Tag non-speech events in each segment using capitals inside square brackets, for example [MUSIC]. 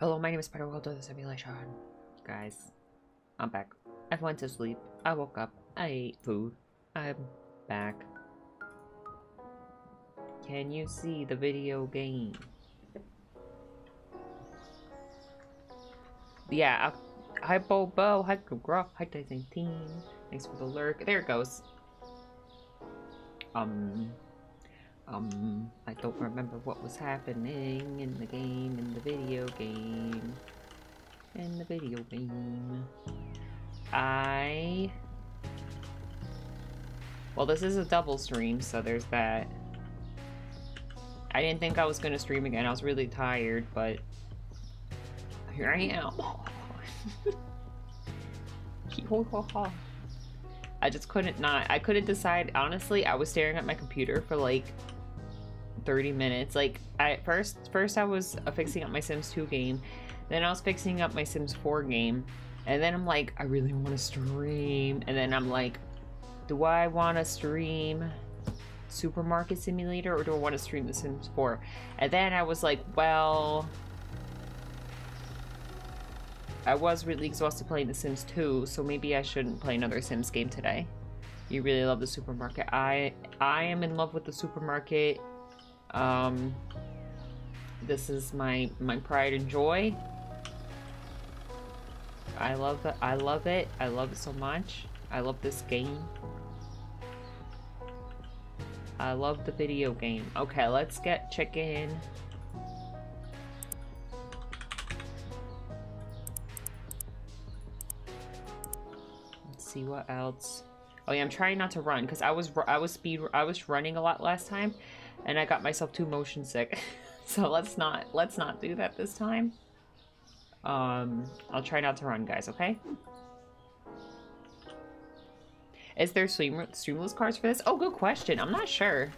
Hello, my name is Spider. Welcome to the simulation. Guys, I'm back. I went to sleep. I woke up. I ate food. I'm back. Can you see the video game? Yeah, hi Bobo, hi Gruff, hi Tyson Team. Thanks for the lurk. There it goes. Um, um, I don't remember what was happening in the game, in the video game. In the video game. I... Well, this is a double stream, so there's that. I didn't think I was going to stream again. I was really tired, but here I am. [LAUGHS] I just couldn't not. I couldn't decide. Honestly, I was staring at my computer for like 30 minutes. Like, I first first I was fixing up my Sims 2 game, then I was fixing up my Sims 4 game, and then I'm like, I really want to stream, and then I'm like, do I want to stream Supermarket Simulator or do I want to stream The Sims 4? And then I was like, well, I was really exhausted playing The Sims 2, so maybe I shouldn't play another Sims game today. You really love the supermarket. I I am in love with the supermarket. Um, this is my my pride and joy. I love it. I love it. I love it so much. I love this game. I love the video game. Okay, let's get chicken. Let's see what else. Oh yeah, I'm trying not to run because I was I was speed I was running a lot last time, and I got myself too motion sick. [LAUGHS] so let's not let's not do that this time. Um, I'll try not to run, guys. Okay. Is there stream Streamloots cards for this? Oh, good question. I'm not sure.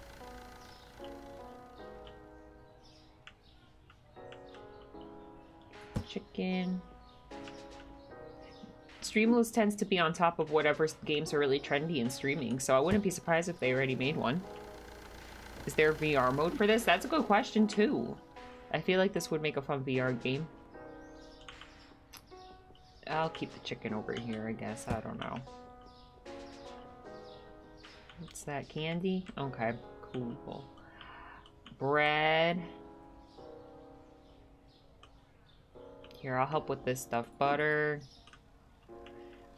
Chicken. Streamloots tends to be on top of whatever games are really trendy in streaming, so I wouldn't be surprised if they already made one. Is there VR mode for this? That's a good question, too. I feel like this would make a fun VR game. I'll keep the chicken over here, I guess. I don't know. What's that? Candy? Okay, cool. Bread. Here, I'll help with this stuff. Butter.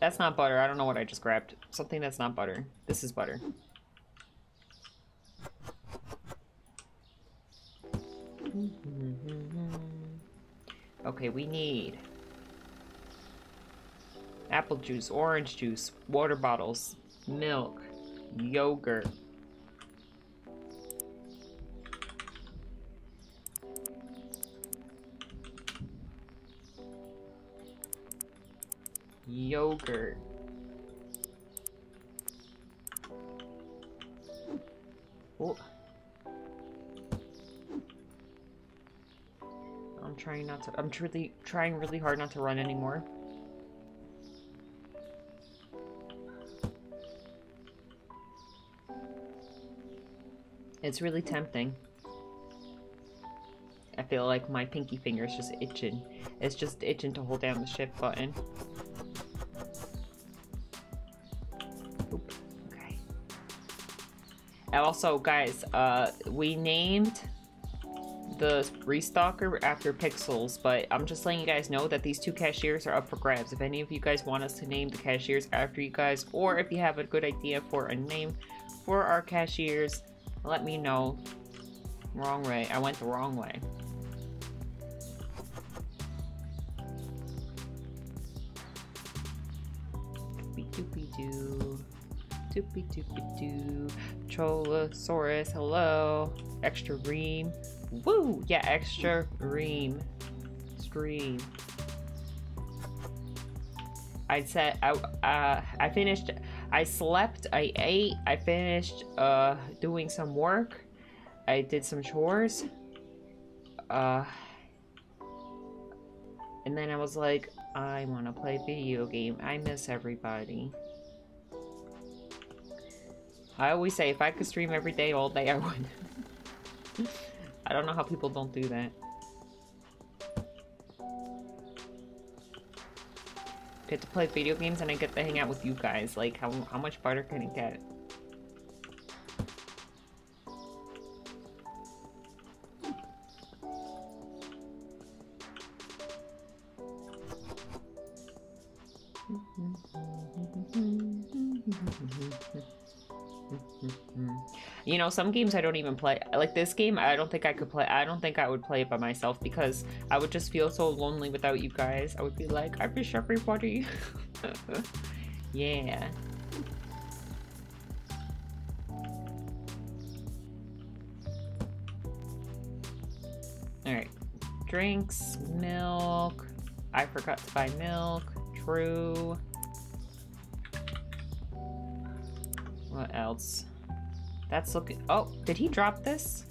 That's not butter. I don't know what I just grabbed. Something that's not butter. This is butter. Mm-hmm. Okay, we need apple juice, orange juice, water bottles, milk, yogurt. Yogurt. Oh. Trying not to- I'm truly trying really hard not to run anymore. It's really tempting. I feel like my pinky finger is just itching. It's just itching to hold down the shift button. Oop. Okay. And also, guys, uh, we named the restocker after Pixels, but I'm just letting you guys know that these two cashiers are up for grabs. If any of you guys want us to name the cashiers after you guys, or if you have a good idea for a name for our cashiers, let me know. Wrong way. I went the wrong way. Doopy doopy doo. Doopy doopy doo. Trollosaurus, hello. Extra ream. Woo! Yeah, extra ream. Stream. I said I uh I finished I slept, I ate, I finished uh doing some work. I did some chores. Uh and then I was like, I want to play video game. I miss everybody. I always say if I could stream every day all day I would. [LAUGHS] I don't know how people don't do that. Get to play video games and I get to hang out with you guys. Like, how, how much better can it get? Know, some games I don't even play. Like this game, I don't think I could play. I don't think I would play it by myself because I would just feel so lonely without you guys. I would be like, I miss everybody. [LAUGHS] yeah. Alright. Drinks, milk. I forgot to buy milk. True. What else? That's looking... Oh, did he drop this?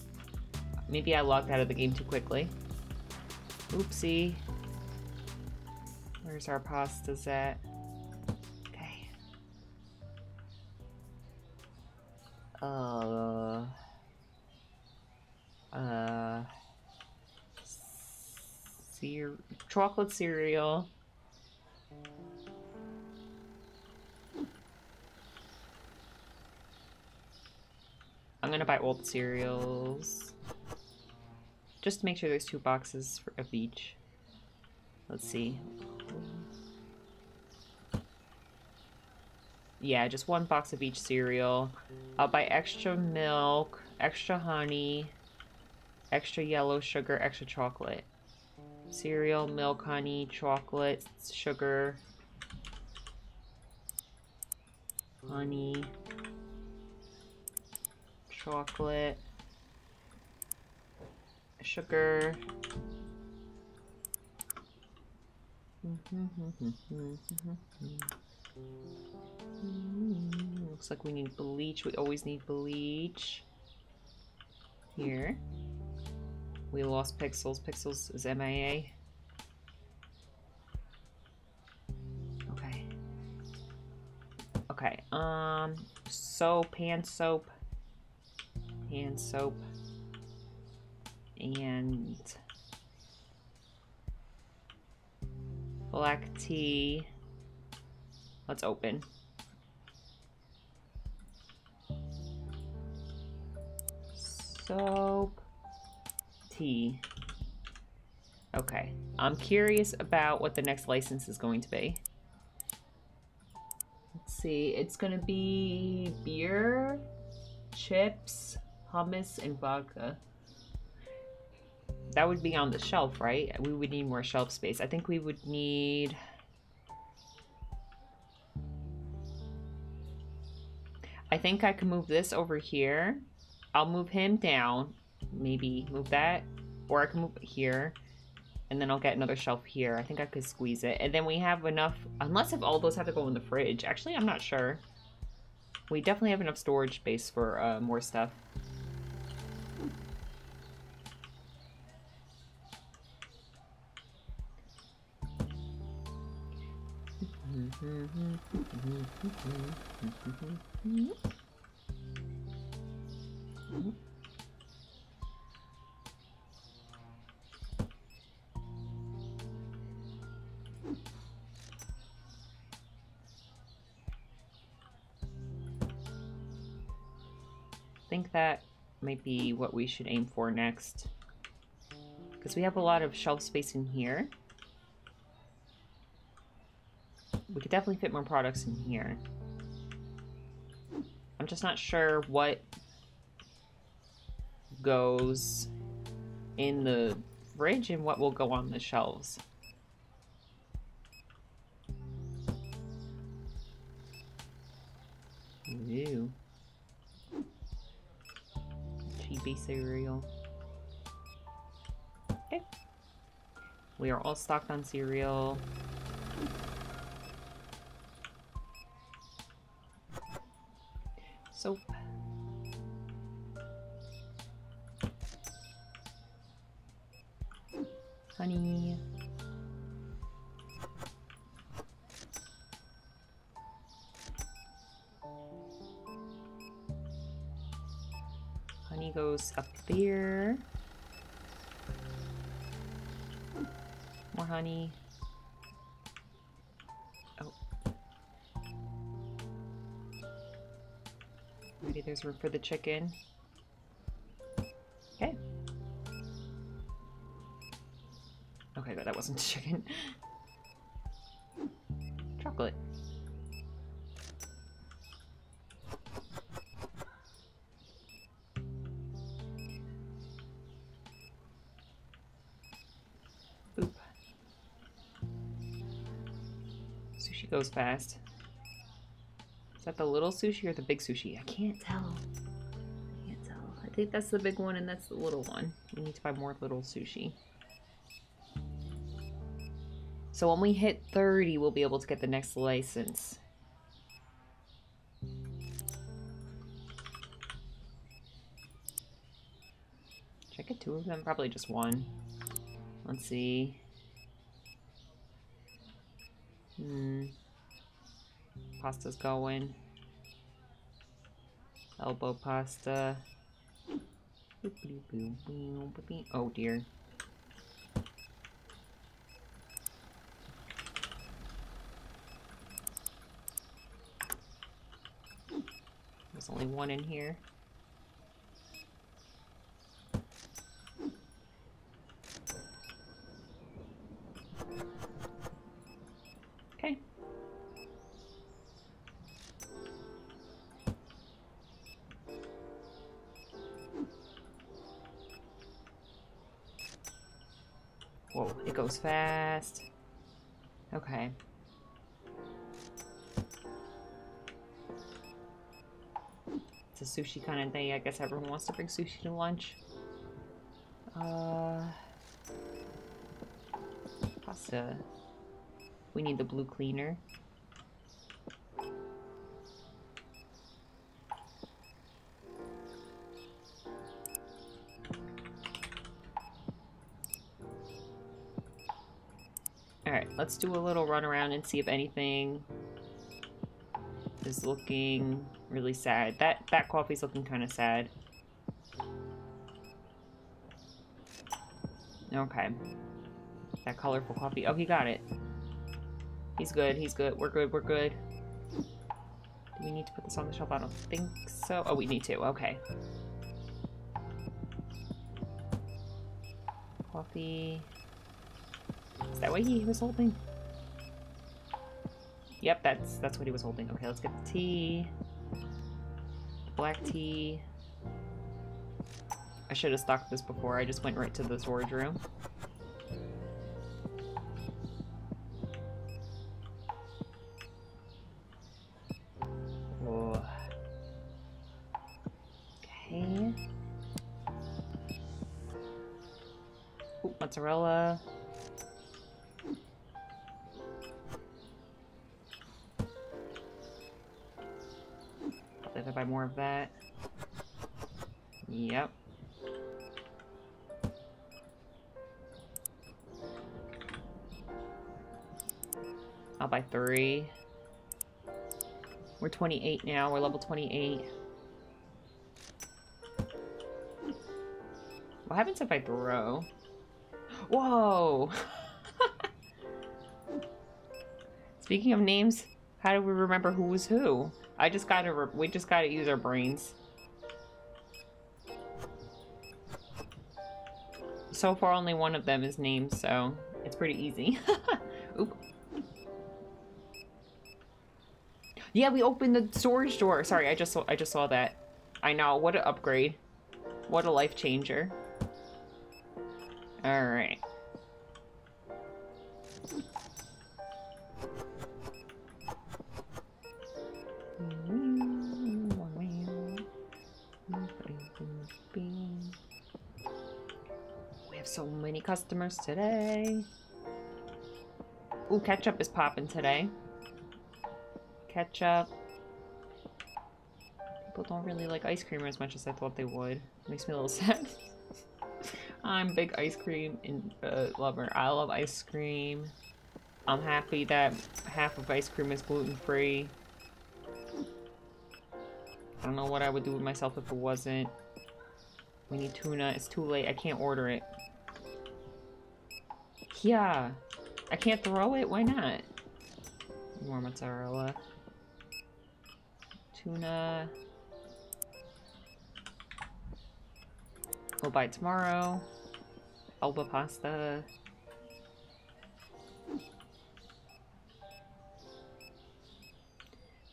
Maybe I logged out of the game too quickly. Oopsie. Where's our pastas at? Okay. Uh... Uh... Cere chocolate cereal. Buy the cereals. Just to make sure there's two boxes for, of each. Let's see. Yeah, just one box of each cereal. I'll buy extra milk, extra honey, extra yellow sugar, extra chocolate. Cereal, milk, honey, chocolate, sugar, honey, chocolate, sugar. Looks like we need bleach. We always need bleach. Here. We lost Pixels. Pixels is MIA. Okay. Okay. Um, soap, hand soap hand soap and black tea. Let's open. Soap, tea. Okay, I'm curious about what the next license is going to be. Let's see, it's gonna be beer, chips, hummus and vodka. That would be on the shelf, right? We would need more shelf space. I think we would need... I think I can move this over here. I'll move him down. Maybe move that. Or I can move it here. And then I'll get another shelf here. I think I could squeeze it. And then we have enough... Unless if all those have to go in the fridge. Actually, I'm not sure. We definitely have enough storage space for uh, more stuff. Think that might be what we should aim for next. Because we have a lot of shelf space in here. We could definitely fit more products in here. I'm just not sure what goes in the fridge and what will go on the shelves. Ew. Cheapy cereal. Okay. We are all stocked on cereal. Soap. Honey. Honey goes up there. More honey. There's room for the chicken. Okay. Okay, good. That wasn't [LAUGHS] chicken. Chocolate. Oop. Sushi goes fast. Is that the little sushi or the big sushi? I can't tell. I can't tell. I think that's the big one and that's the little one. We need to buy more little sushi. So when we hit 30, we'll be able to get the next license. Should I get two of them? Probably just one. Let's see. Hmm. Pasta's going. Elbow pasta. Oh dear. There's only one in here. Goes fast. Okay. It's a sushi kind of day. I guess everyone wants to bring sushi to lunch. Uh, pasta. We need the blue cleaner. Let's do a little run around and see if anything is looking really sad. That that coffee's looking kind of sad. Okay. That colorful coffee. Oh, he got it. He's good. He's good. We're good. We're good. Do we need to put this on the shelf? I don't think so. Oh, we need to. Okay. Coffee. Is that what he was holding? Yep, that's that's what he was holding. Okay, let's get the tea. Black tea. I should have stocked this before. I just went right to the storage room. 28 now. We're level 28. What happens if I throw? Whoa! [LAUGHS] Speaking of names, how do we remember who was who? I just gotta, we just gotta use our brains. So far, only one of them is named, so it's pretty easy. [LAUGHS] Yeah, we opened the storage door. Sorry, I just saw, I just saw that. I know, what an upgrade. What a life changer. Alright. We have so many customers today. Ooh, ketchup is popping today. Ketchup. People don't really like ice cream as much as I thought they would. Makes me a little [LAUGHS] sad. I'm big ice cream uh, lover. I love ice cream. I'm happy that half of ice cream is gluten-free. I don't know what I would do with myself if it wasn't. We need tuna. It's too late. I can't order it. Yeah. I can't throw it. Why not? More mozzarella. Tuna. We'll buy tomorrow. Alba pasta.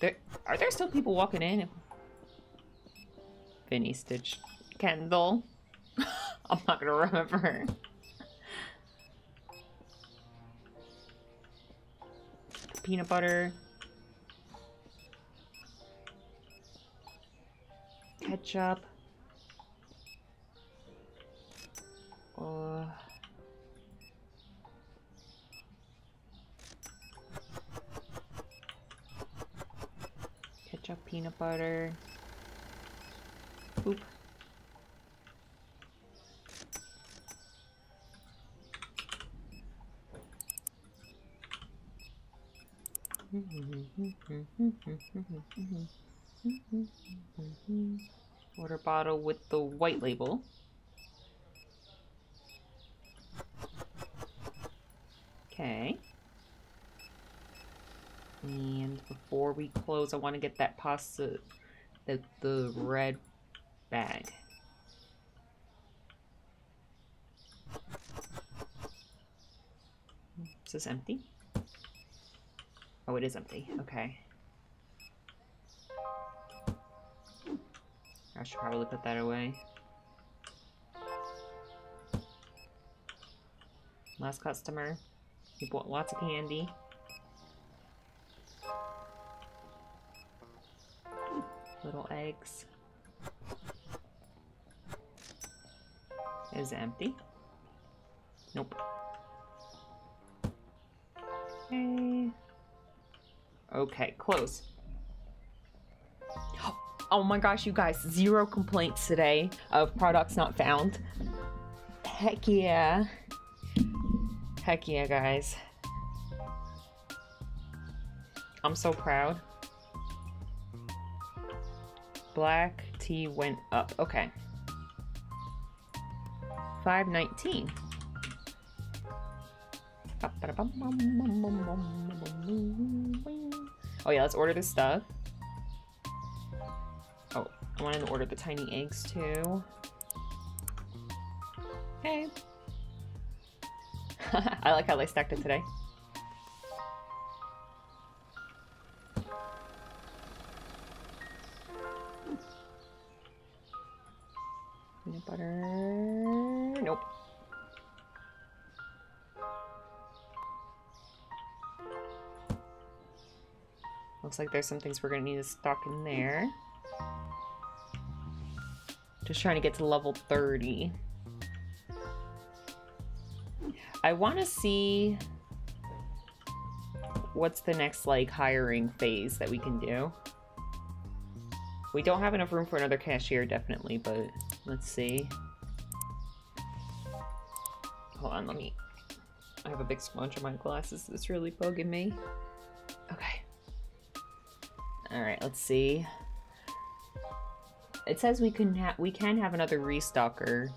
There, are there still people walking in? Vinny Stitch Kendall. [LAUGHS] I'm not gonna remember. Peanut butter. Ketchup. Uh, ketchup, peanut butter. Boop. [LAUGHS] Water bottle with the white label. Okay. And before we close, I want to get that pasta, the, the red bag. Is this empty? Oh, it is empty. Okay. I should probably put that away. Last customer. He bought lots of candy. Little eggs. Is empty? Nope. Okay. Okay, close. Oh my gosh, you guys, zero complaints today of products not found. Heck yeah. Heck yeah, guys. I'm so proud. Black tea went up. Okay. 519. Oh yeah, let's order this stuff. I wanted to order the tiny eggs too. Okay. [LAUGHS] I like how they stacked it today. Peanut butter. Nope. Looks like there's some things we're gonna need to stock in there. Just trying to get to level 30. I want to see what's the next like hiring phase that we can do. We don't have enough room for another cashier definitely, but let's see. Hold on, let me I have a big sponge on my glasses It's really bugging me. Okay. Alright, let's see. It says we can have we can have another restocker.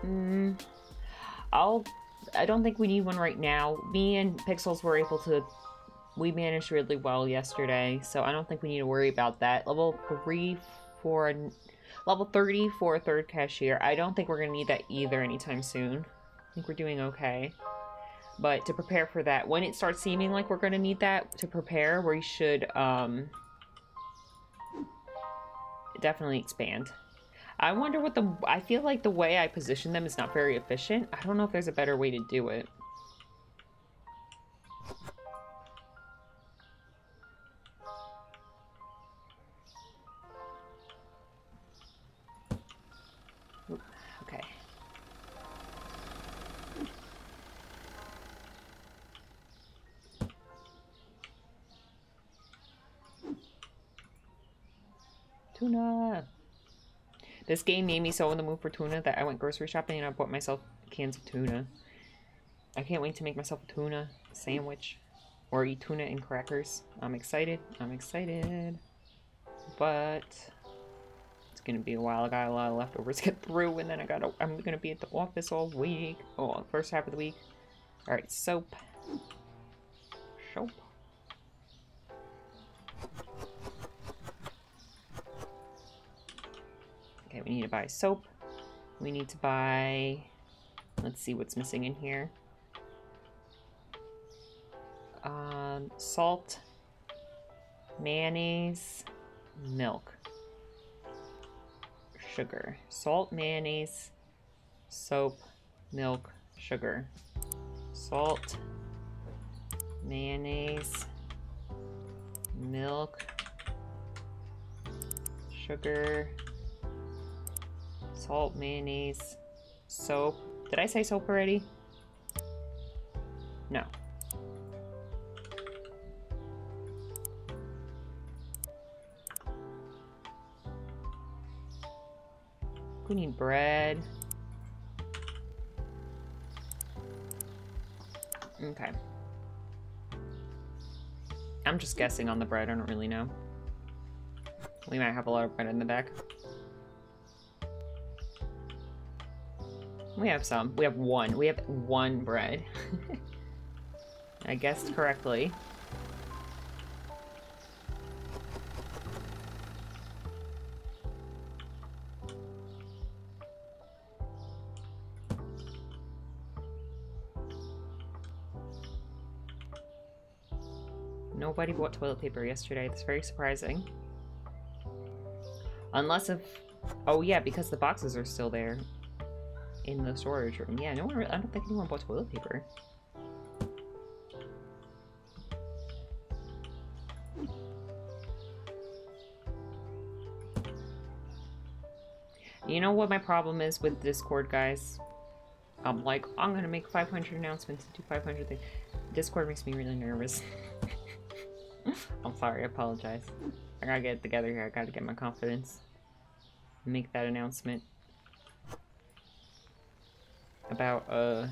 Hmm. I'll. I don't think we need one right now. Me and Pixels were able to. We managed really well yesterday, so I don't think we need to worry about that. Level three for level thirty for a third cashier. I don't think we're gonna need that either anytime soon. I think we're doing okay. But to prepare for that, when it starts seeming like we're gonna need that to prepare, we should um definitely expand. I wonder what the... I feel like the way I position them is not very efficient. I don't know if there's a better way to do it. Tuna! This game made me so in the mood for tuna that I went grocery shopping and I bought myself cans of tuna. I can't wait to make myself a tuna sandwich or eat tuna and crackers. I'm excited. I'm excited. But it's gonna be a while. I got a lot of leftovers to get through and then I gotta I'm gonna be at the office all week. Oh, first half of the week. Alright, soap. Soap. Okay, we need to buy soap. We need to buy... Let's see what's missing in here. Um, salt, mayonnaise, milk, sugar. Salt, mayonnaise, soap, milk, sugar. Salt, mayonnaise, milk, sugar, salt, mayonnaise, soap. Did I say soap already? No. We need bread. Okay. I'm just guessing on the bread. I don't really know. We might have a lot of bread in the back. We have some. We have one. We have one bread. [LAUGHS] I guessed correctly. Nobody bought toilet paper yesterday. That's very surprising. Unless if... Oh yeah, because the boxes are still there. In the storage room. Yeah, no one... I don't think anyone bought toilet paper. You know what my problem is with Discord, guys? I'm like, I'm gonna make 500 announcements and do 500 things. Discord makes me really nervous. [LAUGHS] I'm sorry, I apologize. I gotta get it together here. I gotta get my confidence. Make that announcement. About, uh,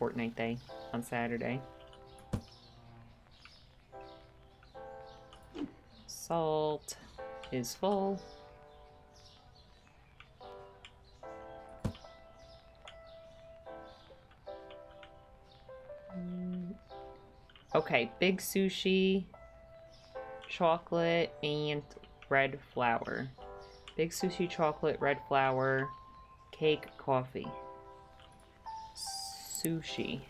Fortnite Day on Saturday. Salt is full. Okay, big sushi chocolate and red flour. Big sushi chocolate, red flour, cake, coffee. Sushi.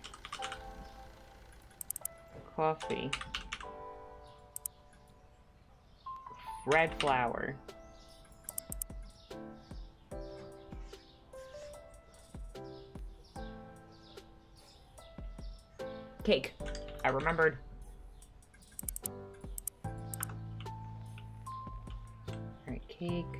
Coffee. Red flour. Cake. I remembered. cake.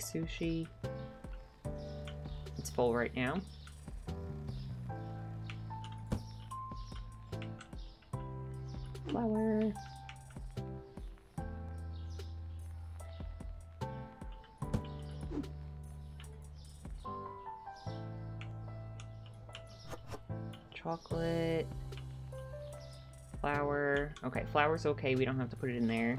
Big sushi. It's full right now. Flour. chocolate, flour. Okay, flour's okay. We don't have to put it in there.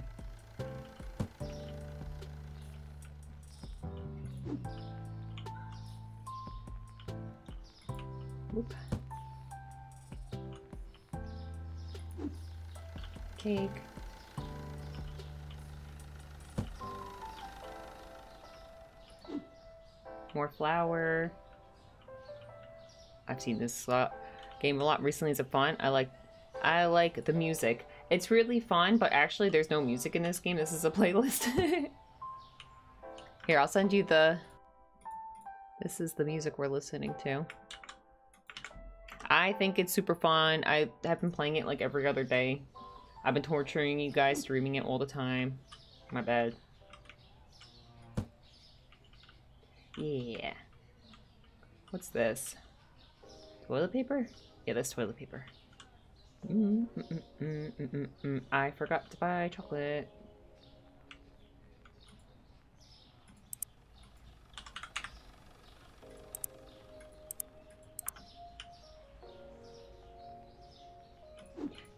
Seen this lot game a lot recently. Is it fun? I like I like the music. It's really fun, but actually there's no music in this game. This is a [LAUGHS] playlist. Here, I'll send you the... This is the music we're listening to. I think it's super fun. I have been playing it like every other day. I've been torturing you guys, streaming it all the time. My bad. Yeah. What's this? Toilet paper? Yeah, that's toilet paper. Mm -mm -mm I forgot to buy chocolate.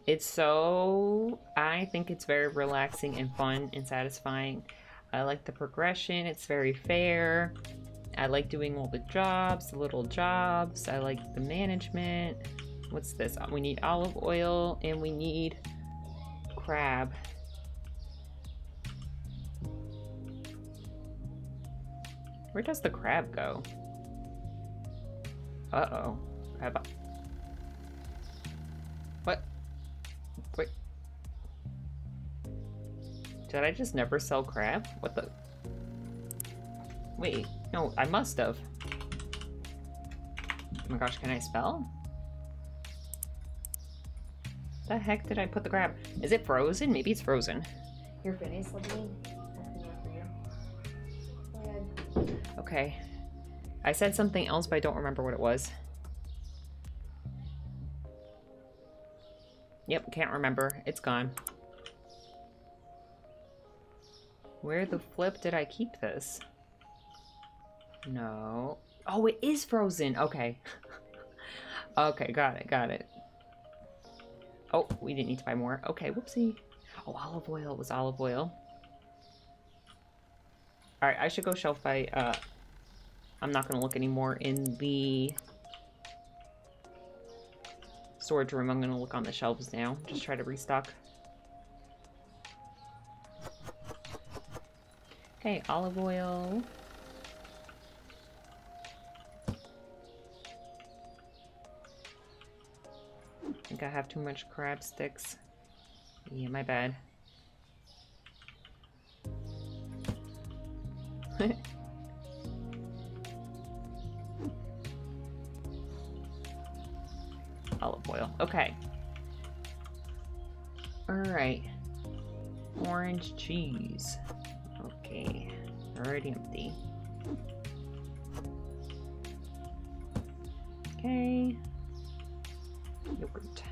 It's so... I think it's very relaxing and fun and satisfying. I like the progression. It's very fair. I like doing all the jobs, the little jobs. I like the management. What's this? We need olive oil and we need crab. Where does the crab go? Uh-oh. Crab. What? Wait. Did I just never sell crab? What the? Wait. No, I must have. Oh my gosh, can I spell? The heck did I put the crab? Is it frozen? Maybe it's frozen. Let me. Okay. I said something else, but I don't remember what it was. Yep, can't remember. It's gone. Where the flip did I keep this? No. Oh, it is frozen. Okay. [LAUGHS] okay, got it, got it. Oh, we didn't need to buy more. Okay, whoopsie. Oh, olive oil. It was olive oil. Alright, I should go shelf by, uh... I'm not going to look anymore in the storage room. I'm going to look on the shelves now. Just try to restock. Okay, olive oil. I have too much crab sticks. Yeah, my bad. [LAUGHS] Olive oil. Okay. Alright. Orange cheese. Okay. Already empty. Okay. Yogurt.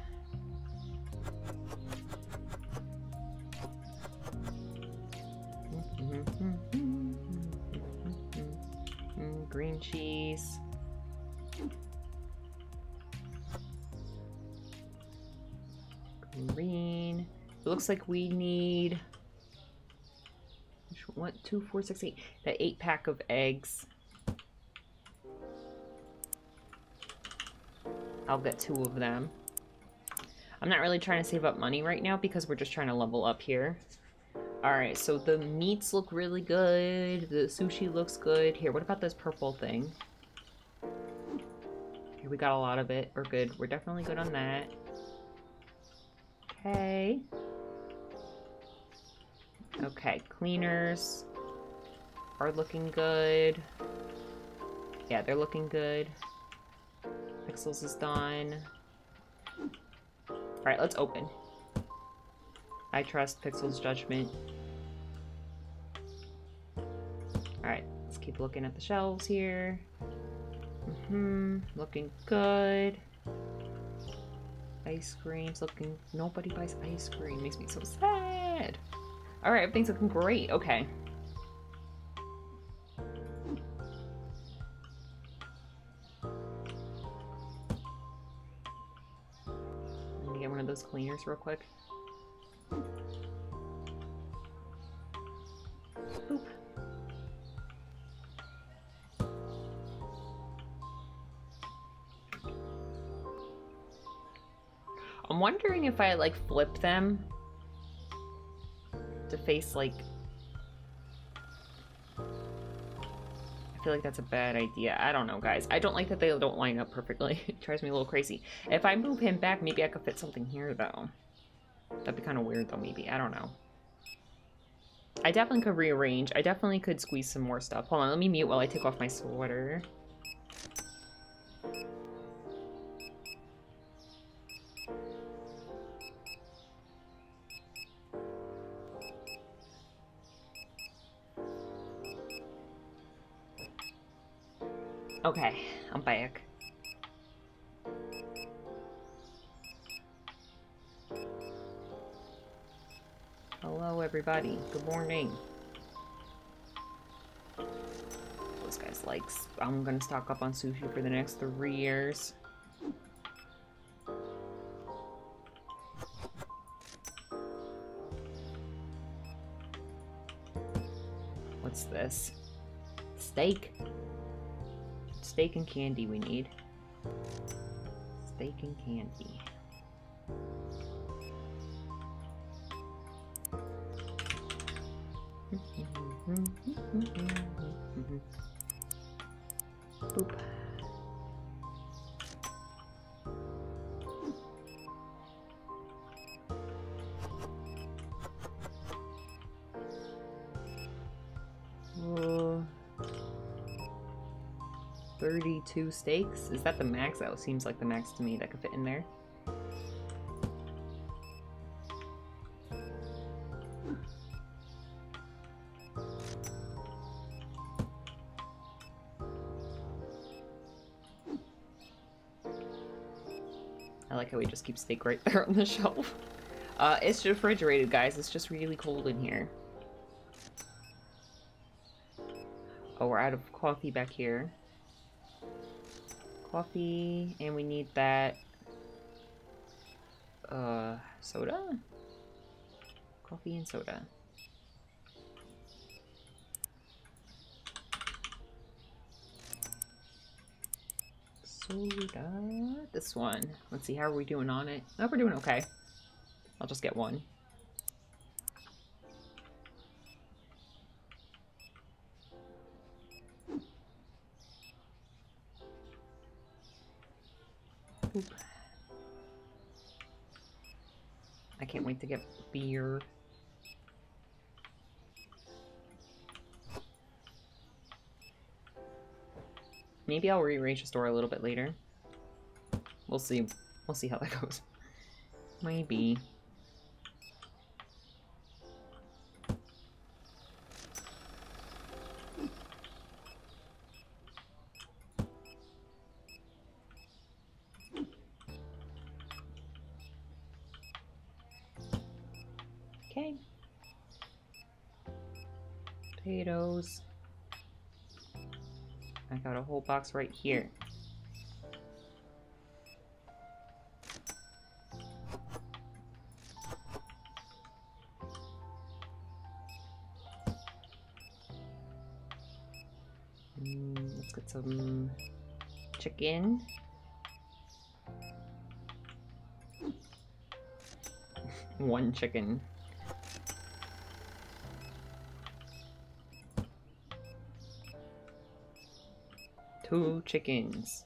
Looks like we need one, two, four, six, eight. The eight pack of eggs. I'll get two of them. I'm not really trying to save up money right now because we're just trying to level up here. Alright, so the meats look really good. The sushi looks good. Here, what about this purple thing? Here, we got a lot of it. We're good. We're definitely good on that. Okay. Okay, cleaners are looking good. Yeah, they're looking good. Pixels is done. Alright, let's open. I trust Pixel's judgment. Alright, let's keep looking at the shelves here. Mm-hmm, looking good. Ice cream's looking... Nobody buys ice cream. Makes me so sad. Alright, everything's looking great. Okay. Let me get one of those cleaners real quick. Boop. I'm wondering if I like flip them to face like I feel like that's a bad idea. I don't know, guys. I don't like that they don't line up perfectly. [LAUGHS] it drives me a little crazy. If I move him back, maybe I could fit something here, though. That'd be kind of weird, though, maybe. I don't know. I definitely could rearrange. I definitely could squeeze some more stuff. Hold on, let me mute while I take off my sweater. Everybody. Good morning. This guy's like, I'm gonna stock up on sushi for the next three years. What's this? Steak. Steak and candy we need. Steak and candy. 32 steaks? Is that the max? That seems like the max to me that could fit in there. I like how we just keep steak right [LAUGHS] there on the shelf. Uh, it's refrigerated, guys. It's just really cold in here. Oh, we're out of coffee back here. Coffee, and we need that, uh, soda? Coffee and soda. Soda, this one. Let's see, how are we doing on it? Oh, we're doing okay. I'll just get one. To get beer. Maybe I'll rearrange the store a little bit later. We'll see. We'll see how that goes. Maybe. Box right here. Mm, let's get some chicken. [LAUGHS] One chicken. Two chickens.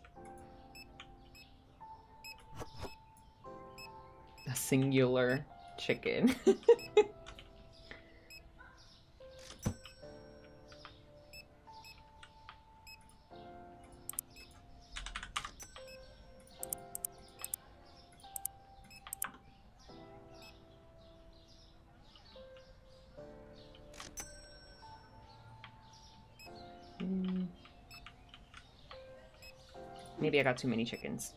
A singular chicken. [LAUGHS] Maybe I got too many chickens.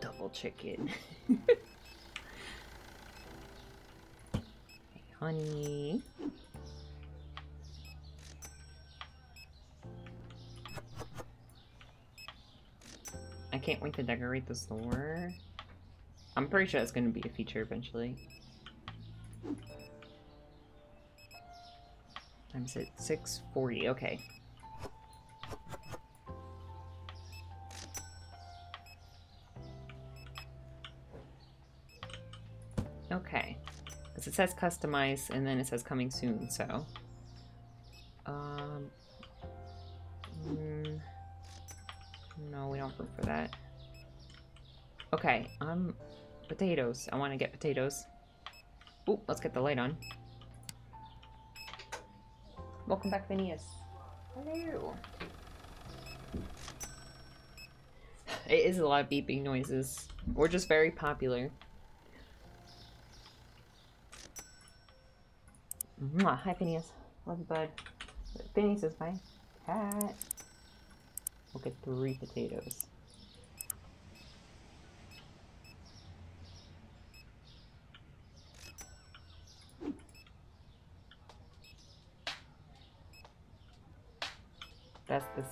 Double chicken. [LAUGHS] honey. I can't wait to decorate the store. I'm pretty sure it's going to be a feature eventually. Times it 640. Okay. Okay. Because it says customize and then it says coming soon, so. Potatoes. I want to get potatoes. Ooh, let's get the light on. Welcome back, Phineas. Hello. It is a lot of beeping noises. We're just very popular. Mwah. Hi, Phineas. Love you, bud. Phineas is my cat. We'll get three potatoes.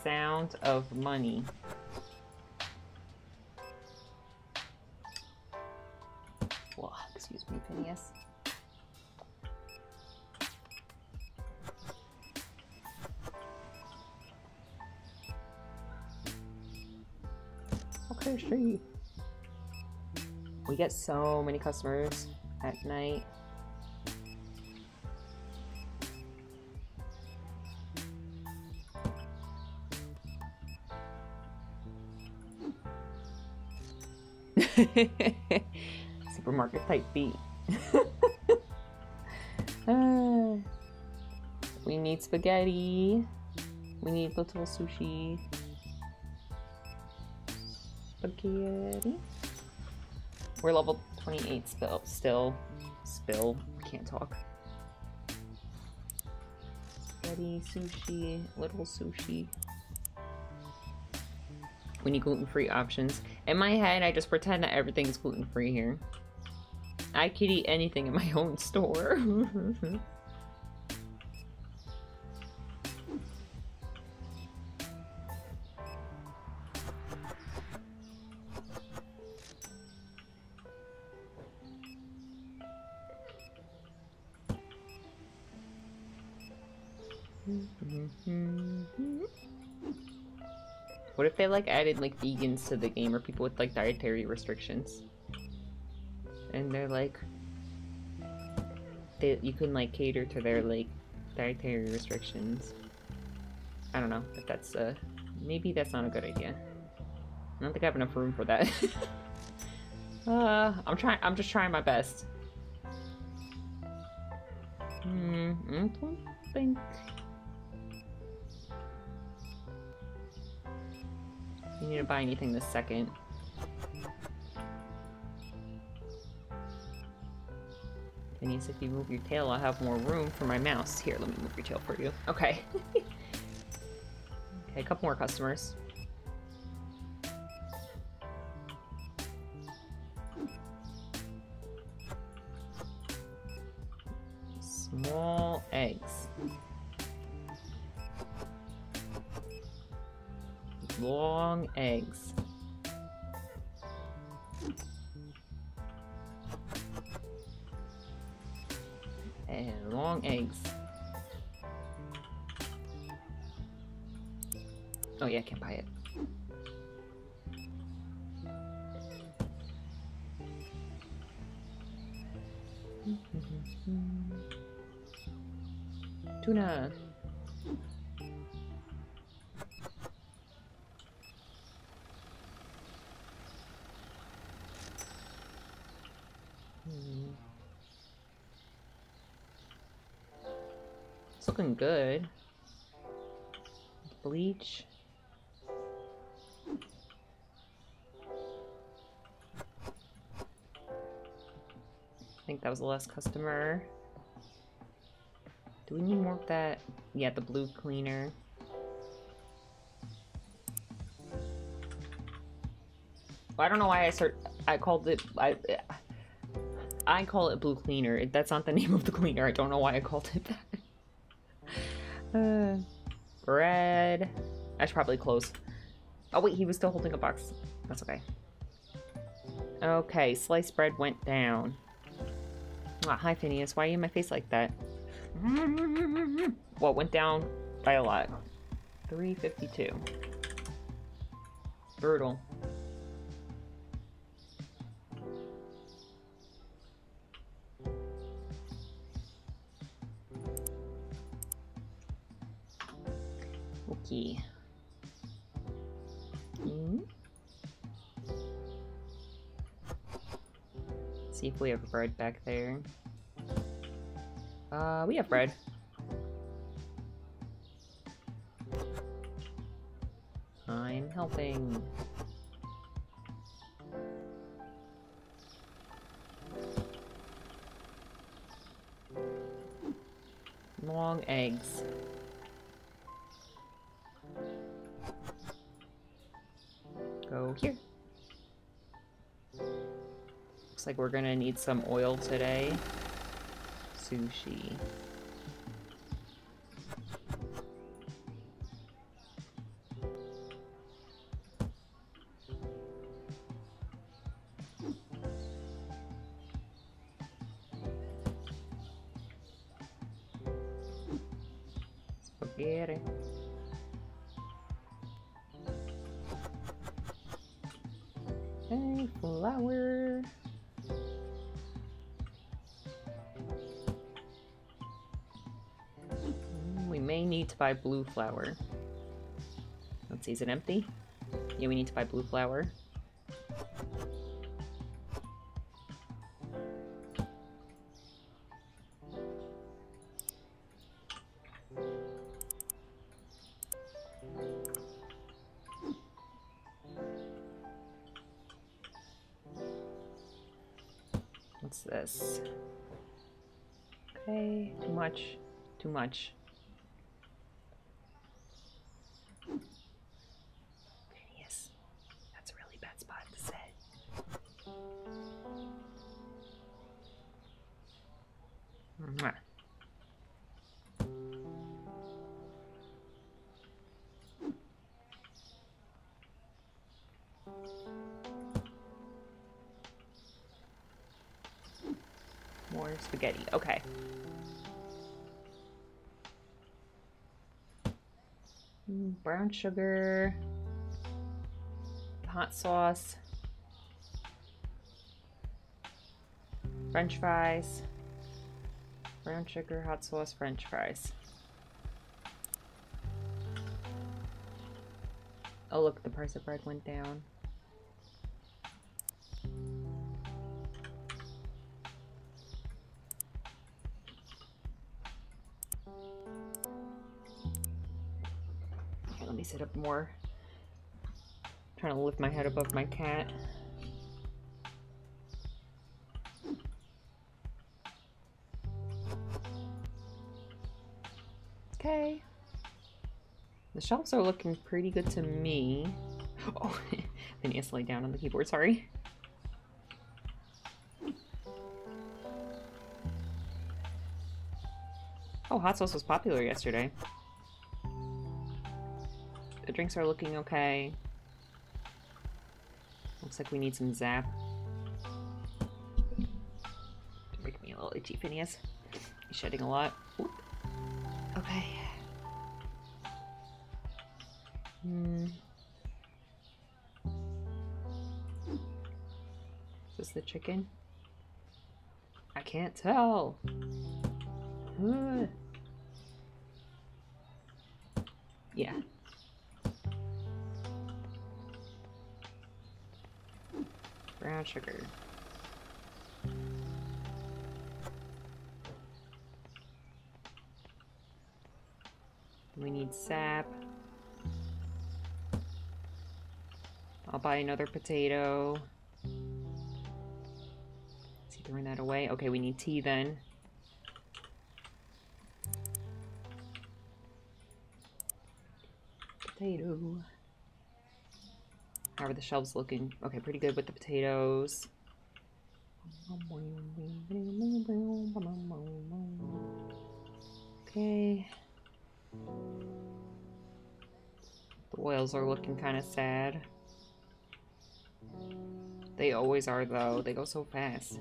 sound of money. Well, excuse me, Phineas. Okay, sure. We get so many customers at night. [LAUGHS] Supermarket type B. uh, [LAUGHS] we need spaghetti. We need little sushi. Spaghetti. We're level 28 spill, still. Spill. Can't talk. Spaghetti, sushi, little sushi. We need gluten-free options. In my head, I just pretend that everything's gluten-free here. I could eat anything in my own store. [LAUGHS] if they like added like vegans to the game or people with like dietary restrictions? And they're like they you can like cater to their like dietary restrictions. I don't know if that's uh maybe that's not a good idea. I don't think I have enough room for that. [LAUGHS] uh I'm trying I'm just trying my best. Hmm, I don't think You need to buy anything this second. Denise, if you move your tail, I'll have more room for my mouse. Here, let me move your tail for you. Okay. [LAUGHS] okay, a couple more customers. Eggs. Good. Bleach. I think that was the last customer. Do we need more of that? Yeah, the blue cleaner. I don't know why I start. I called it. I. I call it blue cleaner. That's not the [LAUGHS] name of the cleaner. I don't know why I called it that. Uh, bread. I should probably close. Oh wait, he was still holding a box. That's okay. Okay, sliced bread went down. Ah, hi Phineas, why are you in my face like that? Well, went down by a lot. 352. Brutal. We have bread back there. Uh, we have bread. I'm helping. Long eggs. We're gonna need some oil today. Sushi. Buy blue flour. Let's see, is it empty? Yeah, we need to buy blue flour. What's this? Okay, too much, too much. Spaghetti. Okay. Mm, Brown sugar. Hot sauce. French fries. Brown sugar, hot sauce, french fries. Oh, look, the price of bread went down. Sit up more. trying to lift my head above my cat. Okay. The shelves are looking pretty good to me. [GASPS] Oh, [LAUGHS] been instantly down on the keyboard, sorry. Oh, hot sauce was popular yesterday. The drinks are looking okay. Looks like we need some zap. Make me a little itchy, Phineas. He's shedding a lot. Oop. Okay. Hmm. Is this the chicken? I can't tell. Ugh. Brown sugar. We need sap. I'll buy another potato. Is he throwing that away? Okay, we need tea then. Potato. How are the shelves looking? Okay, pretty good with the potatoes. Okay. The oils are looking kind of sad. They always are, though. They go so fast.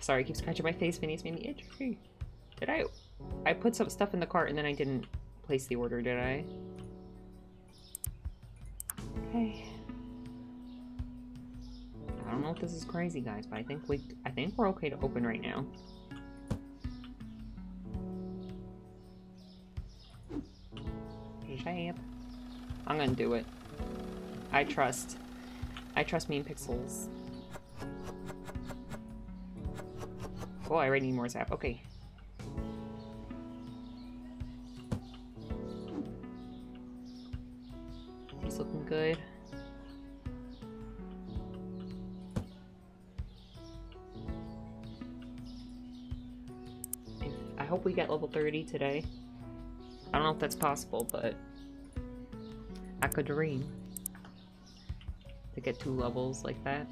Sorry, I keep scratching my face. Phineas made me itchy. Did I? I put some stuff in the cart and then I didn't place the order, did I? Okay. I don't know if this is crazy, guys, but I think we, I think we're okay to open right now. Shape. I'm gonna do it. I trust. I trust me in pixels. Oh, I already need more zap. Okay. He's looking good. I hope we get level 30 today. I don't know if that's possible, but I could dream to get two levels like that.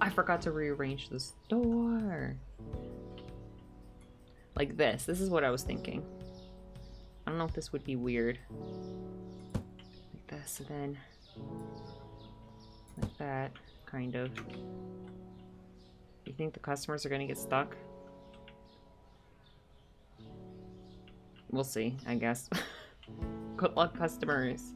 I forgot to rearrange this door. Like this. This is what I was thinking. I don't know if this would be weird. Like this, and then like that, kind of. You think the customers are gonna get stuck? We'll see, I guess. [LAUGHS] Good luck, customers.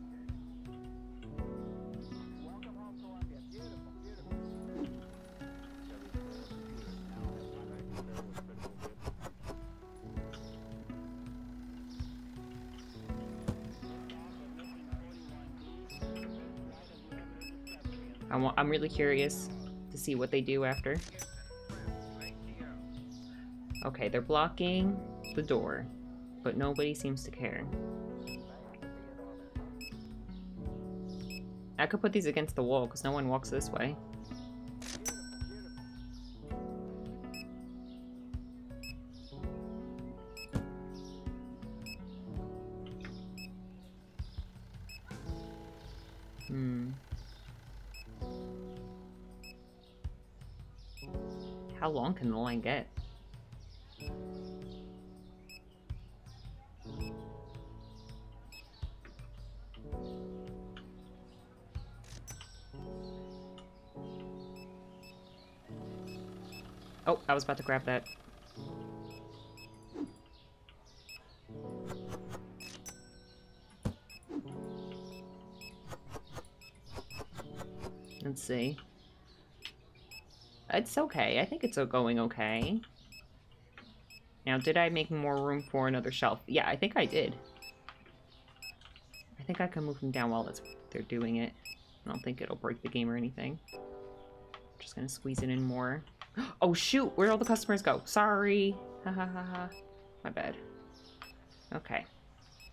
I'm really curious to see what they do after. Okay, they're blocking the door, but nobody seems to care. I could put these against the wall because no one walks this way. Long can the line get? Oh, I was about to grab that. Let's see. It's okay. I think it's going okay. Now, did I make more room for another shelf? Yeah, I think I did. I think I can move them down while they're doing it. I don't think it'll break the game or anything. Just gonna squeeze it in more. [GASPS] Oh shoot, where'd all the customers go? Sorry. Ha ha ha ha. My bad. Okay.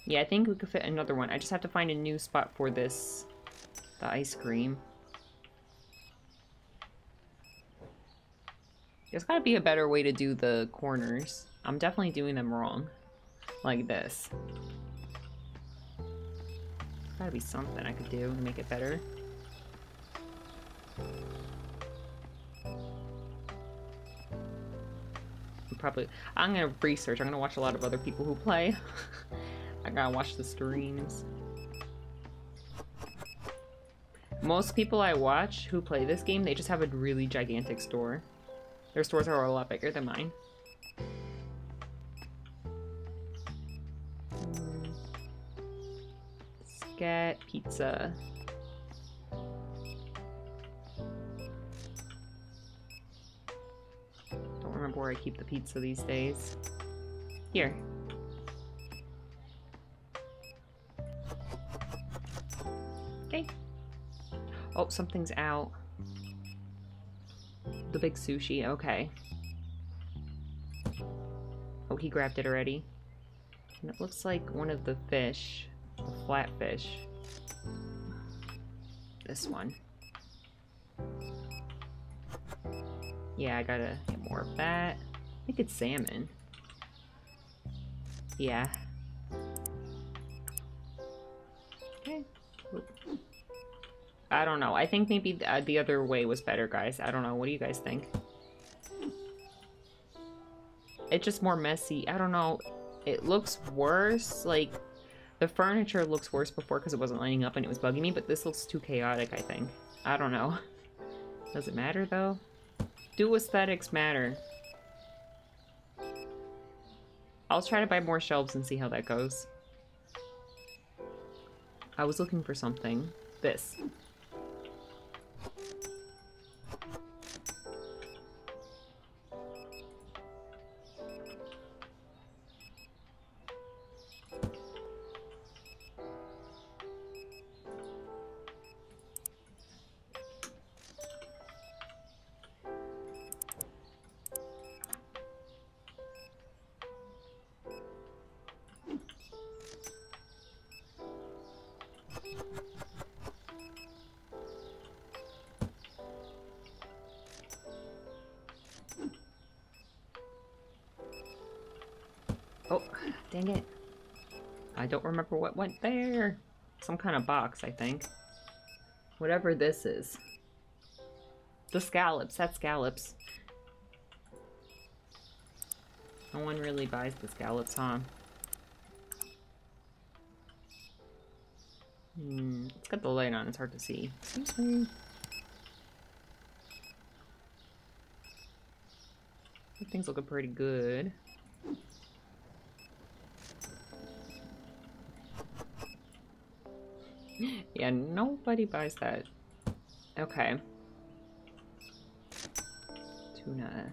Yeah, I think we could fit another one. I just have to find a new spot for this, the ice cream. There's gotta be a better way to do the corners. I'm definitely doing them wrong. Like this. There's gotta be something I could do to make it better. probably I'm gonna research. I'm gonna watch a lot of other people who play. [LAUGHS] I gotta watch the streams. Most people I watch who play this game, they just have a really gigantic store. Their stores are a lot bigger than mine. Get pizza. Don't remember where I keep the pizza these days. Here. Okay. Oh, something's out. The big sushi, okay. Oh, he grabbed it already. And it looks like one of the fish, the flatfish. This one. Yeah, I gotta get more of that. I think it's salmon. Yeah. I don't know. I think maybe the, uh, the other way was better, guys. I don't know. What do you guys think? It's just more messy. I don't know. It looks worse. Like, the furniture looks worse before because it wasn't lining up and it was bugging me, but this looks too chaotic, I think. I don't know. [LAUGHS] Does it matter, though? Do aesthetics matter? I'll try to buy more shelves and see how that goes. I was looking for something. This. Some kind of box, I think. Whatever this is. The scallops. That's scallops. No one really buys the scallops, huh? Hmm. It's got the light on. It's hard to see. Excuse me. Things looking pretty good. Yeah, nobody buys that. Okay. Tuna.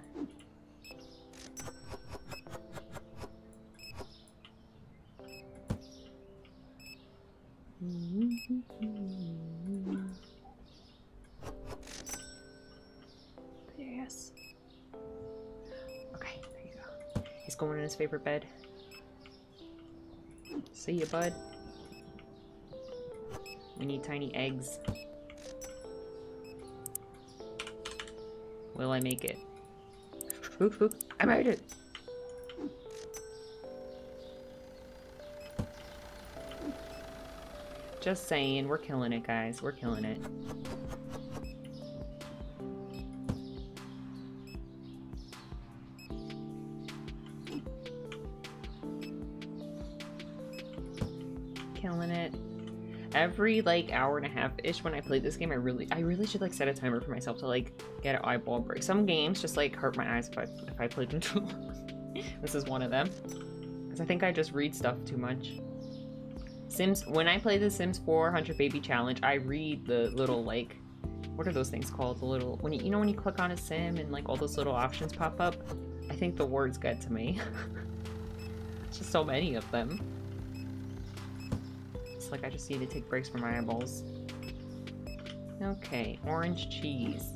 Yes. Okay, there you go. He's going in his favorite bed. See you, bud. We need tiny eggs. Will I make it? Oop, oop, I made it! Just saying, we're killing it, guys. We're killing it. Every like hour and a half ish when I play this game, I really, I really should like set a timer for myself to like get an eyeball break. Some games just like hurt my eyes if I if I played them too long. [LAUGHS] this is one of them. Because I think I just read stuff too much. Sims, when I play the Sims 400 Baby Challenge, I read the little, like, what are those things called? The little, when you, you know when you click on a sim and, like, all those little options pop up? I think the words get to me. [LAUGHS] just so many of them. Like I just need to take breaks from my eyeballs. Okay, orange cheese.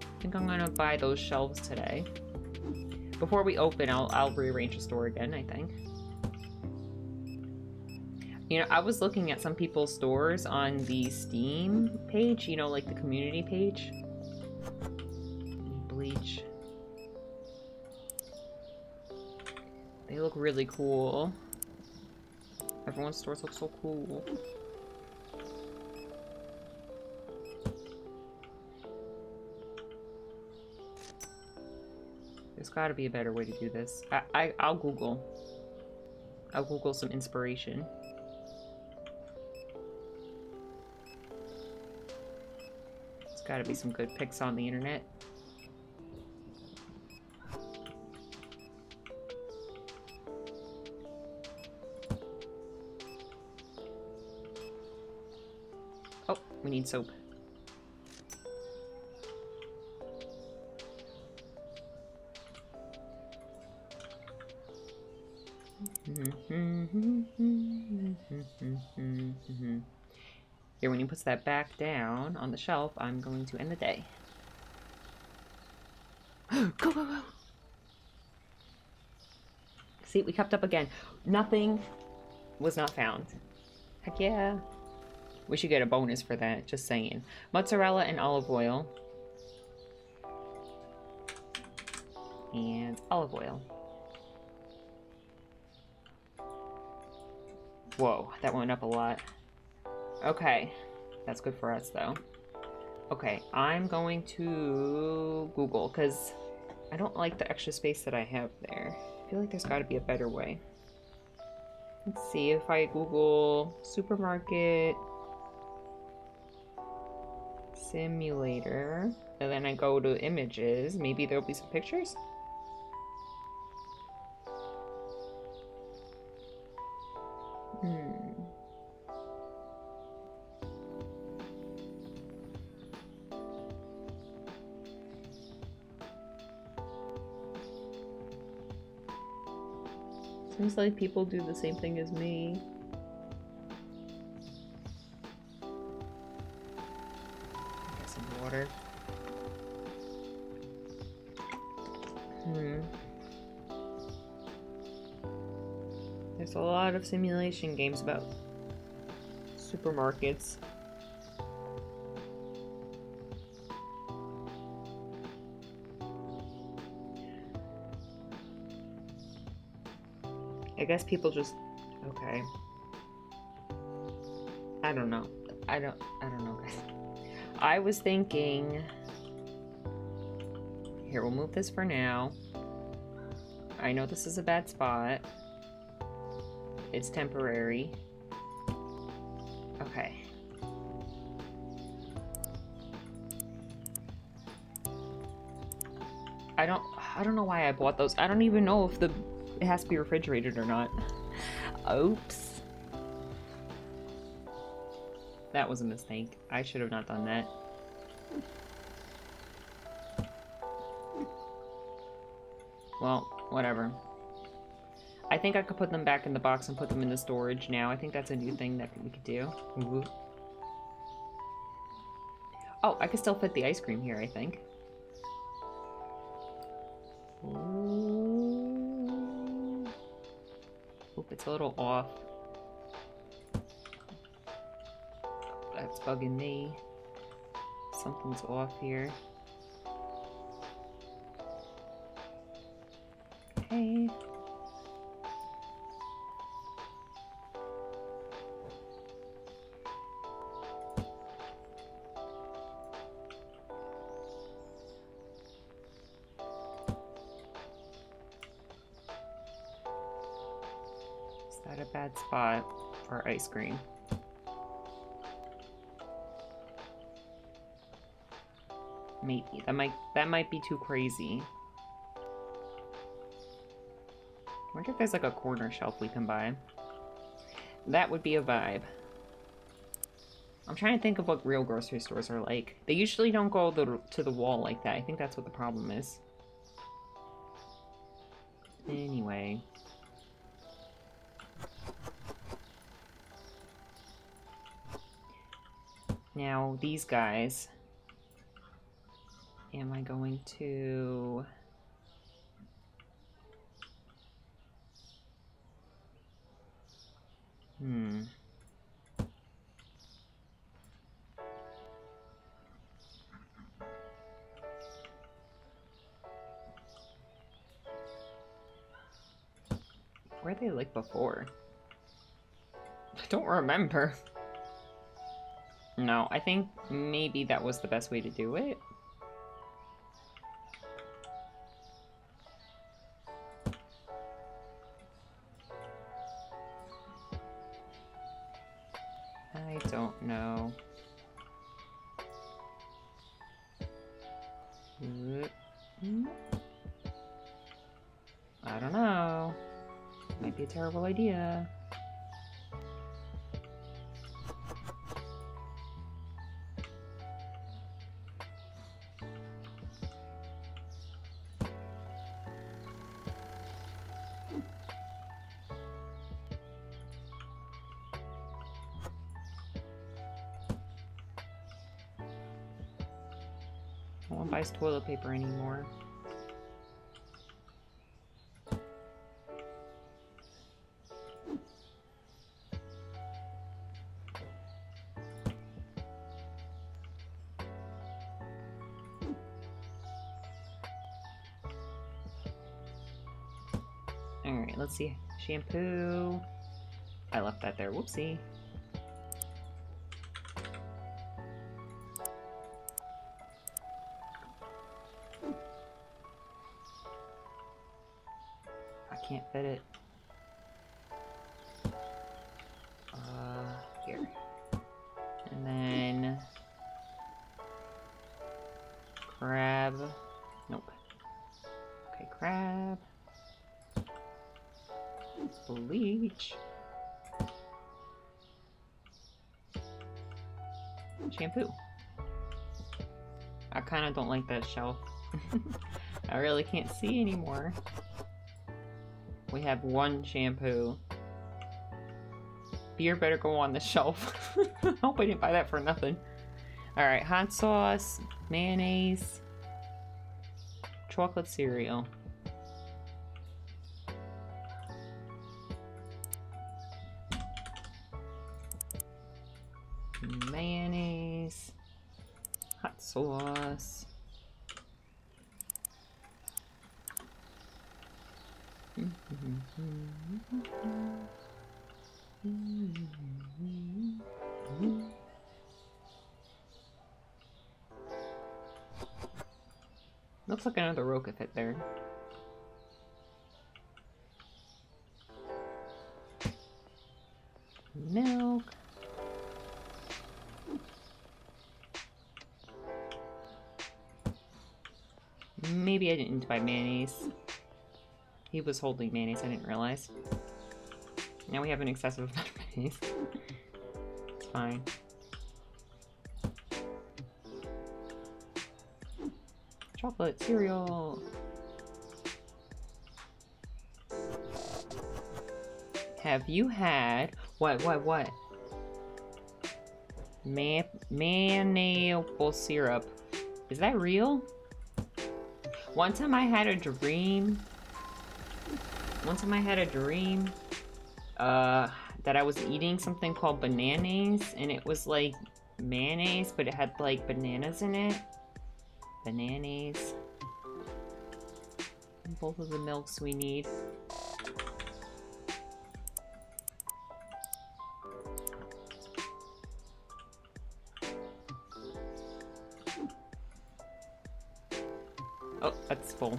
I think I'm gonna buy those shelves today. Before we open, I'll, I'll rearrange the store again, I think. You know, I was looking at some people's stores on the Steam page, you know, like the community page. Bleach. They look really cool. Everyone's stores look so cool. There's got to be a better way to do this. I, I I'll Google. I'll Google some inspiration. There's got to be some good pics on the internet. Oh, we need soap. Mm-hmm. [LAUGHS] Here, when he puts that back down on the shelf, I'm going to end the day. [GASPS] go, go, go! See, we kept up again. Nothing was not found. Heck yeah. We should get a bonus for that, just saying. Mozzarella and olive oil. And olive oil. Whoa, that went up a lot. Okay, that's good for us though. Okay, I'm going to Google because I don't like the extra space that I have there. I feel like there's got to be a better way. Let's see if I Google supermarket simulator and then I go to images. Maybe there'll be some pictures. Seems like people do the same thing as me. Get some water. Hmm. There's a lot of simulation games about supermarkets. Guess people just okay. I don't know. I don't I don't know guys. I was thinking here we'll move this for now. I know this is a bad spot. It's temporary. Okay. I don't I don't know why I bought those. I don't even know if the it has to be refrigerated or not. Oops. That was a mistake. I should have not done that. Well, whatever. I think I could put them back in the box and put them in the storage now. I think that's a new thing that we could do. Ooh. Oh, I could still fit the ice cream here, I think. It's a little off. That's bugging me. Something's off here. Cream? Maybe. That might that might be too crazy. wonder if there's like a corner shelf we can buy. That would be a vibe. I'm trying to think of what real grocery stores are like. They usually don't go the, to the wall like that. I think that's what the problem is. Now, these guys. Am I going to... Hmm. Were they like before? [LAUGHS] I don't remember. No, I think maybe that was the best way to do it. Buys toilet paper anymore. Alright, let's see. Shampoo. I left that there. Whoopsie. Shampoo. I kind of don't like that shelf. [LAUGHS] I really can't see anymore. We have one shampoo. Beer better go on the shelf. [LAUGHS] I Hope I didn't buy that for nothing. Alright, hot sauce, mayonnaise, chocolate cereal. Like another Roka fit there. Milk. Maybe I didn't buy mayonnaise. He was holding mayonnaise, I didn't realize. Now we have an excessive amount of mayonnaise. [LAUGHS] it's fine. Chocolate cereal. Have you had what what what? Man maple syrup. Is that real? One time I had a dream. One time I had a dream uh, that I was eating something called bananas, and it was like mayonnaise, but it had like bananas in it. Bananas. Both of the milks we need. Oh, that's full.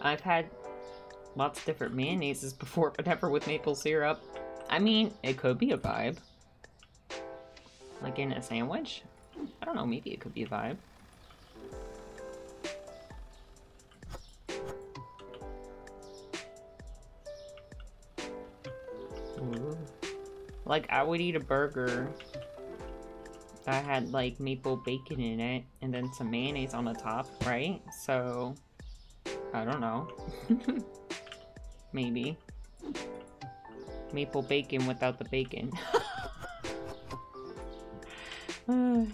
I've had lots of different mayonnaises before, but never with maple syrup. I mean, it could be a vibe. Like in a sandwich? I don't know, maybe it could be a vibe. Ooh. Like, I would eat a burger that had like maple bacon in it and then some mayonnaise on the top, right? So, I don't know. [LAUGHS] Maybe. Maple bacon without the bacon. [LAUGHS] [SIGHS]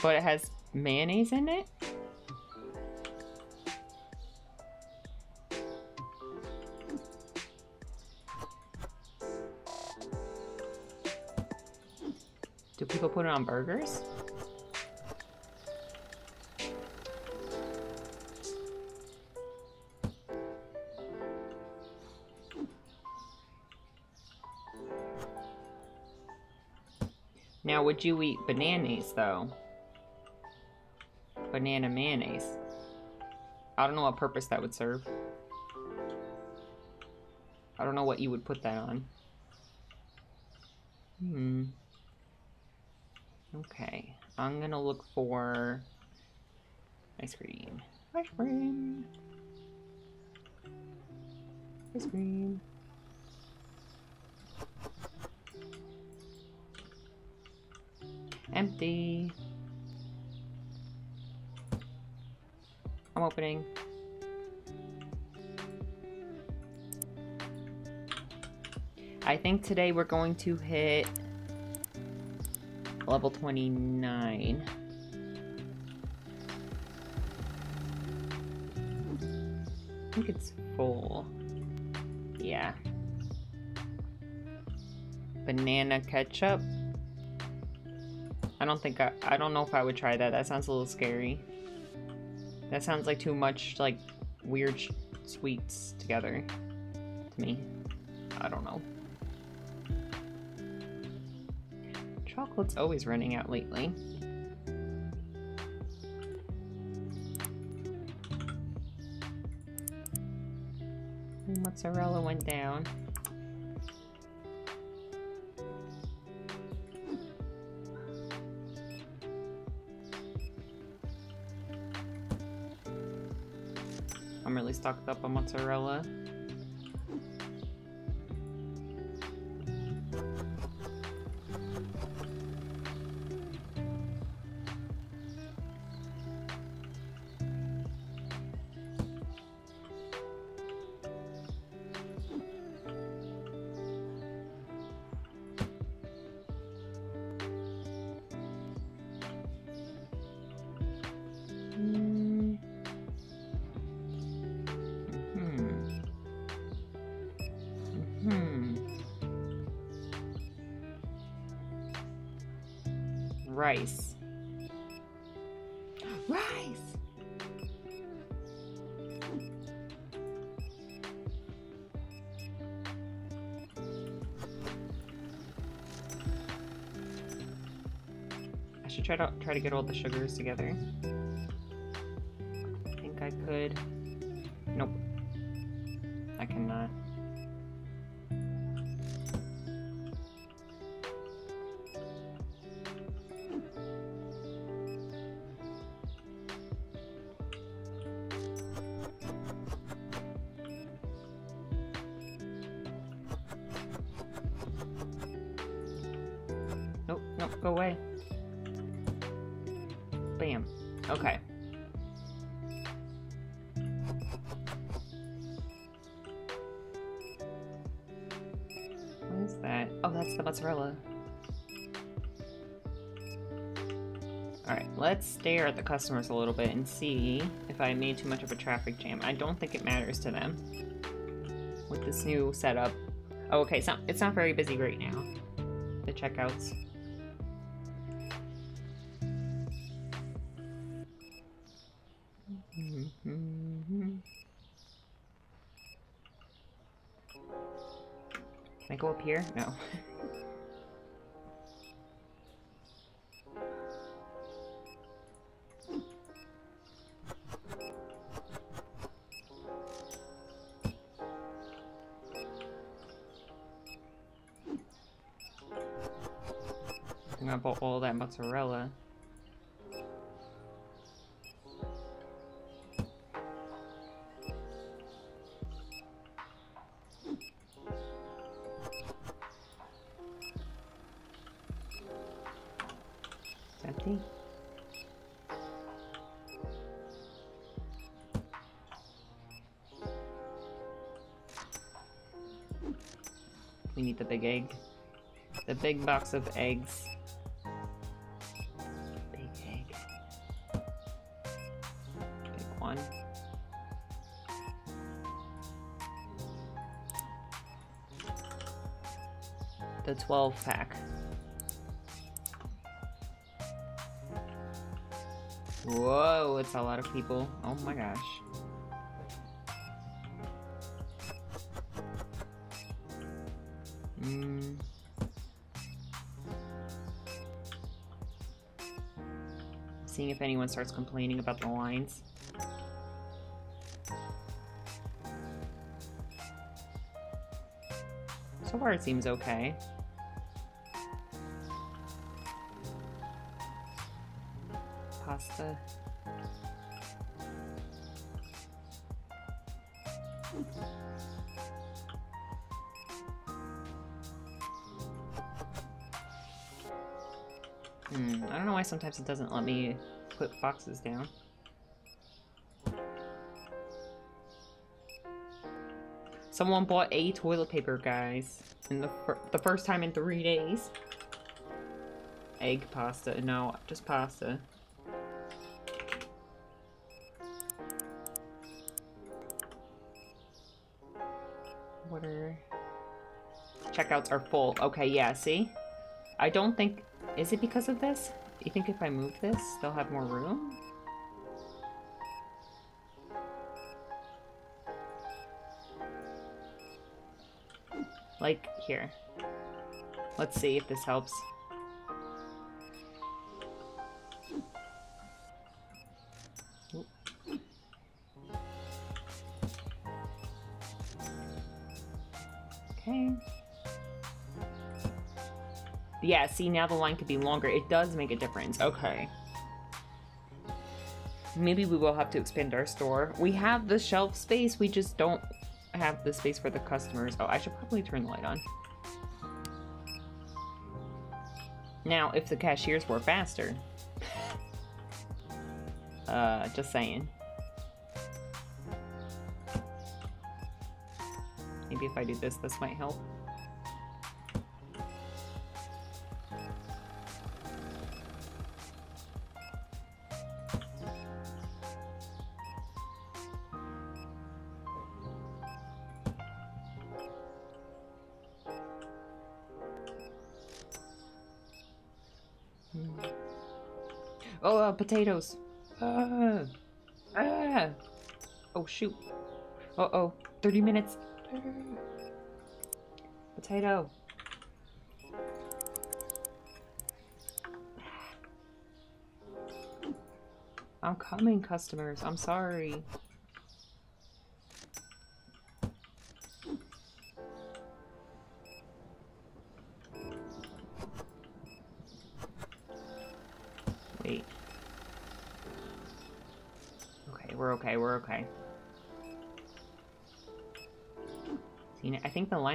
but it has mayonnaise in it? Do people put it on burgers? Would you eat bananas, though? Banana mayonnaise. I don't know what purpose that would serve. I don't know what you would put that on. Hmm. Okay. I'm gonna look for ice cream. Ice cream. Ice cream. Empty. I'm opening. I think today we're going to hit level 29. I think it's full. Yeah. Banana ketchup. I don't think I, I don't know if I would try that. That sounds a little scary. That sounds like too much, like, weird sweets together to me. I don't know. Chocolate's always running out lately. Mozzarella went down. I'm really stocked up on mozzarella. Try to get all the sugars together. Stare at the customers a little bit and see if I made too much of a traffic jam. I don't think it matters to them with this new setup. Oh, okay, it's not, it's not very busy right now. The checkouts. Can I go up here? No. [LAUGHS] mozzarella. We need the big egg. The big box of eggs. 12 pack. Whoa, it's a lot of people. Oh my gosh. Mm. Seeing if anyone starts complaining about the lines. So far it seems okay. Hmm, I don't know why sometimes it doesn't let me put boxes down. Someone bought a toilet paper, guys. In the fir the first time in three days. Egg pasta. No, just pasta. Are full. Okay, yeah, see? I don't think... Is it because of this? You think if I move this, they'll have more room? Like, here. Let's see if this helps. Yeah, see, now the line could be longer. It does make a difference. Okay. Maybe we will have to expand our store. We have the shelf space, we just don't have the space for the customers. Oh, I should probably turn the light on. Now, if the cashiers were faster. [LAUGHS] uh, just saying. Maybe if I do this, this might help. Potatoes. Ah. Ah. Oh, shoot. Uh-oh. 30 minutes. Potato. I'm coming, customers. I'm sorry.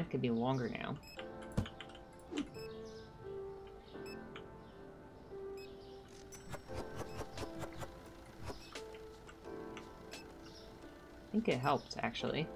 Lines could be longer now. I think it helped, actually.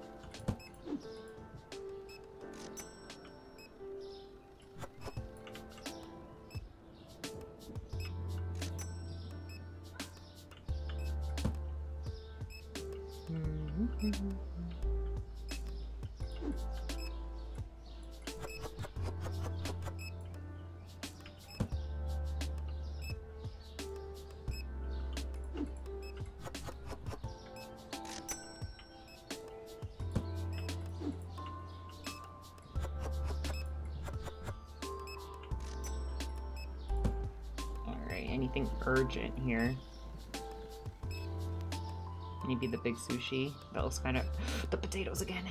The big sushi. That looks kind of... The potatoes again.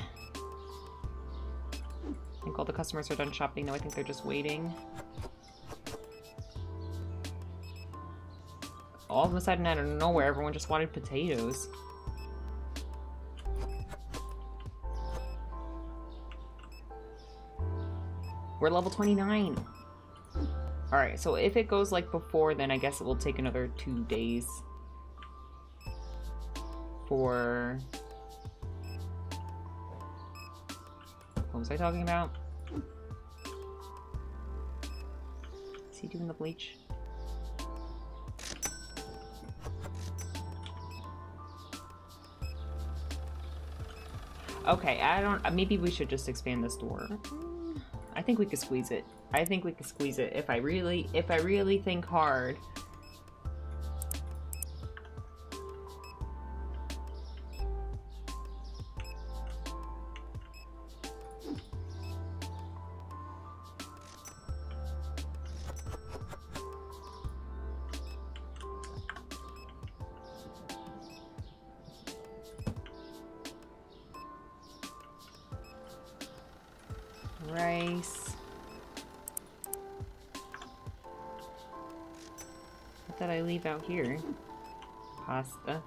I think all the customers are done shopping now. I think they're just waiting. All of a sudden, out of nowhere, everyone just wanted potatoes. We're level 29. Alright, so if it goes like before, then I guess it will take another two days for... What was I talking about? Is he doing the bleach? Okay, I don't... Uh, maybe we should just expand this door. Mm-hmm. I think we could squeeze it. I think we could squeeze it if I really... If I really think hard. Out here? Pasta.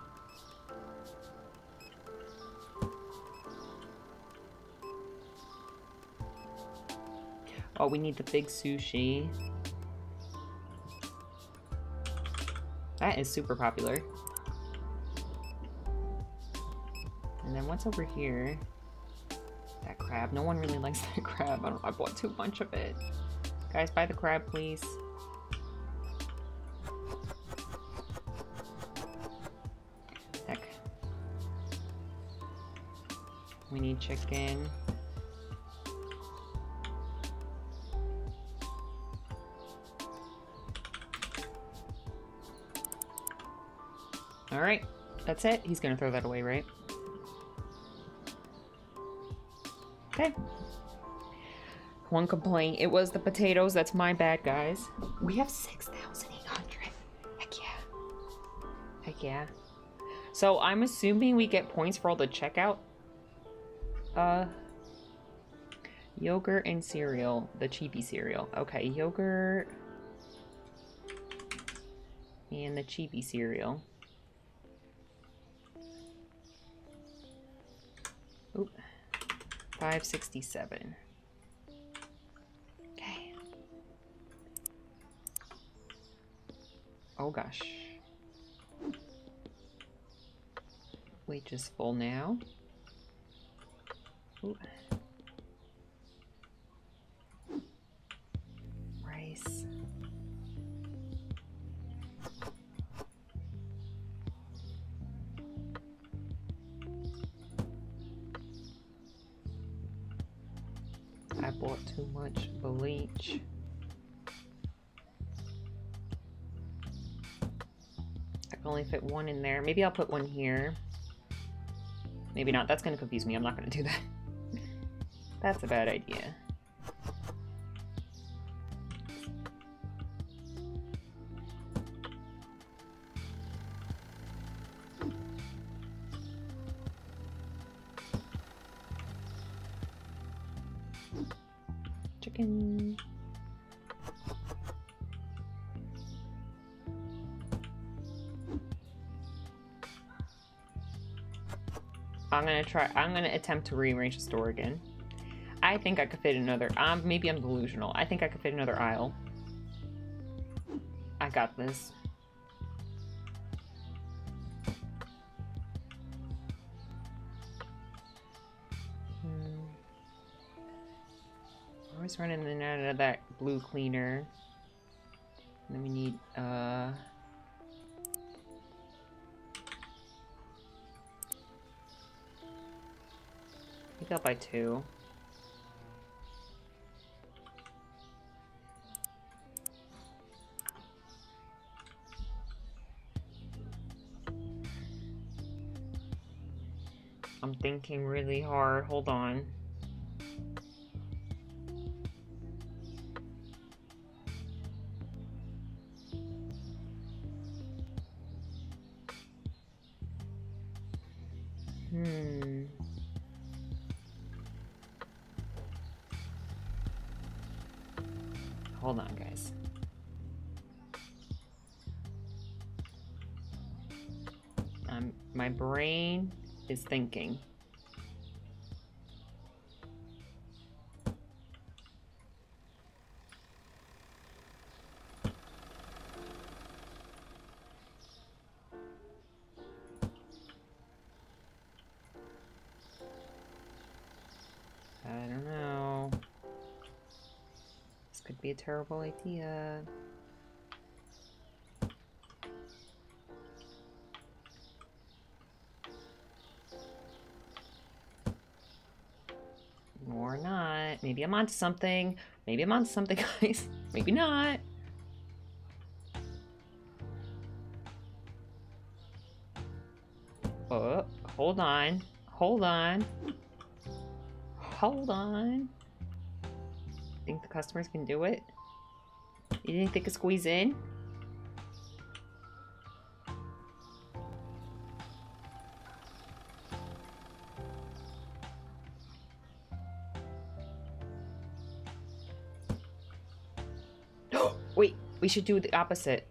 Oh, we need the big sushi. That is super popular. And then what's over here? That crab. No one really likes [LAUGHS] that crab. I I bought too much of it. Guys, buy the crab, please. Chicken. Alright. That's it. He's gonna throw that away, right? Okay. One complaint. It was the potatoes. That's my bad, guys. We have 6,800. Heck yeah. Heck yeah. So I'm assuming we get points for all the checkout. Uh, yogurt and cereal. The cheapy cereal. Okay, yogurt. And the cheapy cereal. Oop. 567. Okay. Oh gosh. Wage is full now. Rice. I bought too much bleach. I can only fit one in there. Maybe I'll put one here. Maybe not. That's going to confuse me. I'm not going to do that. That's a bad idea. Chicken. I'm gonna try. I'm gonna attempt to rearrange the store again. I think I could fit another. Um, maybe I'm delusional. I think I could fit another aisle. I got this. Hmm. Always running in and out of that blue cleaner. Then we need uh. Take out by two. Thinking really hard. Hold on. Hmm. Hold on, guys. Um, my brain is thinking. A terrible idea. Or not. Maybe I'm onto something. Maybe I'm onto something, [LAUGHS] guys. Maybe not. Oh, hold on. Hold on. Hold on. Customers can do it? You think they could squeeze in? [GASPS] wait, we should do the opposite.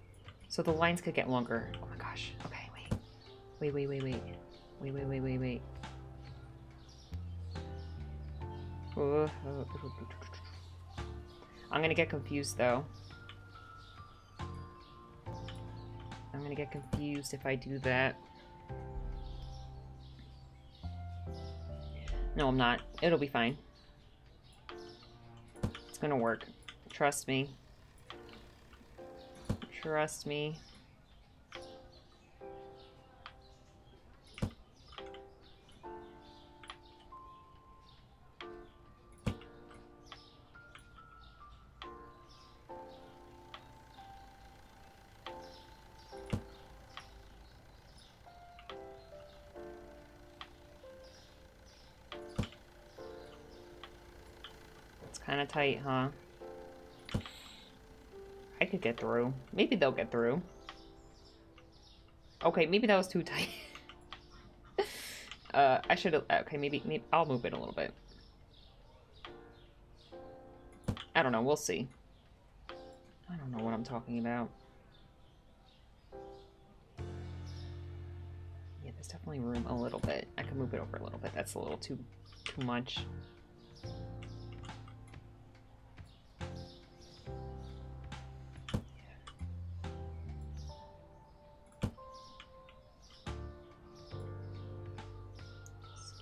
So the lines could get longer. Oh my gosh. Okay, wait. Wait, wait, wait, wait. Wait, wait, wait, wait, wait. Uh, I'm gonna get confused though. I'm gonna get confused if I do that. No, I'm not. It'll be fine. It's gonna work. Trust me. Trust me. Tight, huh? I could get through. Maybe they'll get through. Okay, maybe that was too tight. [LAUGHS] uh, I should have... Okay, maybe, maybe... I'll move it a little bit. I don't know. We'll see. I don't know what I'm talking about. Yeah, there's definitely room a little bit. I can move it over a little bit. That's a little too too much.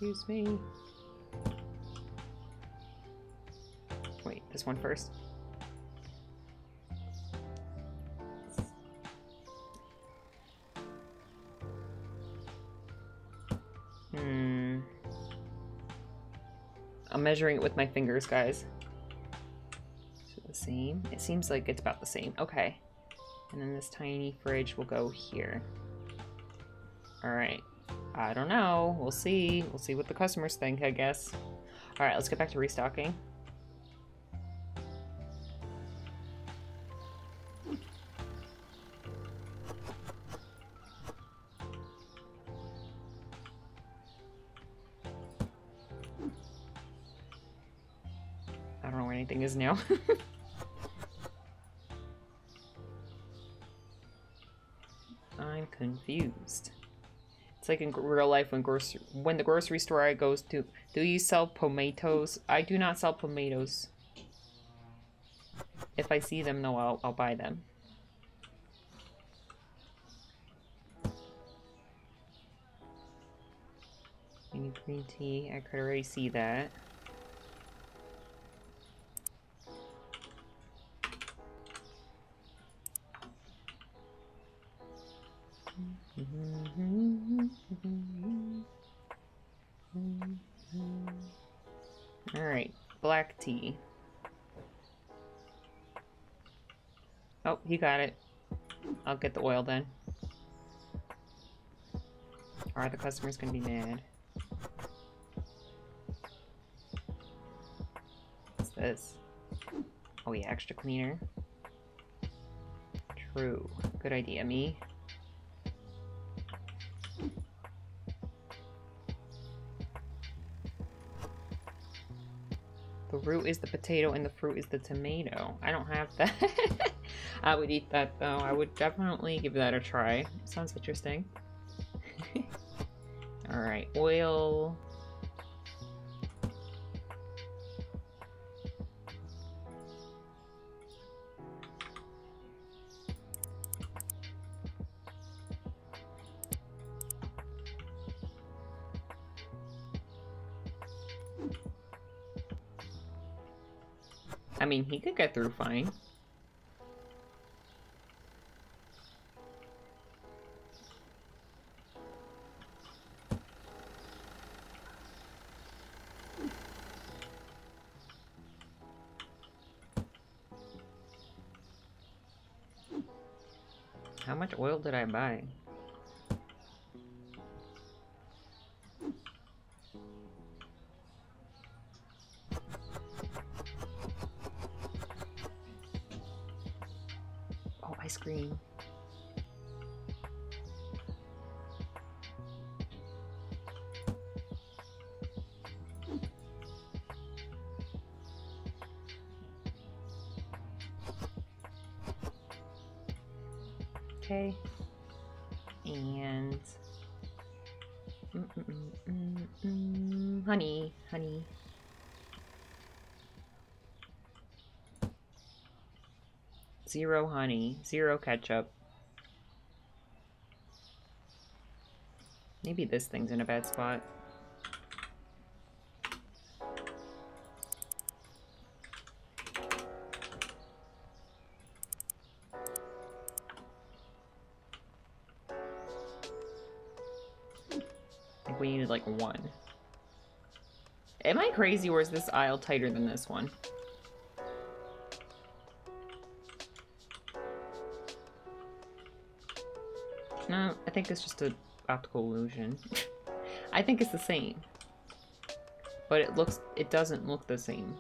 Excuse me. Wait, this one first. Hmm. I'm measuring it with my fingers, guys. Is it the same? It seems like it's about the same. Okay. And then this tiny fridge will go here. Alright. I don't know. We'll see. We'll see what the customers think, I guess. Alright, let's get back to restocking. I don't know where anything is now. [LAUGHS] I'm confused. Like in real life when grocery when the grocery store I goes to. Do you sell tomatoes? I do not sell tomatoes. If I see them, no, I'll I'll buy them. Any green tea? I could already see that. Tea. Oh, you got it. I'll get the oil then. Are the customers gonna be mad? What's this? Oh yeah, extra cleaner. True. Good idea, me. Root is the potato and the fruit is the tomato. I don't have that. [LAUGHS] I would eat that though. I would definitely give that a try. Sounds interesting. [LAUGHS] Alright, oil. He could get through fine. How much oil did I buy? Zero honey, zero ketchup. Maybe this thing's in a bad spot. I think we needed like one. Am I crazy or is this aisle tighter than this one? No, I think it's just an optical illusion. I think it's the same. But it looks, it doesn't look the same.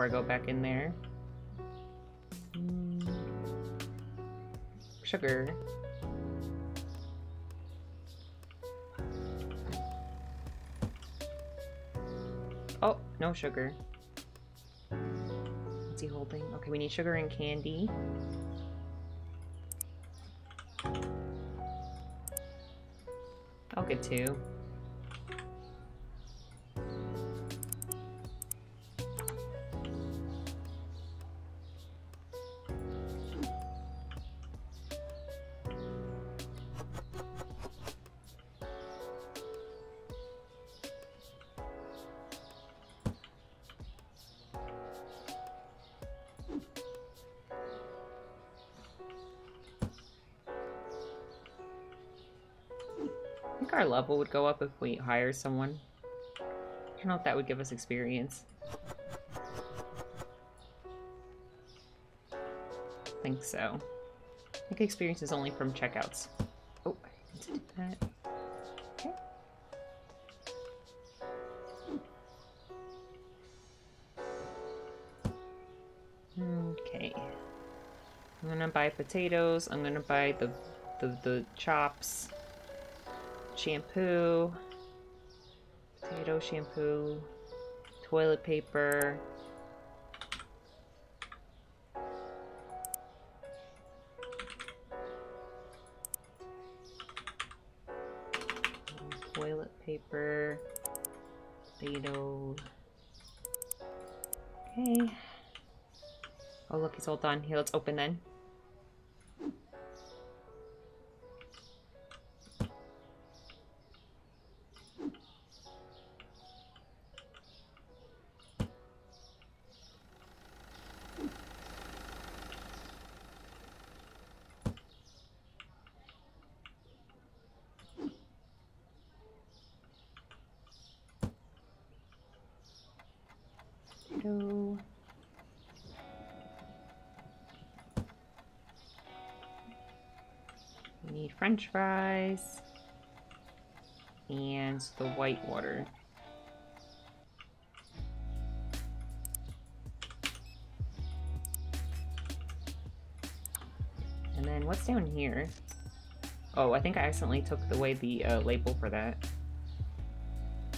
Before I go back in there. Sugar. Oh, no sugar. What's he holding? Okay, we need sugar and candy. I'll get two. Level would go up if we hire someone. I don't know if that would give us experience. I think so. I think experience is only from checkouts. Oh, I do that. Okay. Okay. I'm gonna buy potatoes. I'm gonna buy the the, the chops, shampoo, potato shampoo, toilet paper. Toilet paper, potato. Okay. Oh, look, he's all done. Here, let's open then. French fries and the white water. And then what's down here? Oh, I think I accidentally took away the uh, label for that.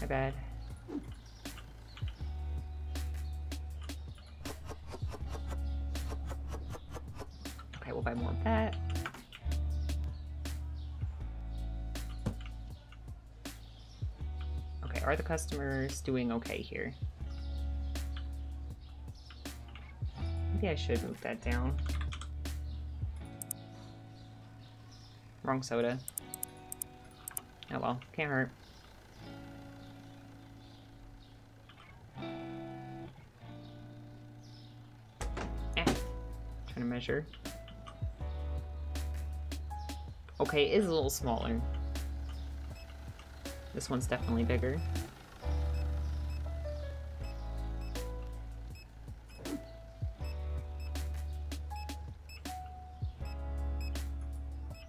My bad. Okay, we'll buy more of that. Are the customers doing okay here? Maybe I should move that down. Wrong soda. Oh well, can't hurt. Eh, trying to measure. Okay, it is a little smaller. This one's definitely bigger.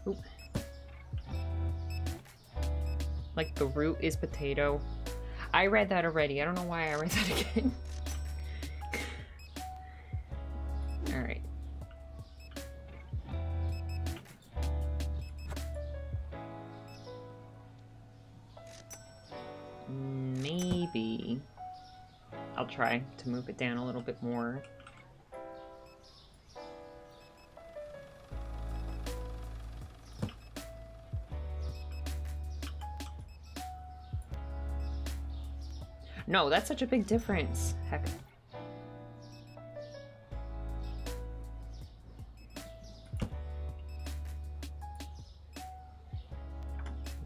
Oop. Like the root is potato. I read that already. I don't know why I read that [LAUGHS] again. To move it down a little bit more. No, that's such a big difference. Heck.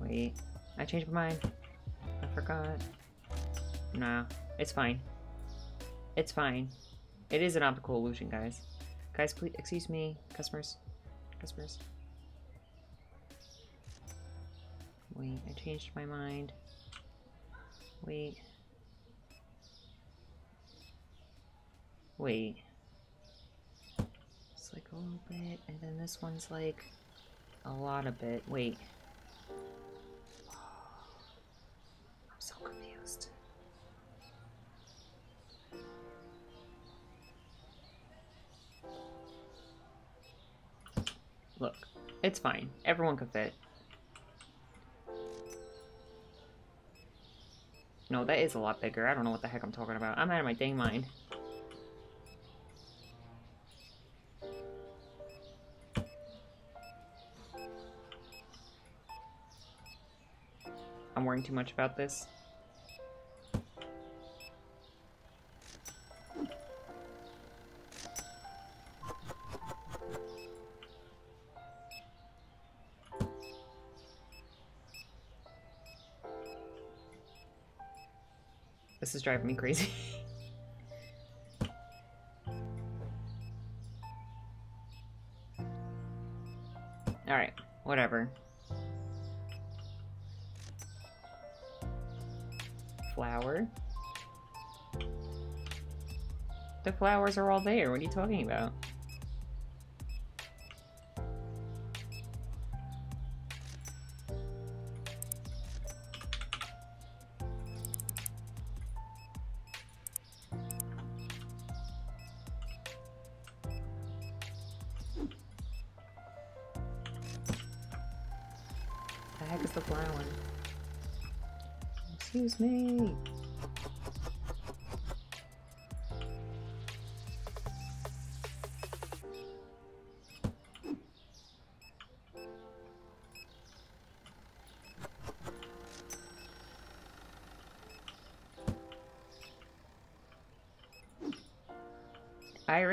Wait, I changed my mind. I forgot. Nah, it's fine. It's fine. It is an optical illusion, guys. Guys, please, excuse me. Customers. Customers. Wait, I changed my mind. Wait. Wait. It's like a little bit, and then this one's like a lot of bit. Wait. Everyone can fit. No, that is a lot bigger. I don't know what the heck I'm talking about. I'm out of my dang mind. I'm worrying too much about this. driving me crazy. [LAUGHS] Alright, whatever. Flour. The flours are all there. What are you talking about?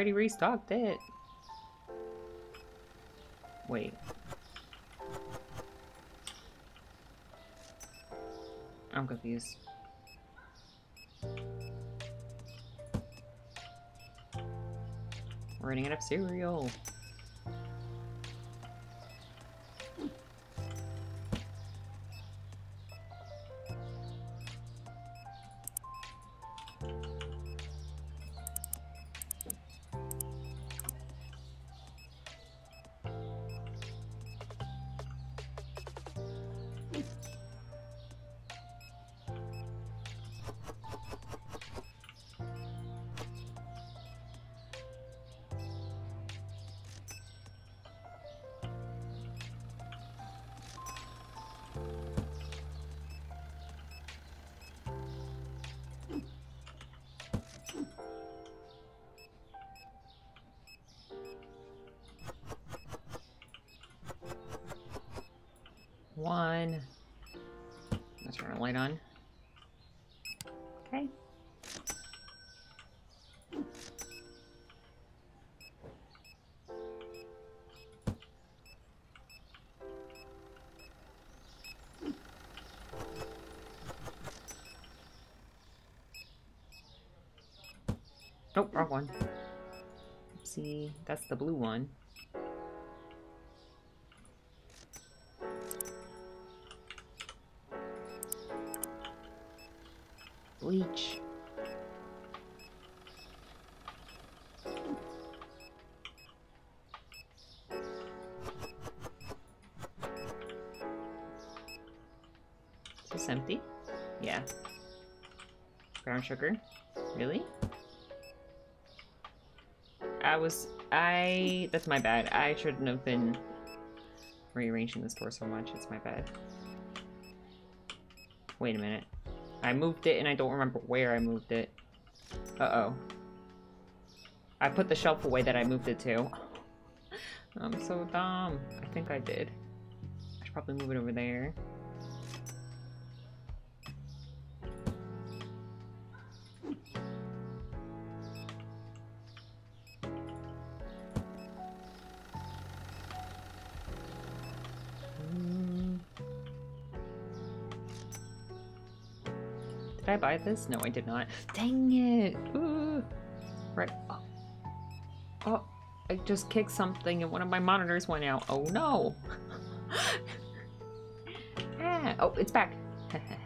Already restocked it. Wait. I'm confused. Running out of cereal. Oh, wrong one. See, that's the blue one. Bleach. Is this empty? Yeah. Brown sugar? Really? Was... I... That's my bad. I shouldn't have been rearranging the store so much. It's my bad. Wait a minute. I moved it and I don't remember where I moved it. Uh-oh. I put the shelf away that I moved it to. I'm so dumb. I think I did. I should probably move it over there. Buy this? No, I did not. Dang it! Ooh. Right. Oh. oh, I just kicked something and one of my monitors went out. Oh no! [LAUGHS] ah. Oh, it's back. [LAUGHS]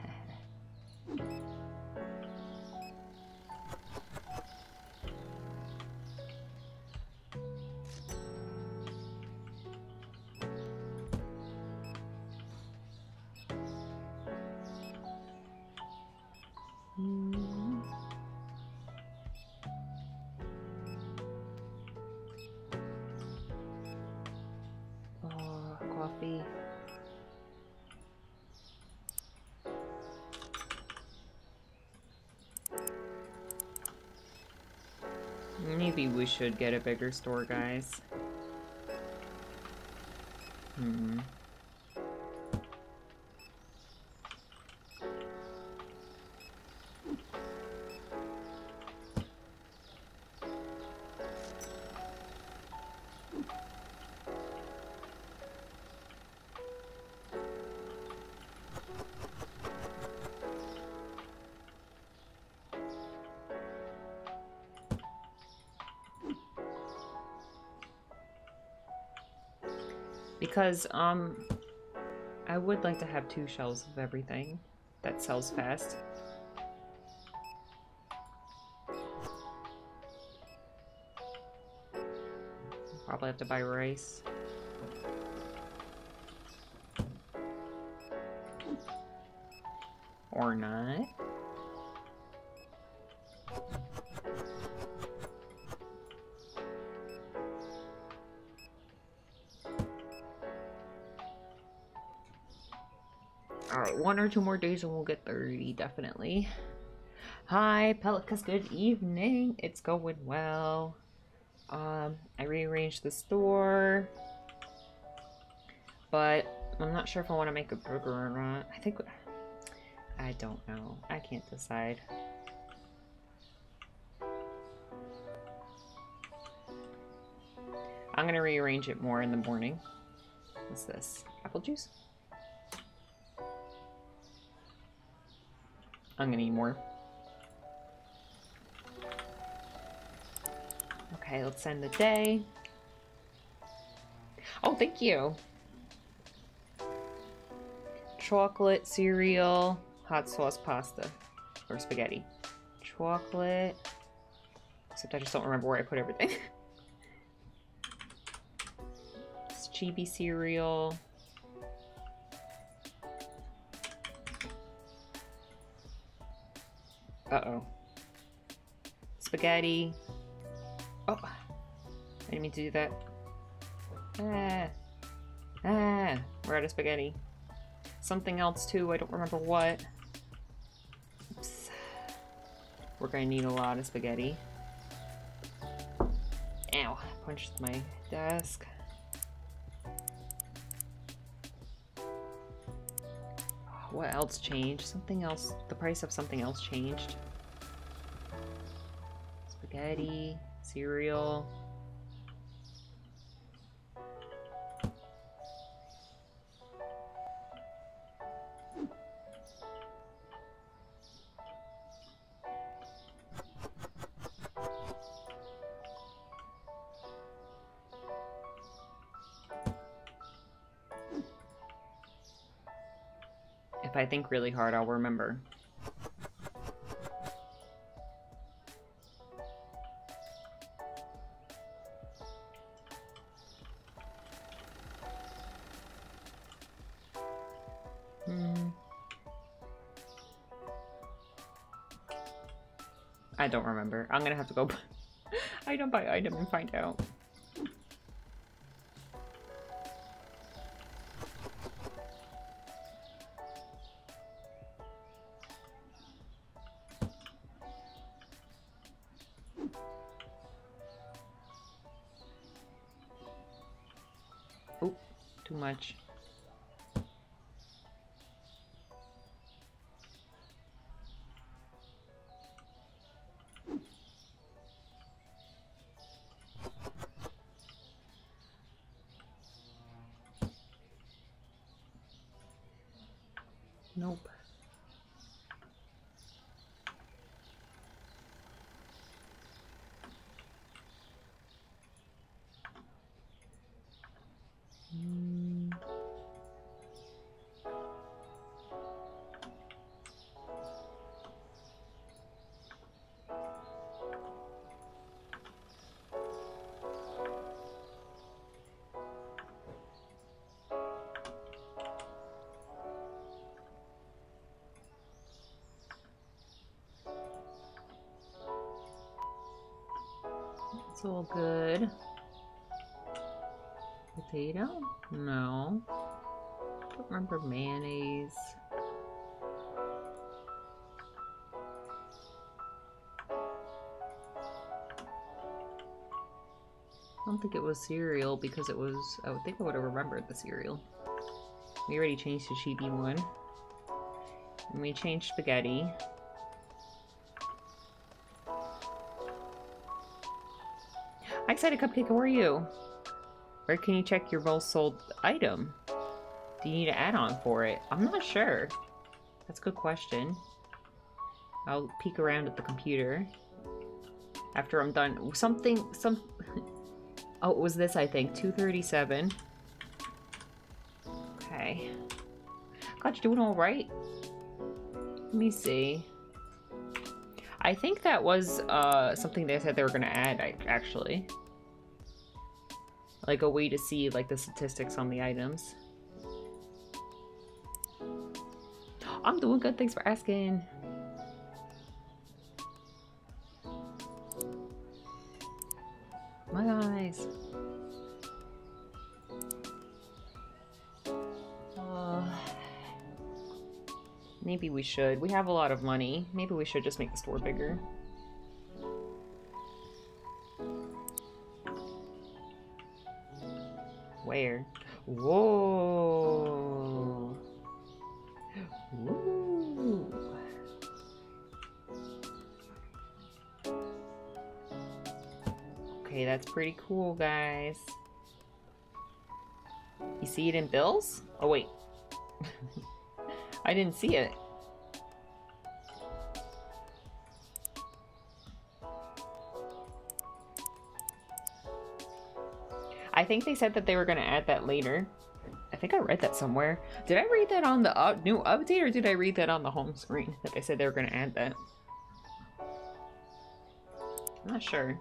should get a bigger store, guys. Hmm. because um, I would like to have two shelves of everything that sells fast. Probably have to buy rice. Or not. One or two more days and we'll get 30, definitely. Hi, Pelicus, good evening. It's going well. Um, I rearranged the store. But I'm not sure if I want to make a burger or not. I think... I don't know. I can't decide. I'm going to rearrange it more in the morning. What's this? Apple juice? I'm gonna need more. Okay, let's end the day. Oh, thank you. Chocolate, cereal, hot sauce pasta, or spaghetti. Chocolate. Except I just don't remember where I put everything. [LAUGHS] it's chibi cereal. Uh-oh. Spaghetti. Oh. I didn't mean to do that. Ah. Ah. We're out of spaghetti. Something else too, I don't remember what. Oops. We're gonna need a lot of spaghetti. Ow. Punched my desk. What else changed? Something else, the price of something else changed. Spaghetti, cereal. Think really hard, I'll remember. Hmm. I don't remember. I'm gonna have to go [LAUGHS] item by item and find out. It's all good. Potato? No. Don't remember mayonnaise. I don't think it was cereal because it was, I would think I would have remembered the cereal. We already changed to chibi one. And we changed spaghetti. Excited, Cupcake. How are you? Where can you check your most sold item? Do you need an add-on for it? I'm not sure. That's a good question. I'll peek around at the computer after I'm done. Something, some... [LAUGHS] Oh, it was this, I think. 237. Okay. God, you doing all right? Let me see. I think that was uh, something they said they were going to add, actually. Like a way to see like the statistics on the items. I'm doing good. Thanks for asking. My eyes. Uh, maybe we should. We have a lot of money. Maybe we should just make the store bigger. Where? Whoa. Woo. Okay, that's pretty cool, guys. You see it in bills? Oh, wait. [LAUGHS] I didn't see it. Think they said that they were going to add that later. I think I read that somewhere. Did I read that on the uh, new update or did I read that on the home screen that they said they were going to add that? I'm not sure.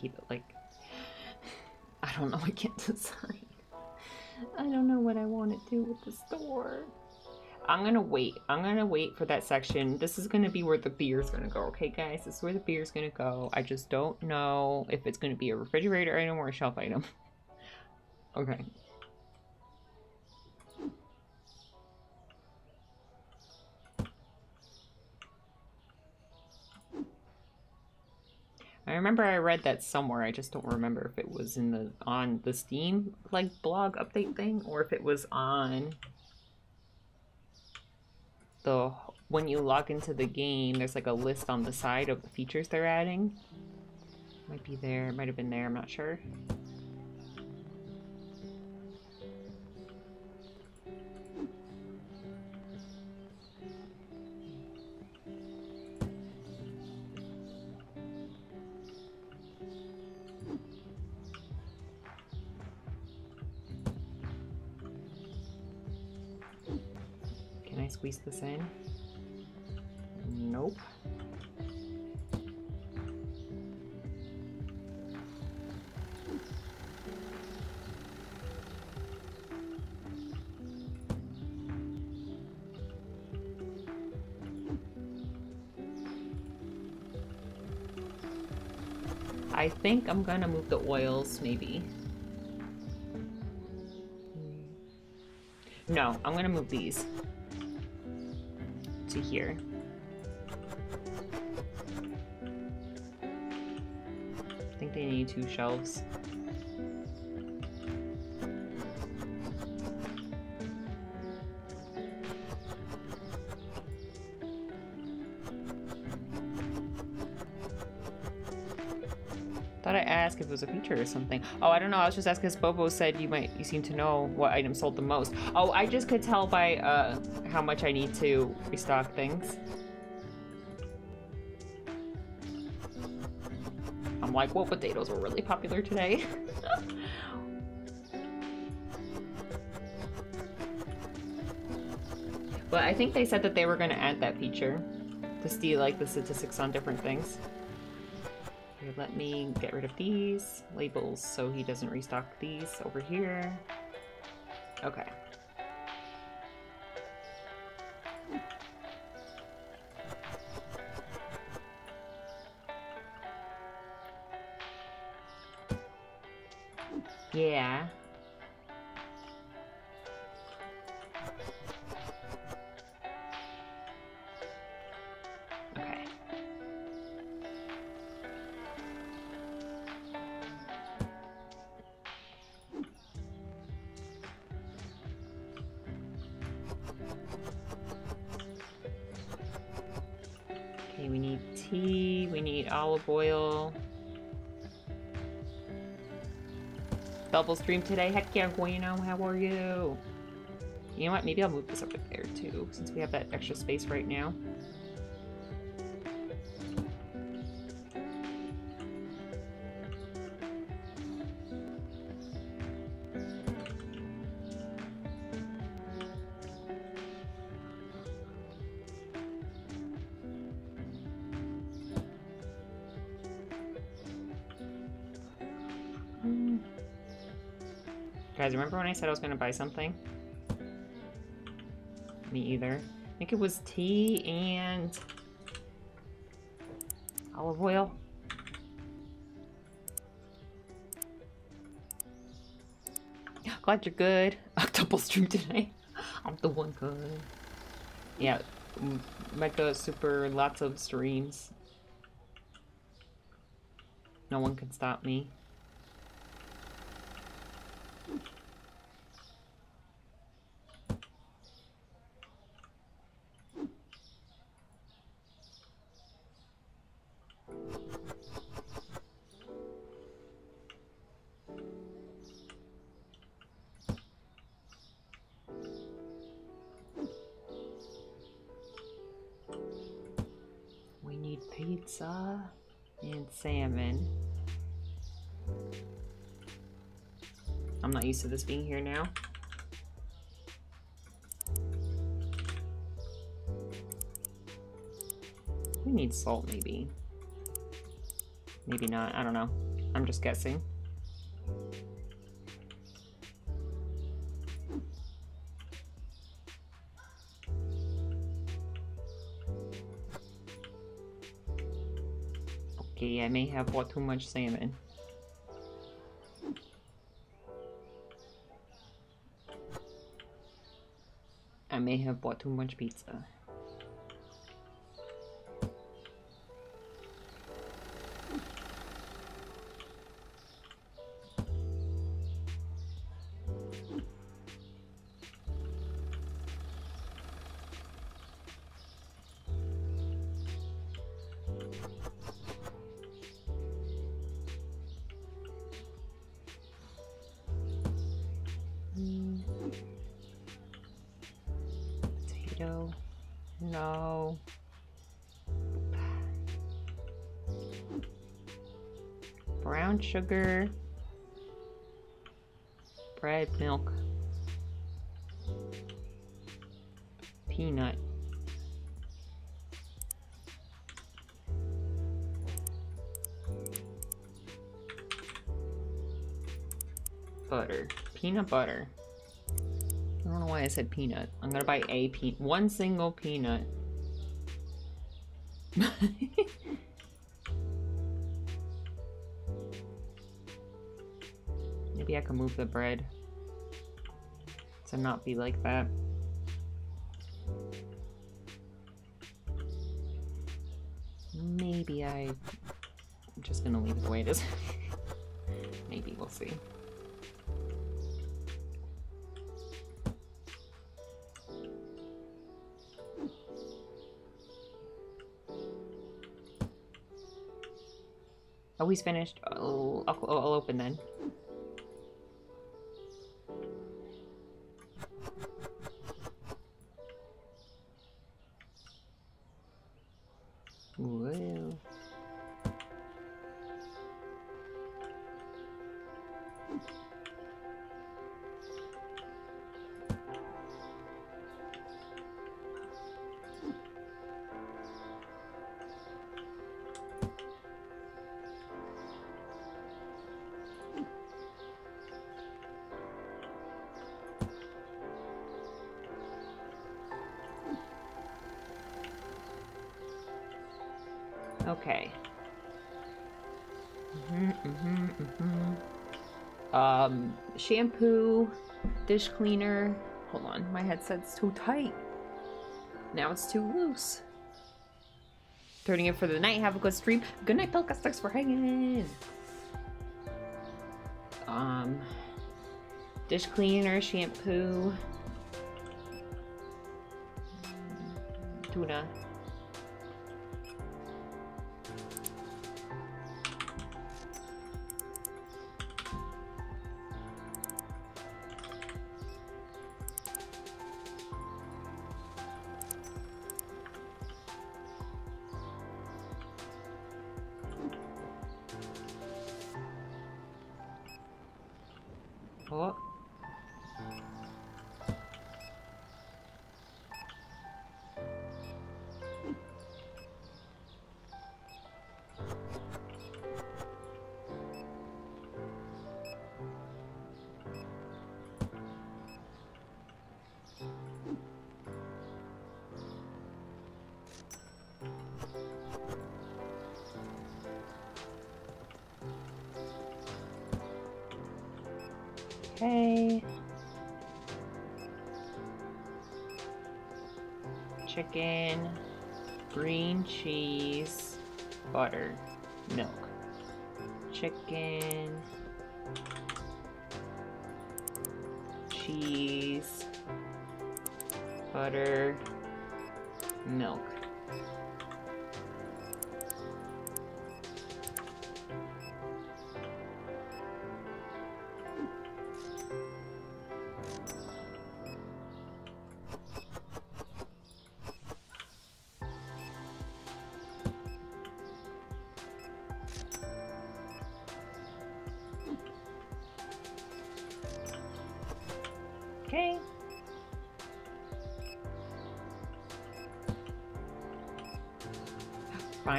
Keep it like [SIGHS] I don't know, [LAUGHS] I can't decide. I don't know what I want to do with the store. I'm gonna wait. I'm gonna wait for that section. This is gonna be where the beer's gonna go, okay guys? This is where the beer's gonna go. I just don't know if it's gonna be a refrigerator item or a shelf item. [LAUGHS] okay. I remember I read that somewhere. I just don't remember if it was in the on the Steam like blog update thing or if it was on the when you log into the game. There's like a list on the side of the features they're adding. Might be there. Might have been there. I'm not sure. Squeeze this in? Nope. I think I'm gonna move the oils, maybe. No, I'm gonna move these to here. I think they need two shelves. Thought I asked if it was a feature or something. Oh, I don't know. I was just asking because Bobo said you might you seem to know what item sold the most. Oh, I just could tell by uh how much I need to restock things. I'm like, well, potatoes were really popular today. [LAUGHS] but I think they said that they were going to add that feature to see like the statistics on different things. Okay, let me get rid of these labels so he doesn't restock these over here. Okay. Yeah. Stream today. Heck yeah, Guino, how are you? You know what? Maybe I'll move this over there too, since we have that extra space right now. Remember when I said I was going to buy something? Me either. I think it was tea and olive oil. Glad you're good. Octopus stream tonight. I'm the one good. Yeah, Mecca super lots of streams. No one can stop me. Used to this being here now. We need salt, maybe. Maybe not. I don't know. I'm just guessing. Okay, I may have bought too much salmon. Bought too much pizza. Sugar. Bread, milk. Peanut. Butter. Peanut butter. I don't know why I said peanut. I'm gonna buy a peanut. One single peanut. [LAUGHS] I can move the bread to not be like that. Maybe I... I'm just gonna leave it the way it is. [LAUGHS] Maybe, we'll see. Oh, he's finished. I'll, I'll, I'll open then. Shampoo, dish cleaner. Hold on, my headset's too tight. Now it's too loose. Turning it for the night. Have a good stream. Good night, Pilka. Thanks for hanging. Um, dish cleaner, shampoo,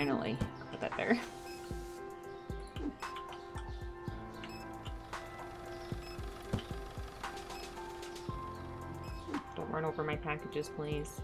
Finally, put that there. Don't run over my packages, please.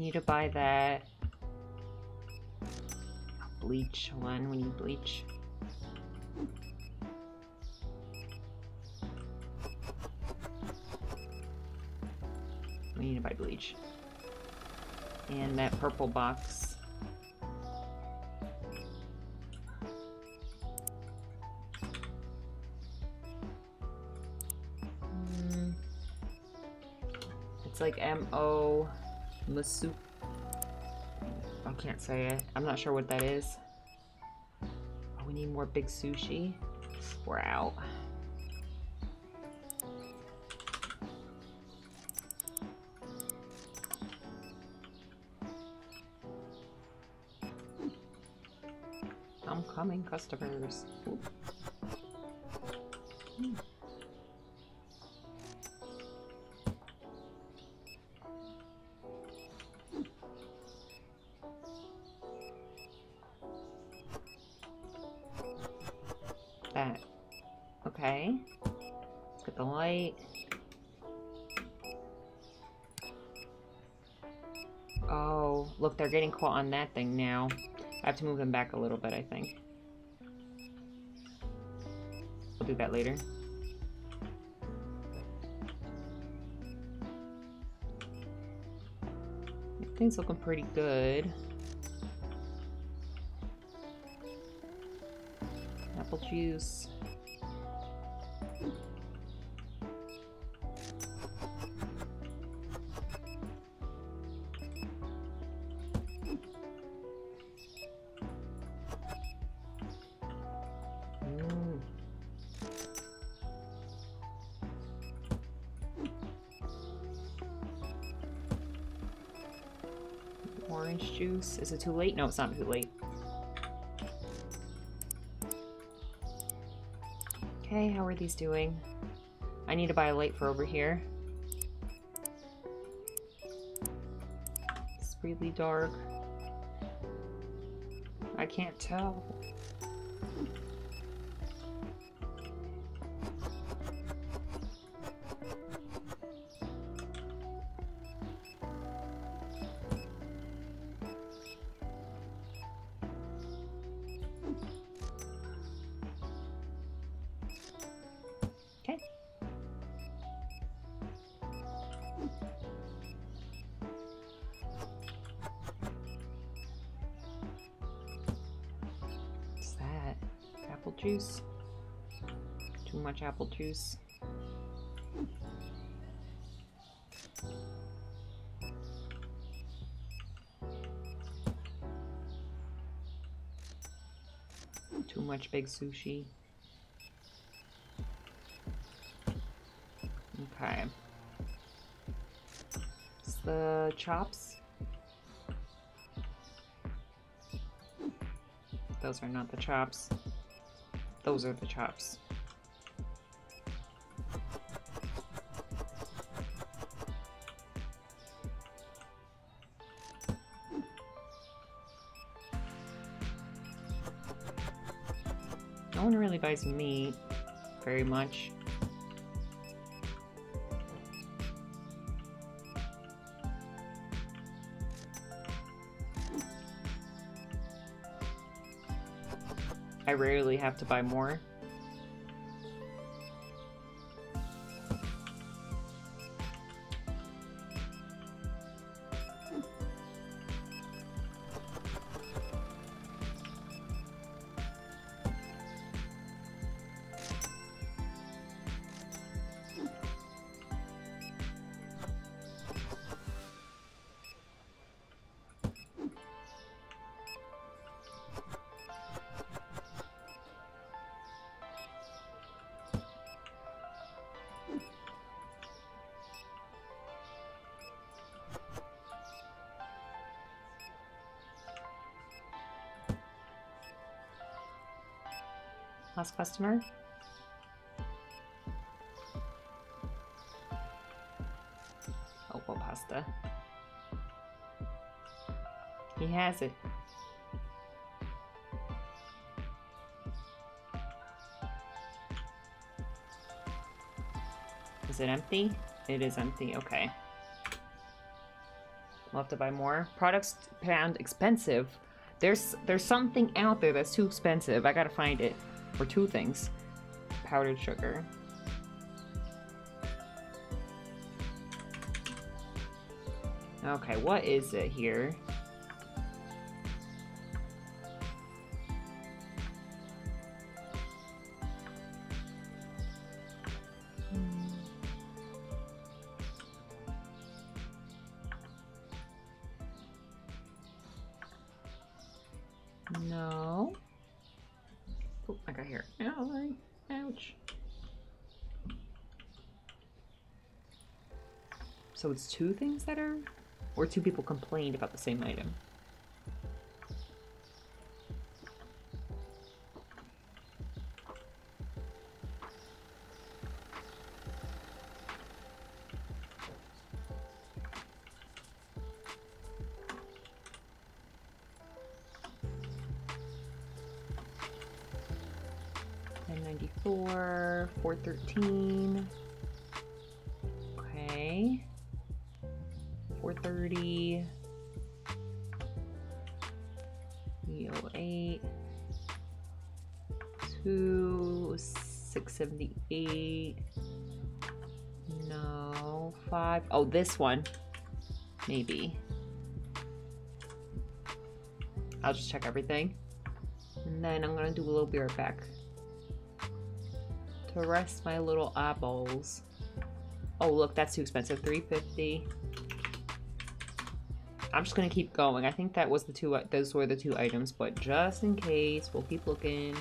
Need to buy that bleach one. when you bleach. We need to buy bleach. And that purple box. Mm. It's like M O Masu. I can't say it. I'm not sure what that is. Oh, we need more big sushi. We're out. I'm coming, customers. On that thing now. I have to move them back a little bit, I think. We'll do that later. Things looking pretty good. Apple juice. It too late? No, it's not too late. Okay, how are these doing? I need to buy a light for over here. It's really dark. I can't tell. Much big sushi. Okay. It's the chops. Those are not the chops. Those are the chops. One meat very much. I rarely have to buy more. Last customer. Oh, elbow pasta. He has it. Is it empty? It is empty, okay. We'll have to buy more. Products pound expensive. There's there's something out there that's too expensive. I gotta find it for two things powdered sugar. Okay, what is it here? So it's two things that are, or two people complained about the same item. Oh, this one. Maybe. I'll just check everything. And then I'm gonna do a little beer back. To rest my little eyeballs. Oh, look, that's too expensive. 350. I'm just gonna keep going. I think that was the two, those were the two items, but just in case, we'll keep looking.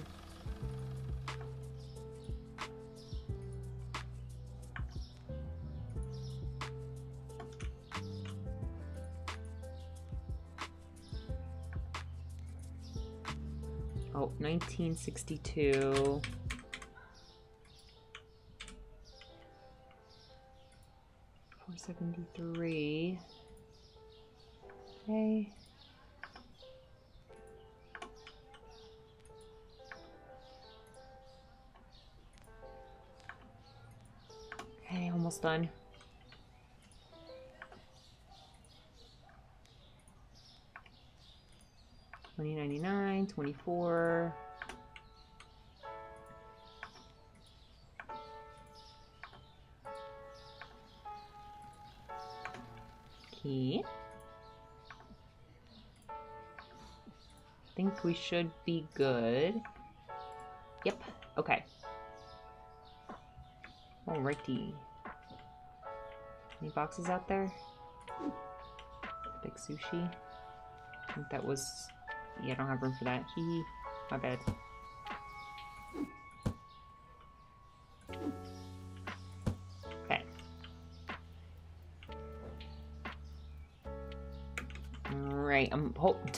1962. Four seventy three. Okay. Okay, almost done. Twenty ninety nine, twenty four. Okay. think we should be good. Yep, okay. Alrighty. Any boxes out there? Big sushi. I think that was... Yeah, I don't have room for that. Hee My bad.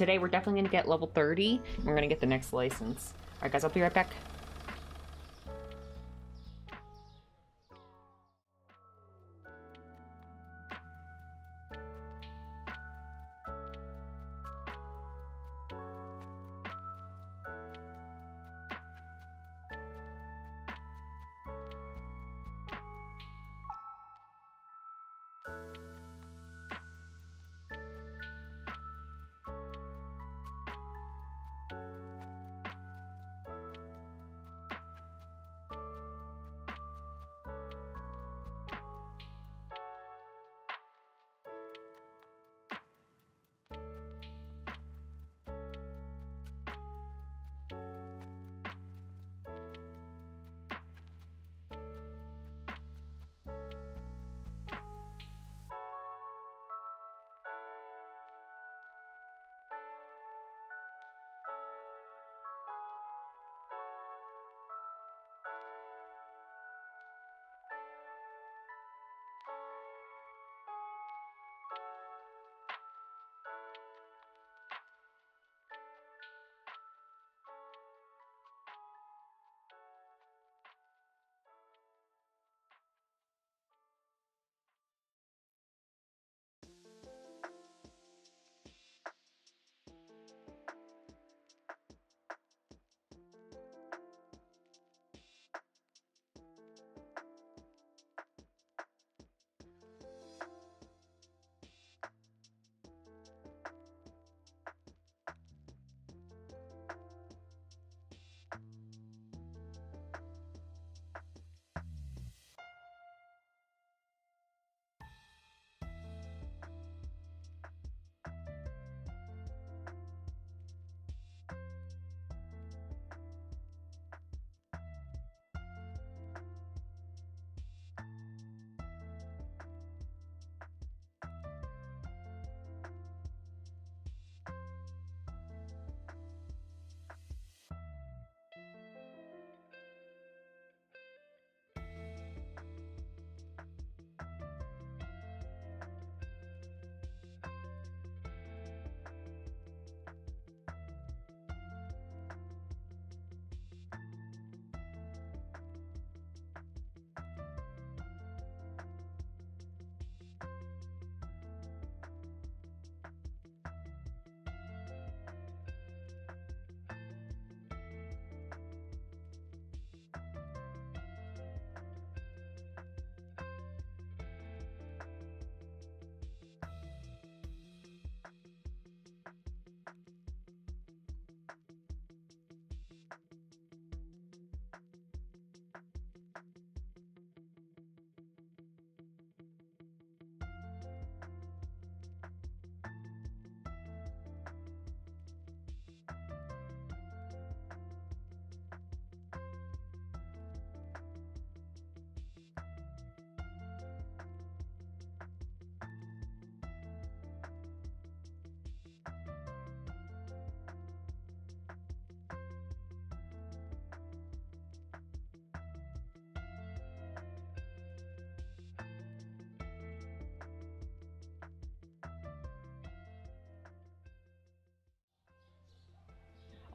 Today we're definitely gonna get level 30. We're gonna get the next license. Alright guys, I'll be right back.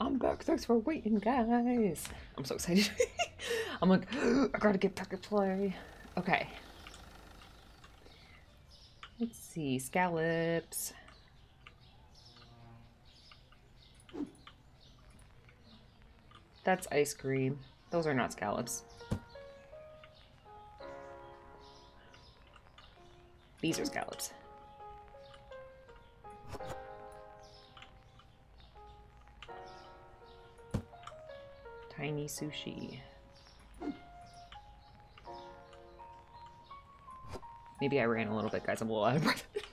I'm back. Thanks for waiting, guys. I'm so excited. [LAUGHS] I'm like, [GASPS] I gotta get back to play. Okay. Let's see, scallops. That's ice cream. Those are not scallops. These are scallops. Sushi. Maybe I ran a little bit, guys. I'm a little out of breath. [LAUGHS]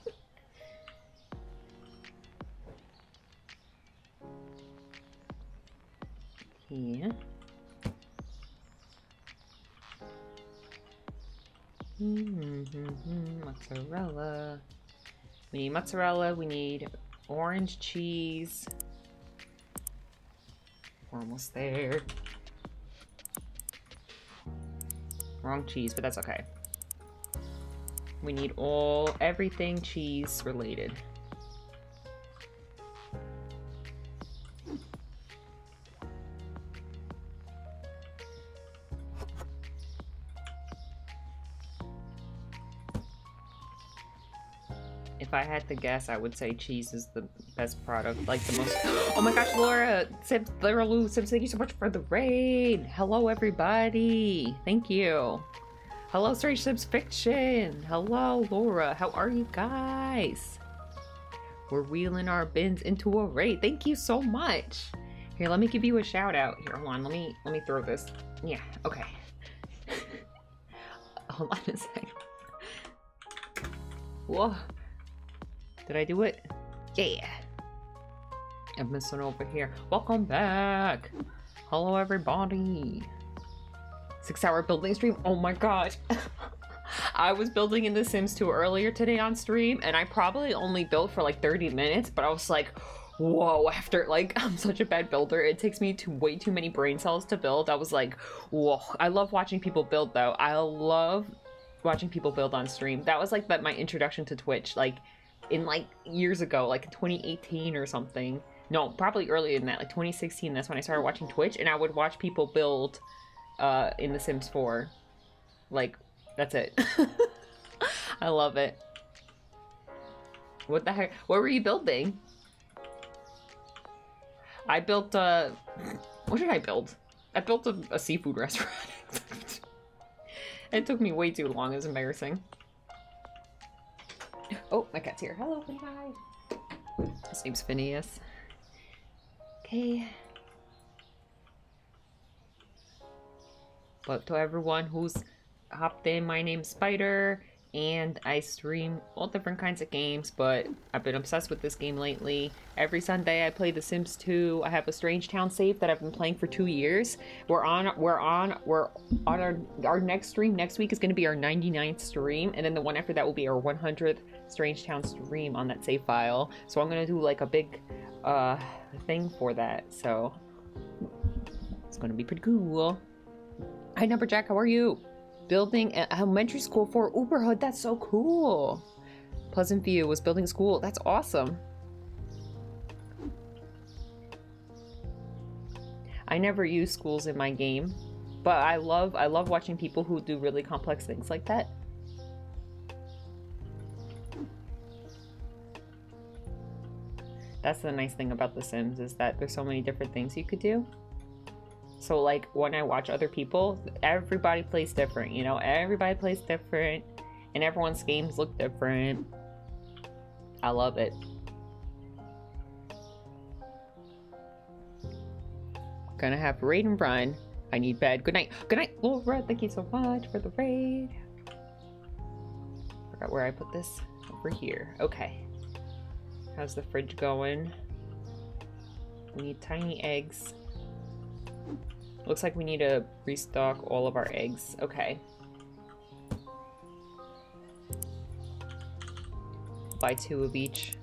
-hmm, mozzarella. We need mozzarella. We need orange cheese. We're almost there. Wrong cheese, but that's okay. We need all, everything cheese related. Had to guess, I would say cheese is the best product, like the most. [GASPS] Oh my gosh, Laura, Sims, Laura Lou, Sims, thank you so much for the raid. Hello, everybody. Thank you. Hello, Strange Sims Fiction. Hello, Laura. How are you guys? We're wheeling our bins into a raid. Thank you so much. Here, let me give you a shout out. Here, hold on. Let me let me throw this. Yeah. Okay. [LAUGHS] hold on a second. Whoa. Did I do it? Yeah. I'm missing over here. Welcome back. Hello, everybody. Six hour building stream? Oh my god. [LAUGHS] I was building in The Sims 2 earlier today on stream, and I probably only built for like 30 minutes, but I was like, whoa, after like, [LAUGHS] I'm such a bad builder. It takes me to way too many brain cells to build. I was like, whoa. I love watching people build though. I love watching people build on stream. That was like my introduction to Twitch, like in like years ago, like 2018 or something. No, probably earlier than that, like 2016. That's when I started watching Twitch, and I would watch people build uh, in The Sims 4. Like, that's it. [LAUGHS] I love it. What the heck? What were you building? I built a... What did I build? I built a, a seafood [LAUGHS] restaurant. it took me way too long. It's embarrassing. Oh, my cat's here. Hello, hi. His name's Phineas. Okay. But to everyone who's hopped in, my name's Spider, and I stream all different kinds of games, but I've been obsessed with this game lately. Every Sunday I play The Sims 2. I have a Strange Town save that I've been playing for two years. We're on we're on we're on our our next stream next week is gonna be our 99th stream, and then the one after that will be our 100th Strange Town stream on that save file. So I'm gonna do like a big uh thing for that. So it's gonna be pretty cool. Hi, Numberjack, how are you? Building an elementary school for Uberhood. That's so cool. Pleasant View was building school. That's awesome. I never use schools in my game, but I love I love watching people who do really complex things like that. That's the nice thing about The Sims is that there's so many different things you could do. So like when I watch other people, everybody plays different, you know, everybody plays different and everyone's games look different. I love it. Gonna have raid and run. I need bed. Good night. Good night, Laura. Thank you so much for the raid. Forgot where I put this. Over here. Okay. How's the fridge going? We need tiny eggs. Looks like we need to restock all of our eggs. Okay. Buy two of each.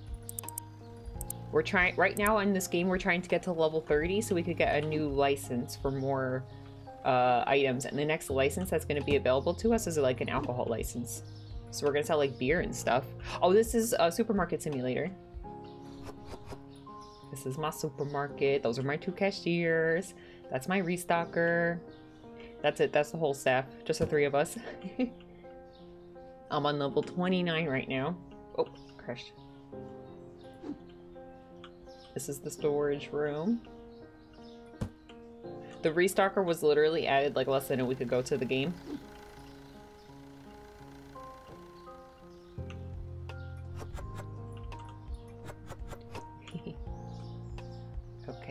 We're trying, right now in this game, we're trying to get to level 30 so we could get a new license for more uh, items. And the next license that's going to be available to us is like an alcohol license. So we're going to sell like beer and stuff. Oh, this is a supermarket simulator. This is my supermarket. Those are my two cashiers. That's my restocker. That's it. That's the whole staff. Just the three of us. [LAUGHS] I'm on level 29 right now. Oh, crashed. This is the storage room. The restocker was literally added like less than a week ago to the game.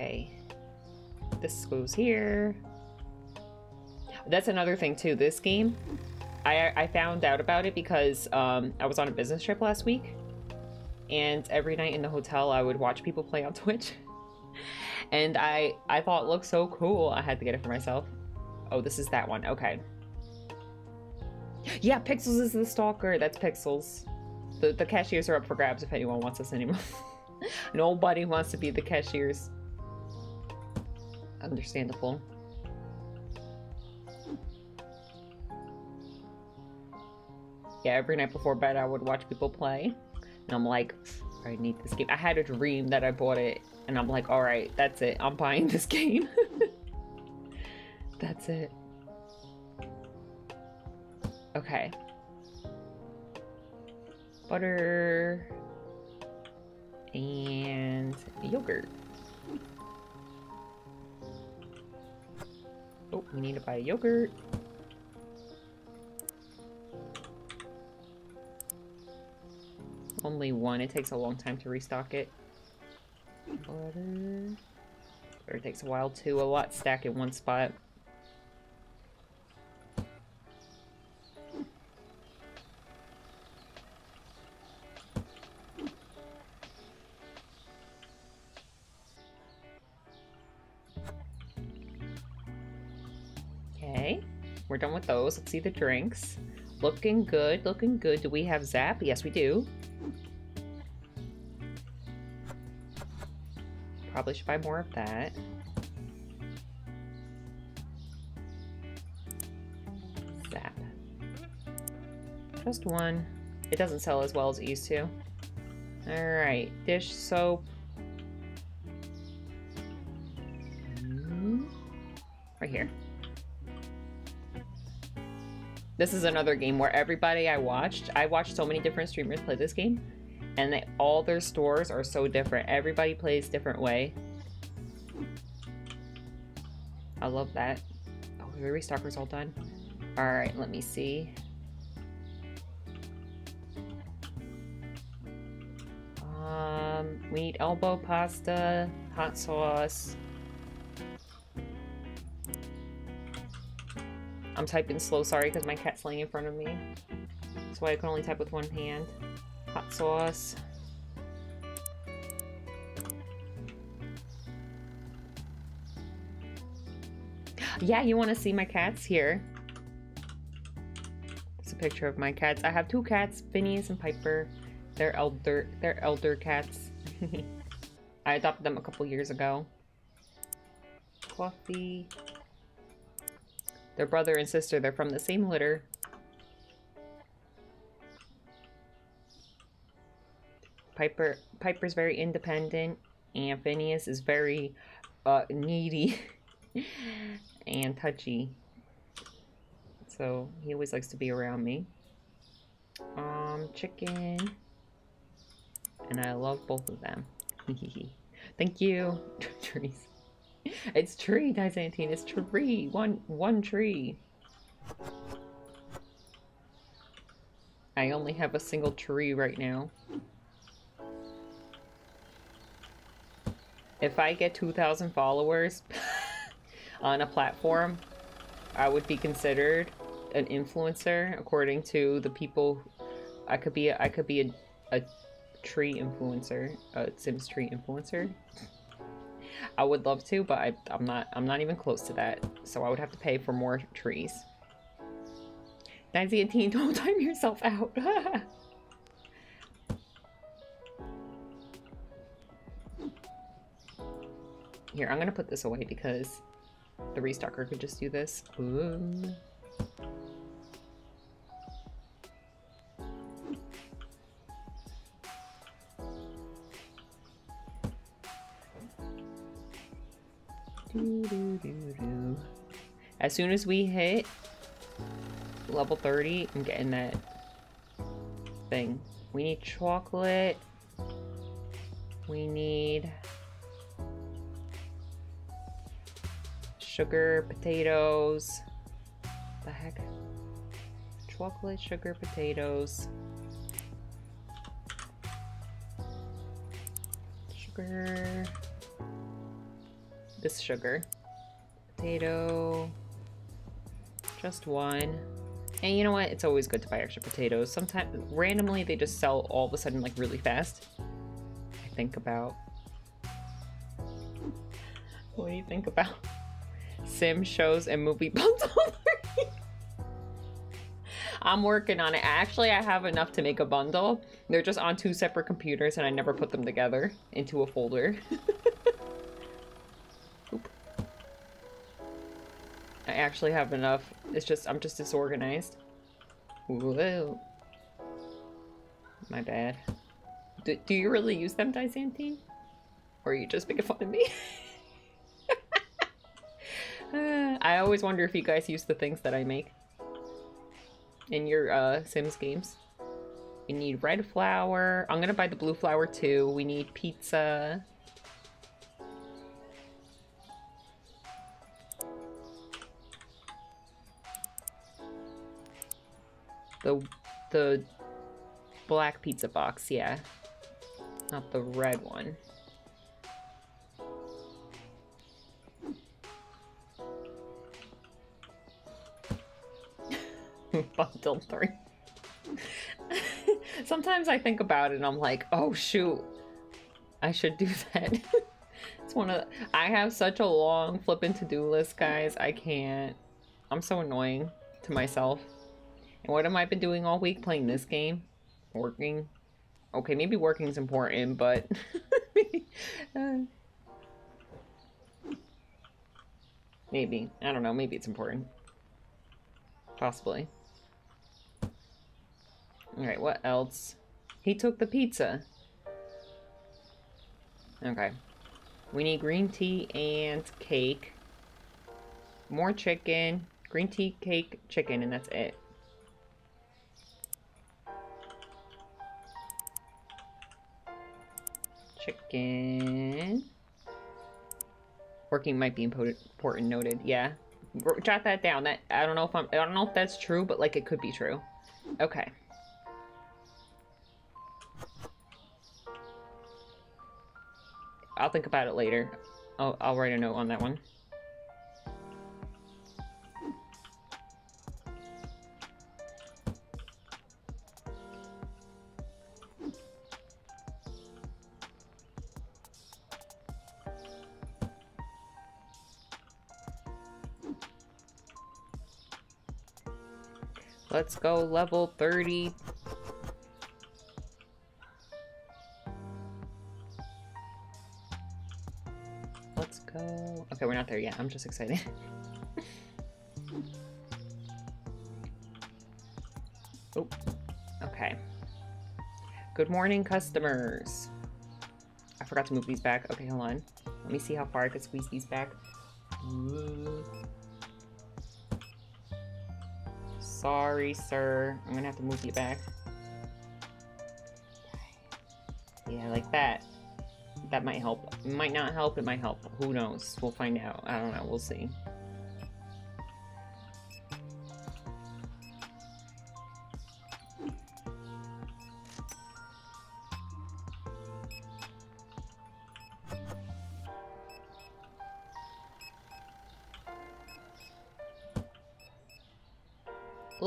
Okay. This goes here. That's another thing too. This game, I, I found out about it because um, I was on a business trip last week. And every night in the hotel, I would watch people play on [LAUGHS] Twitch. and I, I thought it looked so cool. I had to get it for myself. Oh, this is that one. Okay. Yeah, Pixels is the stalker. That's Pixels. The, the cashiers are up for grabs if anyone wants us anymore. [LAUGHS] Nobody wants to be the cashiers. Understandable. Yeah, every night before bed I would watch people play. And I'm like, I need this game. I had a dream that I bought it, and I'm like, all right, that's it. I'm buying this game. [LAUGHS] that's it. Okay. Butter and yogurt. Oh, we need to buy yogurt. Only one. It takes a long time to restock it. Butter. Or it takes a while to. A lot stack in one spot. We're done with those. Let's see the drinks. Looking good, looking good. Do we have Zap? Yes, we do. Probably should buy more of that. Zap. Just one. It doesn't sell as well as it used to. Alright, dish soap. Hmm. Right here. This is another game where everybody I watched, I watched so many different streamers play this game, and they, all their stores are so different. Everybody plays different way. I love that. Oh, the restocker's all done. All right, let me see. Um, we need elbow pasta, hot sauce. I'm typing slow, sorry, because my cat's laying in front of me. That's why I can only type with one hand. Hot sauce. [GASPS] Yeah, you want to see my cats here? It's a picture of my cats. I have two cats, Phineas and Piper. They're elder, they're elder cats. [LAUGHS] I adopted them a couple years ago. Coffee. They're brother and sister. They're from the same litter. Piper Piper's very independent, and Phineas is very uh, needy [LAUGHS] and touchy. So he always likes to be around me. Um, chicken. And I love both of them. [LAUGHS] Thank you. [LAUGHS] Trees. It's tree, Dizantine. It's tree. One one tree. I only have a single tree right now. If I get 2,000 followers [LAUGHS] on a platform, I would be considered an influencer according to the people. I could be. A, I could be a, a tree influencer, a Sims tree influencer. I would love to, but I, I'm not. I'm not even close to that. So I would have to pay for more trees. Nancy and Teen, [LAUGHS] don't time yourself out. [LAUGHS] Here, I'm gonna put this away because the restocker could just do this. Ooh. As soon as we hit level 30, I'm getting that thing. We need chocolate. We need sugar, potatoes. The heck? Chocolate, sugar, potatoes. Sugar. This sugar. Potato. Just one. And you know what? It's always good to buy extra potatoes. Sometimes, randomly, they just sell all of a sudden, like, really fast. I think about... What do you think about sim shows and movie [LAUGHS] bundle? I'm working on it. Actually, I have enough to make a bundle. They're just on two separate computers and I never put them together into a folder. [LAUGHS] actually have enough. It's just, I'm just disorganized. Whoa. My bad. Do, do you really use them, Dysantine? Or are you just making fun of me? uh, [LAUGHS] I always wonder if you guys use the things that I make in your uh, Sims games. We need red flour. I'm gonna buy the blue flour too. We need pizza. The the black pizza box, yeah. Not the red one. [LAUGHS] Bundle 3. [LAUGHS] Sometimes I think about it and I'm like, oh shoot, I should do [LAUGHS] that. it's one of the, I have such a long flipping to-do list, guys. I can't. I'm so annoying to myself. And what have I been doing all week? Playing this game? Working? Okay, maybe working is important, but... [LAUGHS] maybe. I don't know. Maybe it's important. Possibly. Alright, what else? He took the pizza. Okay. We need green tea and cake. More chicken. Green tea, cake, chicken, and that's it. Chicken. Working might be important noted. Yeah. Jot that down. That I don't know if I'm I don't know if that's true, but like it could be true. Okay. I'll think about it later. I'll, I'll write a note on that one. Let's go level 30 Let's go... Okay, we're not there yet. I'm just excited. [LAUGHS] oh, okay. Good morning, customers. I forgot to move these back. Okay, hold on. Let me see how far I could squeeze these back. Sorry, sir. I'm gonna have to move you back. Yeah, like that that might help. It might not help, it might help. Who knows? We'll find out. I don't know. We'll see.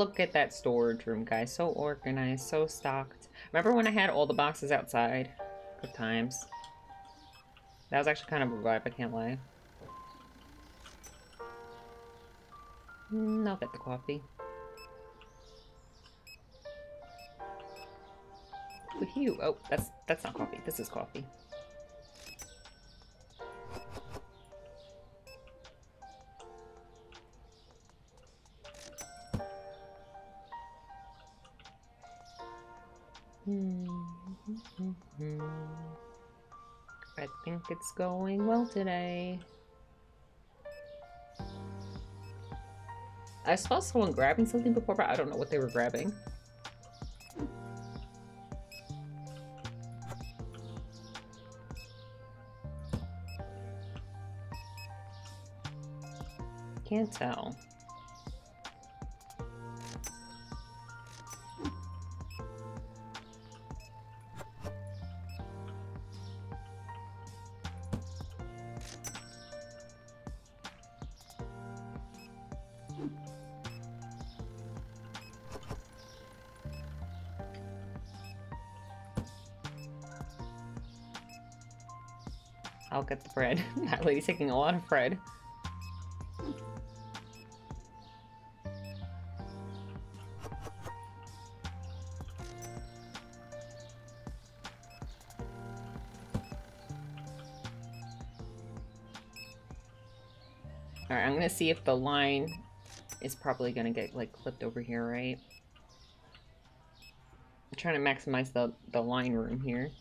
Look at that storage room, guys. So organized, so stocked. Remember when I had all the boxes outside? Good times. That was actually kind of a vibe, I can't lie. Mm, I'll get the coffee. Oh, that's that's not coffee. This is coffee. Think it's going well today. I saw someone grabbing something before, but I don't know what they were grabbing. Can't tell. Bread. [LAUGHS] that lady's taking a lot of bread. Alright, I'm gonna see if the line is probably gonna get like clipped over here, right? I'm trying to maximize the, the line room here.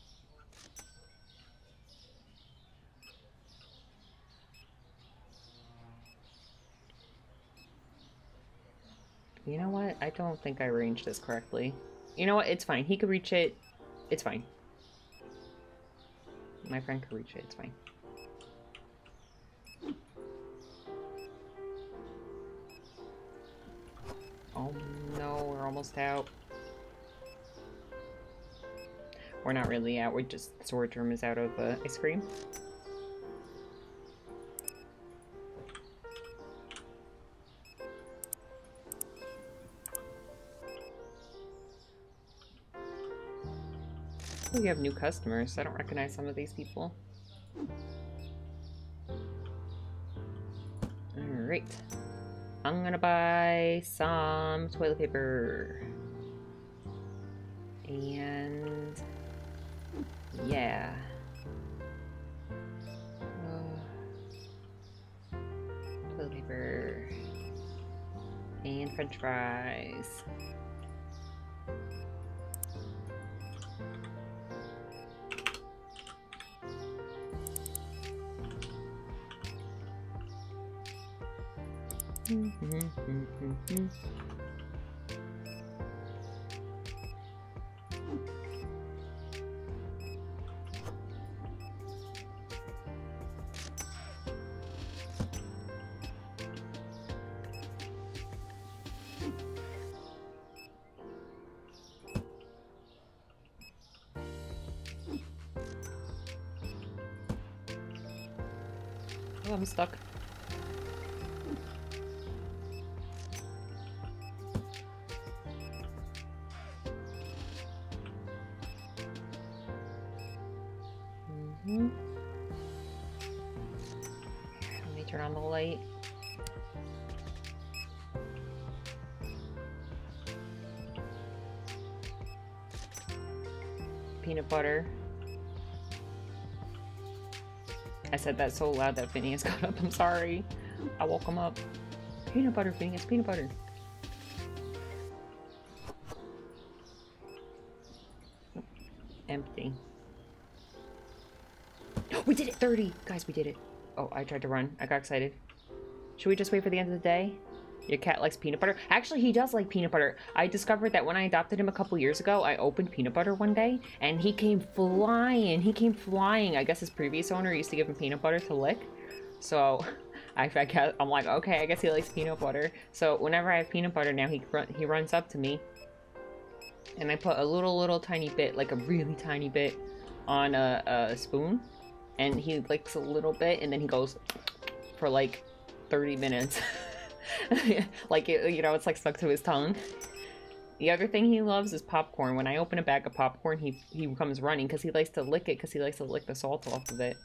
You know what? I don't think I arranged this correctly. You know what? It's fine. He could reach it. It's fine. My friend could reach it. It's fine. Oh no, we're almost out. We're not really out, we're just, storage room is out of uh, ice cream. We have new customers. I don't recognize some of these people. Alright. I'm gonna buy some toilet paper. And... Yeah. Toilet paper. And french fries. Mm-hmm. Said that so loud that Phineas [LAUGHS] got up. I'm sorry. I woke him up. Peanut butter, Phineas, peanut butter. Empty. [GASPS] We did it! 30! Guys, we did it. Oh, I tried to run. I got excited. Should we just wait for the end of the day? Your cat likes peanut butter? Actually, he does like peanut butter. I discovered that when I adopted him a couple years ago, I opened peanut butter one day, and he came flying. He came flying. I guess his previous owner used to give him peanut butter to lick. So, [LAUGHS] I, I guess, I'm like, okay, I guess he likes peanut butter. So, whenever I have peanut butter now, he, he runs up to me, and I put a little, little tiny bit, like a really tiny bit, on a, a spoon, and he licks a little bit, and then he goes for like 30 minutes. [LAUGHS] [LAUGHS] like, you know, it's like stuck to his tongue. The other thing he loves is popcorn. When I open a bag of popcorn, he, he comes running because he likes to lick it because he likes to lick the salt off of it.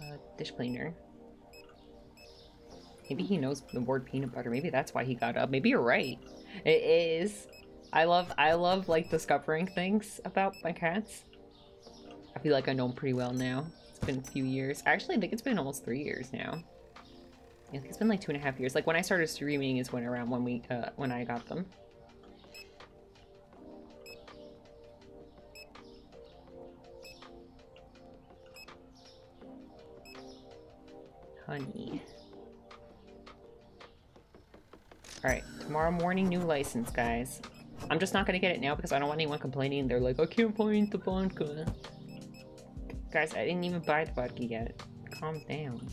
Uh, dish cleaner. Maybe he knows the word peanut butter. Maybe that's why he got up. Maybe you're right. It is. I love, I love like discovering things about my cats. I feel like I know them pretty well now. Been a few years. Actually, I think it's been almost three years now. I think it's been like two and a half years. Like when I started streaming is when around when we uh, when I got them. Honey. Alright, tomorrow morning, new license, guys. I'm just not gonna get it now because I don't want anyone complaining. They're like, I can't find the vodka. Guys, I didn't even buy the vodka yet. Calm down.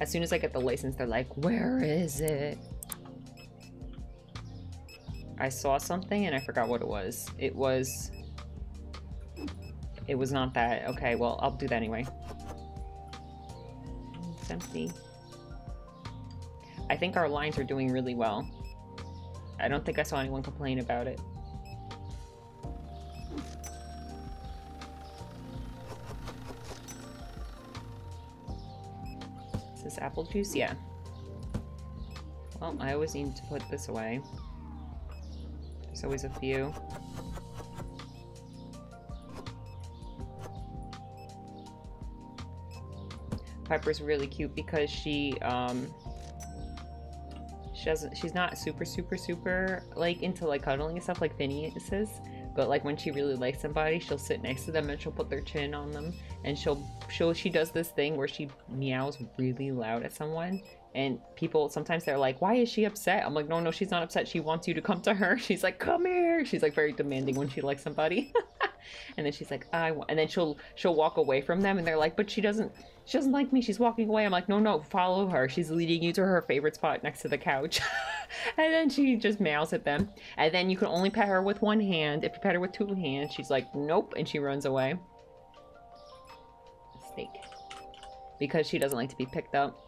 As soon as I get the license, they're like, where is it? I saw something and I forgot what it was. It was... It was not that. Okay, well, I'll do that anyway. It's empty. I think our lines are doing really well. I don't think I saw anyone complain about it. This apple juice? Yeah. Well, I always need to put this away. There's always a few. Piper's really cute because she, um, she doesn't, she's not super, super, super, like, into, like, cuddling and stuff like Phineas is. But, like, when she really likes somebody, she'll sit next to them and she'll put their chin on them. And she'll, she'll, she does this thing where she meows really loud at someone. And people, sometimes they're like, why is she upset? I'm like, no, no, she's not upset. She wants you to come to her. [LAUGHS] She's like, come here. She's, like, very demanding when she likes somebody. [LAUGHS] and then she's like, I want, and then she'll, she'll walk away from them and they're like, but she doesn't, she doesn't like me. She's walking away. I'm like, no, no, follow her. She's leading you to her favorite spot next to the couch. [LAUGHS] and then she just meows at them. And then you can only pet her with one hand. If you pet her with two hands, she's like, nope. And she runs away. Steak. Because she doesn't like to be picked up.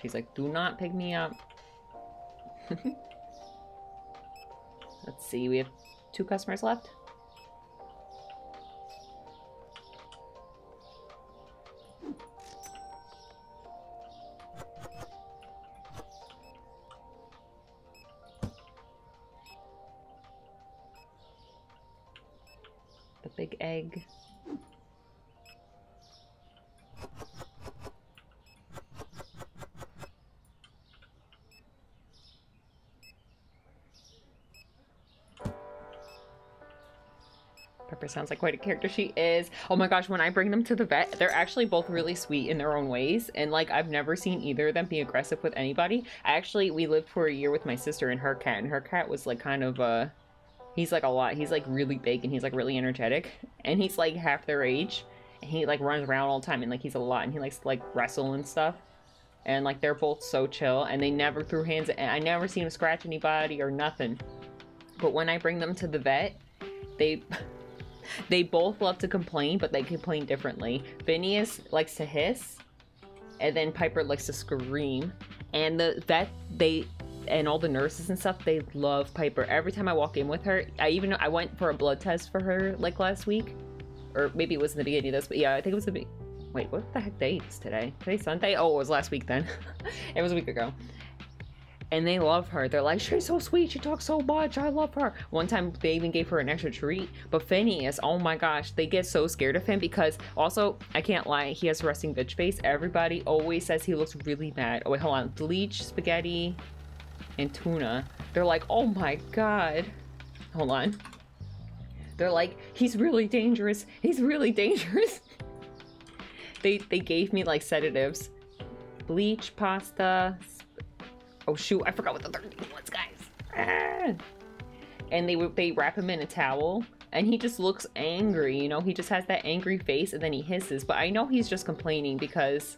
She's like, do not pick me up. [LAUGHS] Let's see. We have two customers left. Big egg. Pepper sounds like quite a character she is. Oh my gosh, when I bring them to the vet, they're actually both really sweet in their own ways. And like, I've never seen either of them be aggressive with anybody. Actually, we lived for a year with my sister and her cat, and her cat was like kind of, uh, He's like a lot. He's like really big and he's like really energetic. And he's like half their age. And he like runs around all the time and like he's a lot and he likes to like wrestle and stuff. And like they're both so chill and they never threw hands and I never seen him scratch anybody or nothing. But when I bring them to the vet, they [LAUGHS] they both love to complain, but they complain differently. Phineas likes to hiss, and then Piper likes to scream. And the vet they and all the nurses and stuff, they love Piper. Every time I walk in with her, I even I went for a blood test for her like last week, or maybe it was in the beginning of this, but yeah, I think it was the be- wait, what the heck day is today? Today's Sunday. Oh, it was last week then. [LAUGHS] it was a week ago. And they love her. They're like, she's so sweet. She talks so much. I love her. One time they even gave her an extra treat. But Phineas, oh my gosh, they get so scared of him because also, I can't lie, he has a resting bitch face. Everybody always says he looks really mad. Oh wait, hold on. Bleach, spaghetti, and tuna. They're like, oh my god. Hold on. They're like, he's really dangerous. He's really [LAUGHS] dangerous. they they gave me like sedatives. Bleach, pasta. Oh shoot, I forgot what the third thing was, guys. Ah. And they they wrap him in a towel and he just looks angry, you know, he just has that angry face and then he hisses. But I know he's just complaining because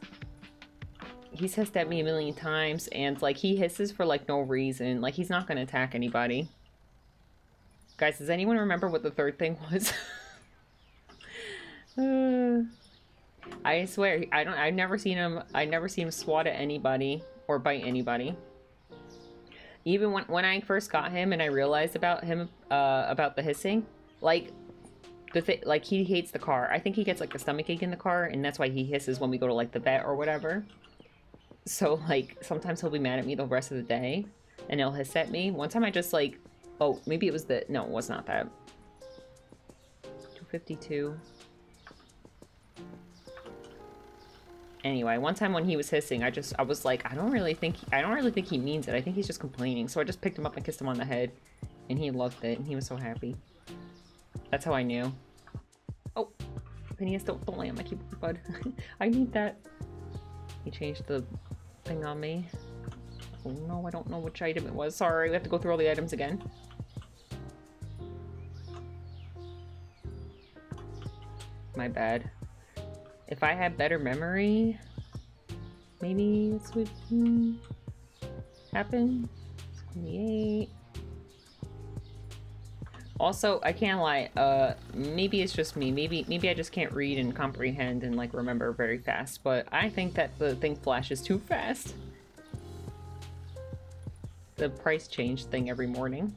he's hissed at me a million times and like he hisses for like no reason. Like he's not gonna attack anybody. Guys, does anyone remember what the third thing was? [LAUGHS] uh, I swear, I don't I've never seen him I never seen him swat at anybody or bite anybody. Even when when I first got him and I realized about him uh about the hissing, like the th- like he hates the car. I think he gets like the stomach ache in the car and that's why he hisses when we go to like the vet or whatever. So, like, sometimes he'll be mad at me the rest of the day, and he'll hiss at me. One time I just, like, oh, maybe it was the, no, it was not that. 252. Anyway, one time when he was hissing, I just, I was like, I don't really think, I don't really think he means it. I think he's just complaining. So I just picked him up and kissed him on the head, and he loved it, and he was so happy. That's how I knew. Oh, Phineas, don't, don't lay on my keyboard, bud. [LAUGHS] I need that. He changed the thing on me. Oh no, I don't know which item it was. Sorry, we have to go through all the items again. My bad. If I had better memory, maybe this would hmm, happen. 28. Also, I can't lie. Uh, maybe it's just me. Maybe maybe I just can't read and comprehend and like remember very fast. But I think that the thing flashes too fast. The price change thing every morning.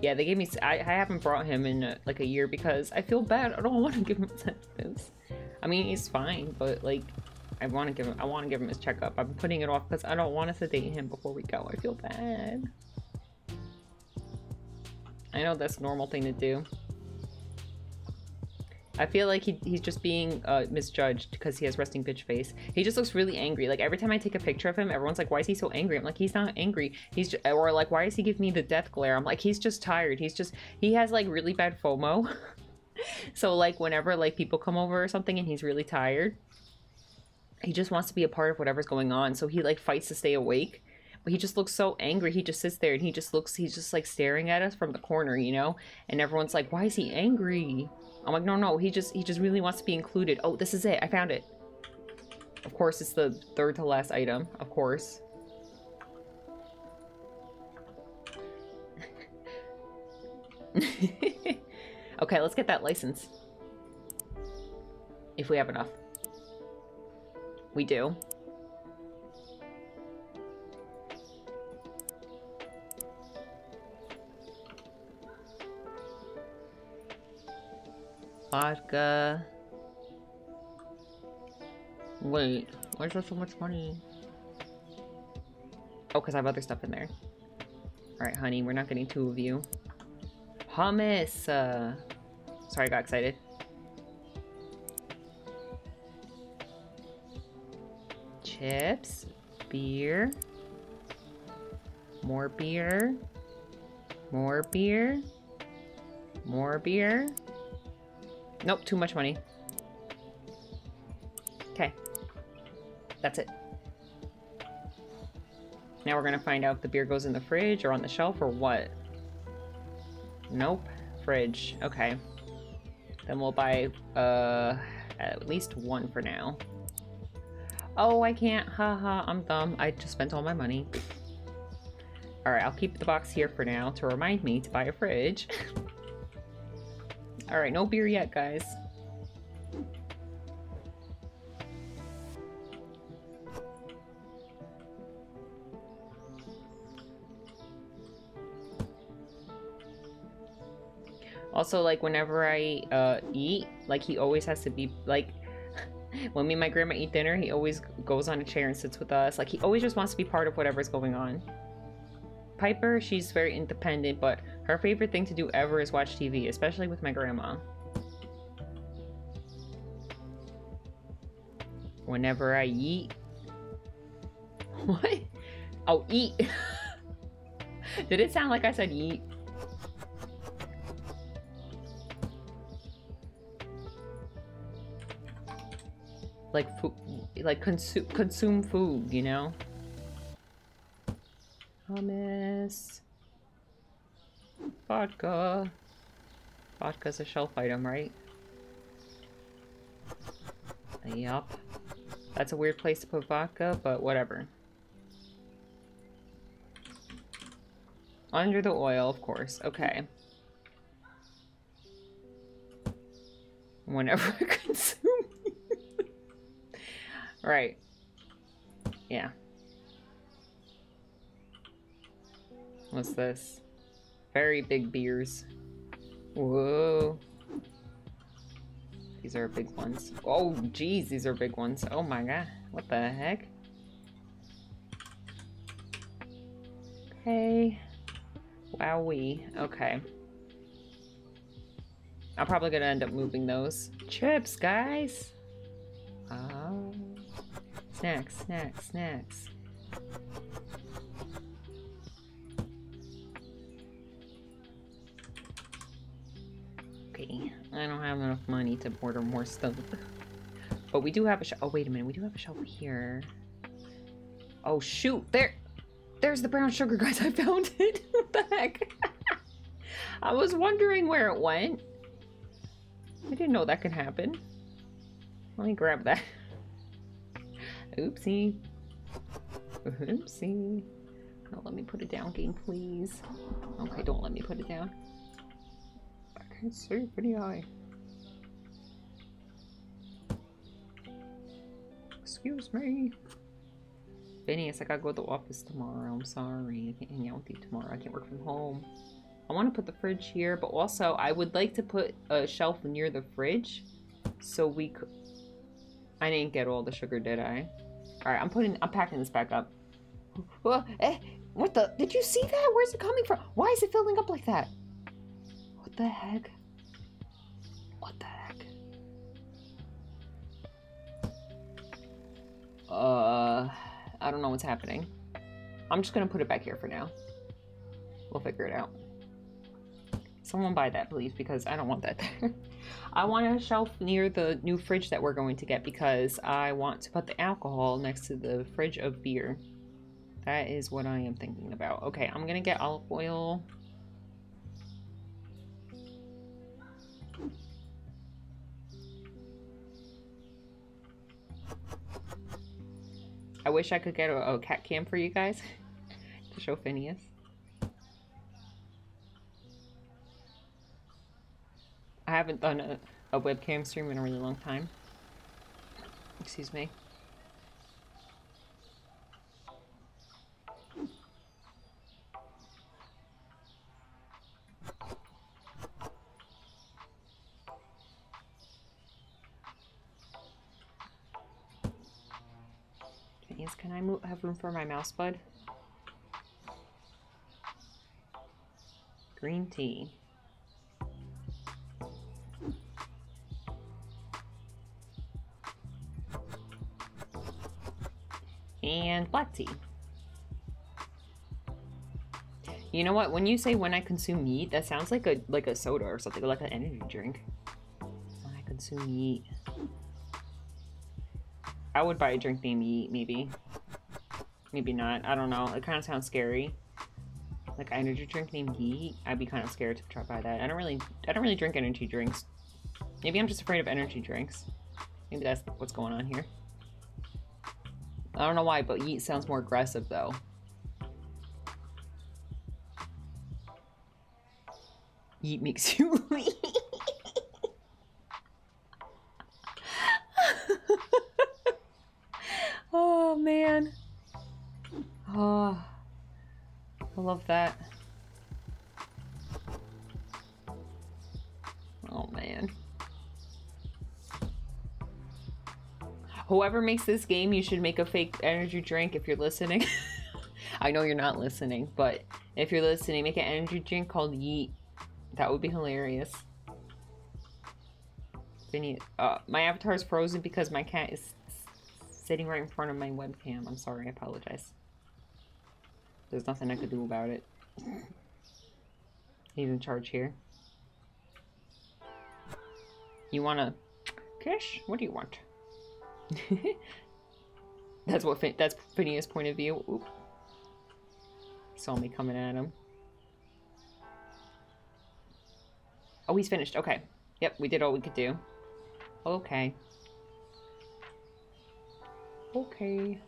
Yeah, they gave me. I, I haven't brought him in a, like a year because I feel bad. I don't [LAUGHS] want to give him this. I mean, he's fine, but like, I want to give him. I want to give him his checkup. I'm putting it off because I don't want to sedate him before we go. I feel bad. I know that's normal thing to do. I feel like he, he's just being uh, misjudged because he has resting bitch face. He just looks really angry. Like every time I take a picture of him, everyone's like, "Why is he so angry?" I'm like, "He's not angry. He's just, or like, why is he giving me the death glare?" I'm like, "He's just tired. He's just he has like really bad FOMO." [LAUGHS] so like whenever like people come over or something and he's really tired, he just wants to be a part of whatever's going on. So he like fights to stay awake. But he just looks so angry. He just sits there and he just looks. He's just like staring at us from the corner, you know. And everyone's like, "Why is he angry?" I'm like, no, no, he just he just really wants to be included. Oh, this is it. I found it. Of course, it's the third to last item. Of course. [LAUGHS] okay, let's get that license. If we have enough. We do. Vodka. Wait, where's there so much money? Oh, because I have other stuff in there. Alright, honey, we're not getting two of you. Hummus! Uh, sorry, I got excited. Chips. Beer. More beer. More beer. More beer. Nope, too much money. Okay. That's it. Now we're gonna find out if the beer goes in the fridge or on the shelf or what. Nope. Fridge. Okay. Then we'll buy uh at least one for now. Oh, I can't. Haha, I'm dumb. I just spent all my money. Alright, I'll keep the box here for now to remind me to buy a fridge. Alright, no beer yet, guys. Also, like, whenever I uh, eat, like, he always has to be, like, [LAUGHS] when me and my grandma eat dinner, he always goes on a chair and sits with us. Like, he always just wants to be part of whatever's going on. Piper, she's very independent, but her favorite thing to do ever is watch TV, especially with my grandma. Whenever I eat. [LAUGHS] What? Oh, eat. [LAUGHS] Did it sound like I said eat? Like food, like consume consume food, you know? Hummus. Vodka. Vodka's a shelf item, right? Yup. That's a weird place to put vodka, but whatever. Under the oil, of course. Okay. Whenever [LAUGHS] I consume. Right. Yeah. What's this? Very big beers. Whoa. These are big ones. Oh, geez, these are big ones. Oh my god. What the heck? Okay. Wowee. Okay. I'm probably gonna end up moving those. Chips, guys! Oh. Snacks, snacks, snacks. Okay. I don't have enough money to order more stuff. But we do have a shelf. Oh, wait a minute. We do have a shelf here. Oh, shoot. There. There's the brown sugar, guys. [LAUGHS] I found it. what the heck? [LAUGHS] I was wondering where it went. I didn't know that could happen. Let me grab that. [LAUGHS] Oopsie. Oopsie. No, let me put it down, game, please. Okay, don't let me put it down. I can't see pretty eye. Excuse me. Phineas, I gotta go to the office tomorrow. I'm sorry. I can't hang out with you tomorrow. I can't work from home. I want to put the fridge here, but also I would like to put a shelf near the fridge so we could... I didn't get all the sugar, did I? Alright, I'm putting... I'm packing this back up. Well, eh, what the? Did you see that? Where's it coming from? Why is it filling up like that? What the heck? What the heck? Uh, I don't know what's happening. I'm just gonna put it back here for now. We'll figure it out. Someone buy that, please, because I don't want that there. [LAUGHS] I want a shelf near the new fridge that we're going to get because I want to put the alcohol next to the fridge of beer. That is what I am thinking about. Okay, I'm gonna get olive oil. I wish I could get a, a cat cam for you guys [LAUGHS] to show Phineas. I haven't done a, a webcam stream in a really long time. Excuse me. Can I move, have room for my mouse bud? Green tea. And black tea. You know what? When you say when I consume meat, that sounds like a like a soda or something, like an energy drink. When I consume meat. I would buy a drink named Yeet, maybe. Maybe not. I don't know. It kind of sounds scary. Like an energy drink named Yeet. I'd be kind of scared to try buy that. I don't really I don't really drink energy drinks. Maybe I'm just afraid of energy drinks. Maybe that's what's going on here. I don't know why, but yeet sounds more aggressive though. Yeet makes you [LAUGHS] [LAUGHS] oh man. Oh, I love that. Whoever makes this game, you should make a fake energy drink if you're listening. [LAUGHS] I know you're not listening, but if you're listening, make an energy drink called Yeet. That would be hilarious. Vinny, uh, my avatar is frozen because my cat is sitting right in front of my webcam. I'm sorry, I apologize. There's nothing I could do about it. He's in charge here. You wanna... Kish? What do you want? [LAUGHS] that's what fin that's Phineas' point of view. Oop. Saw me coming at him. Oh, he's finished. Okay. Yep, we did all we could do. Okay. Okay.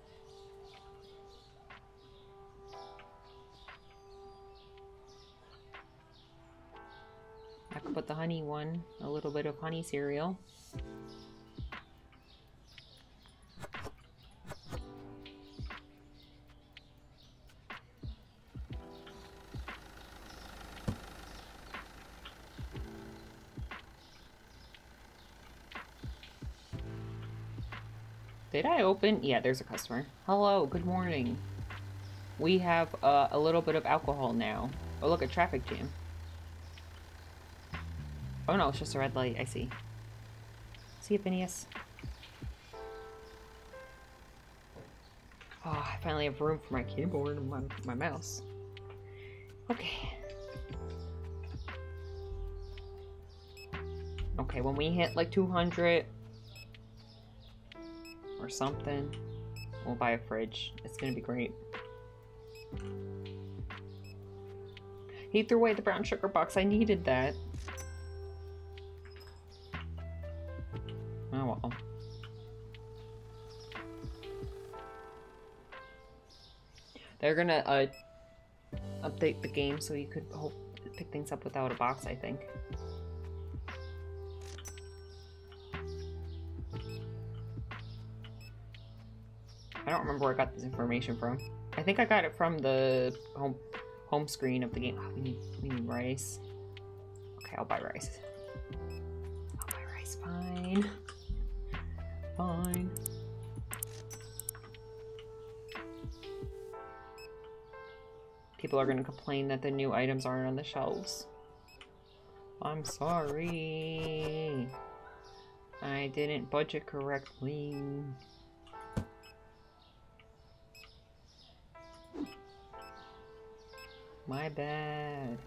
I could put the honey one, a little bit of honey cereal. Did I open? Yeah, there's a customer. Hello, good morning. We have uh, a little bit of alcohol now. Oh, look, a traffic jam. Oh no, it's just a red light. I see. See you, Phineas. Oh, I finally have room for my keyboard and my, my mouse. Okay. Okay, when we hit like 200 or something, we'll buy a fridge. It's gonna be great. He threw away the brown sugar box. I needed that. Oh well. They're gonna uh, update the game so you could hope pick things up without a box, I think. I don't remember where I got this information from. I think I got it from the home home screen of the game. Oh, we need we need rice. Okay, I'll buy rice. I'll buy rice. Fine. Fine. People are going to complain that the new items aren't on the shelves. I'm sorry. I didn't budget correctly. My bad.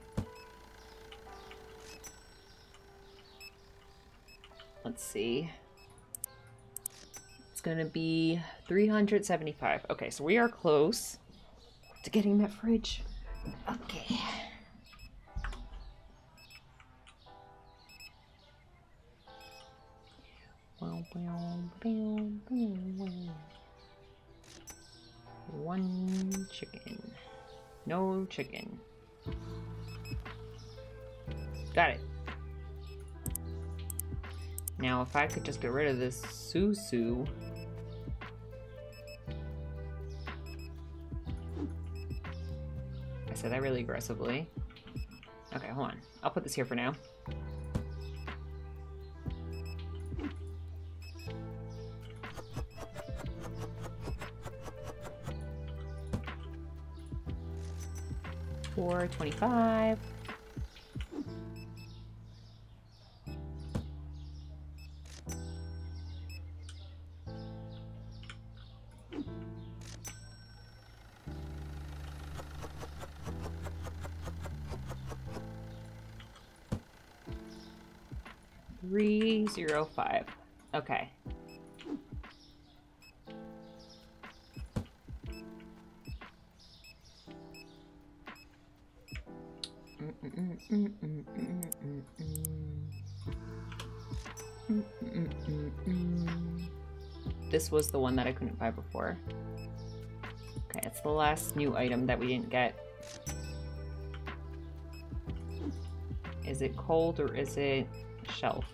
Let's see. It's gonna be 375. Okay, so we are close to getting that fridge. Okay. One chicken. No chicken. Got it. Now, if I could just get rid of this Susu. I said that really aggressively. Okay, hold on. I'll put this here for now. Four twenty-five. Three zero five. Okay. Was the one that I couldn't buy before. Okay, it's the last new item that we didn't get. Is it cold or is it shelf?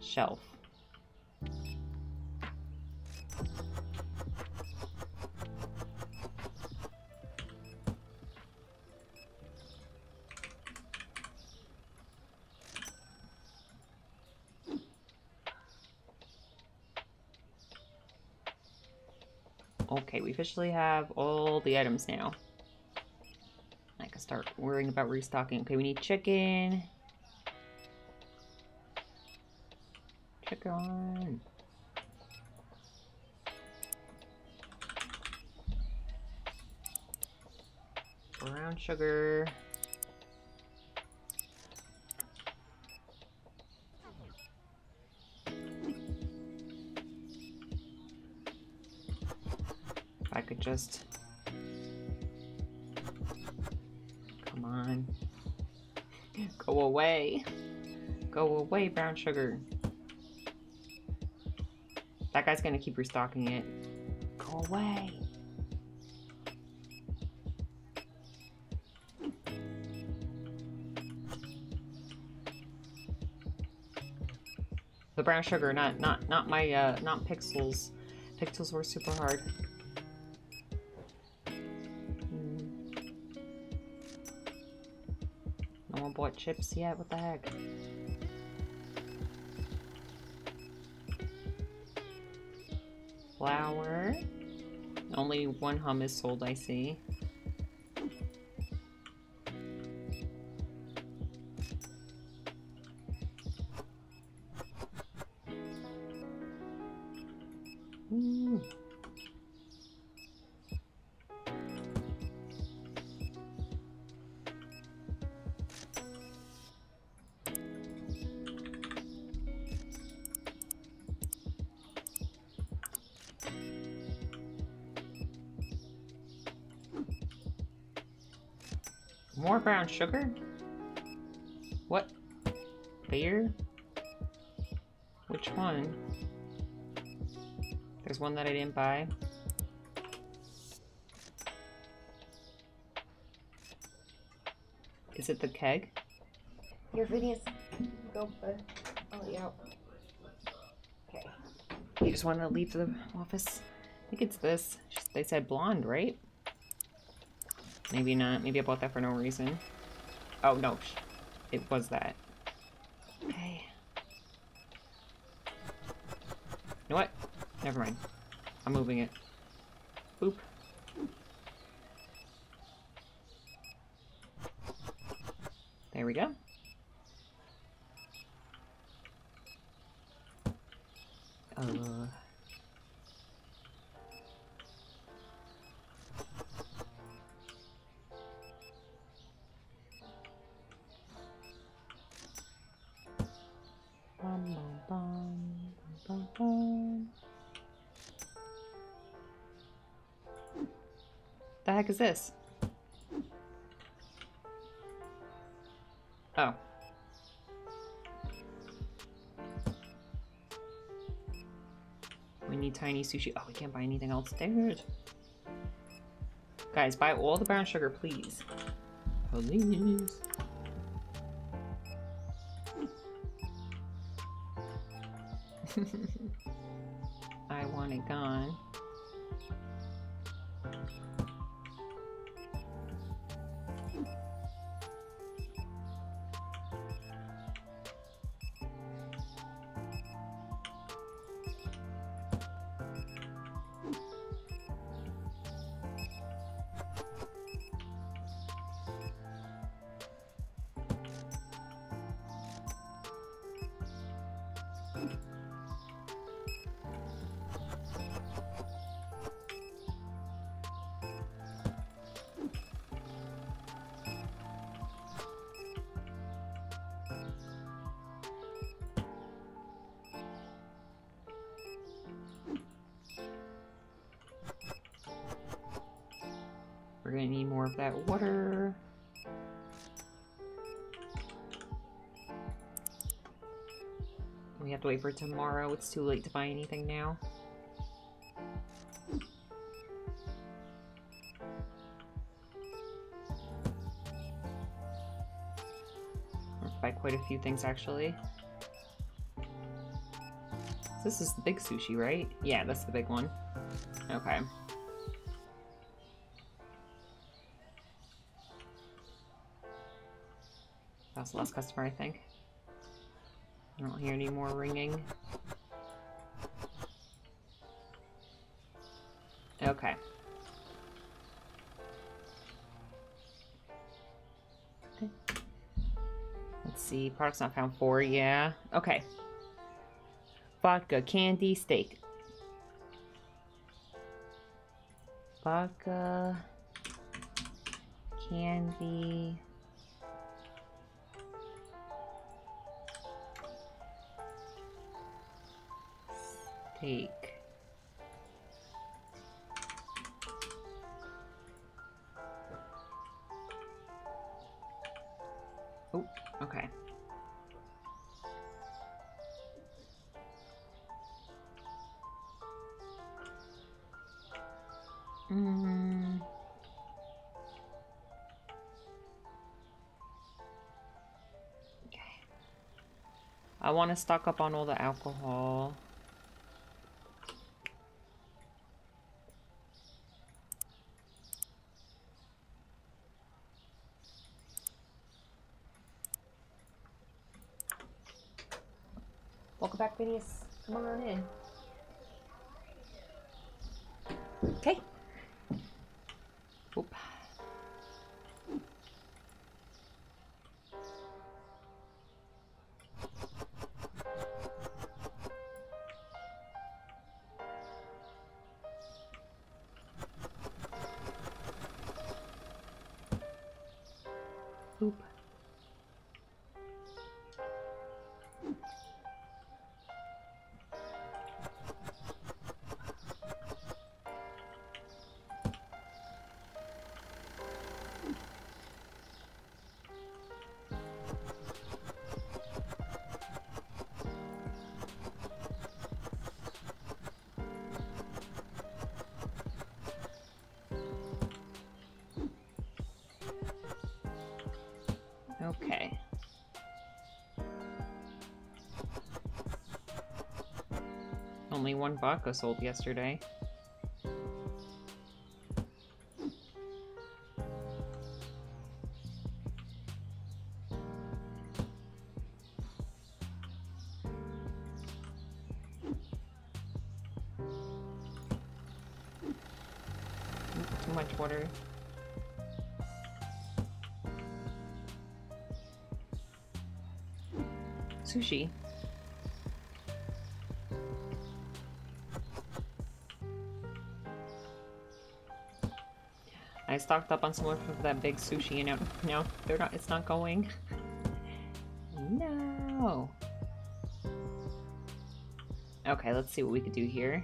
Shelf. Officially have all the items now. I can start worrying about restocking. Okay, we need chicken. Chicken. Brown sugar. Just... Come on. Go away. Go away, brown sugar. That guy's gonna keep restocking it. Go away. The brown sugar, not not not my uh not pixels. Pixels were super hard. Chips yet? What the heck? Flour. Only one hummus sold, I see. Sugar? What? Beer? Which one? There's one that I didn't buy. Is it the keg? Your Phineas, go, let you out. Okay. You just want to leave the office? I think it's this. They said blonde, right? Maybe not. Maybe I bought that for no reason. Oh, no. It was that. Okay. You know what? Never mind. Is this? Oh. We need tiny sushi. Oh, we can't buy anything else. It. Guys, buy all the brown sugar, please. Please. [LAUGHS] that water. We have to wait for tomorrow. It's too late to buy anything now. Buy quite a few things actually. This is the big sushi, right? Yeah, that's the big one. Okay. The last customer, I think. I don't hear any more ringing. Okay. Okay. Let's see. Products not found four. Yeah. Okay. Vodka, candy, steak. Vodka, candy. Steak. Oh, okay. Mm. Okay. I want to stock up on all the alcohol. One sold yesterday. Too much water. Sushi. Stocked up on some more of that big sushi and now, no, they're not, it's not going. [LAUGHS] no. Okay, let's see what we could do here.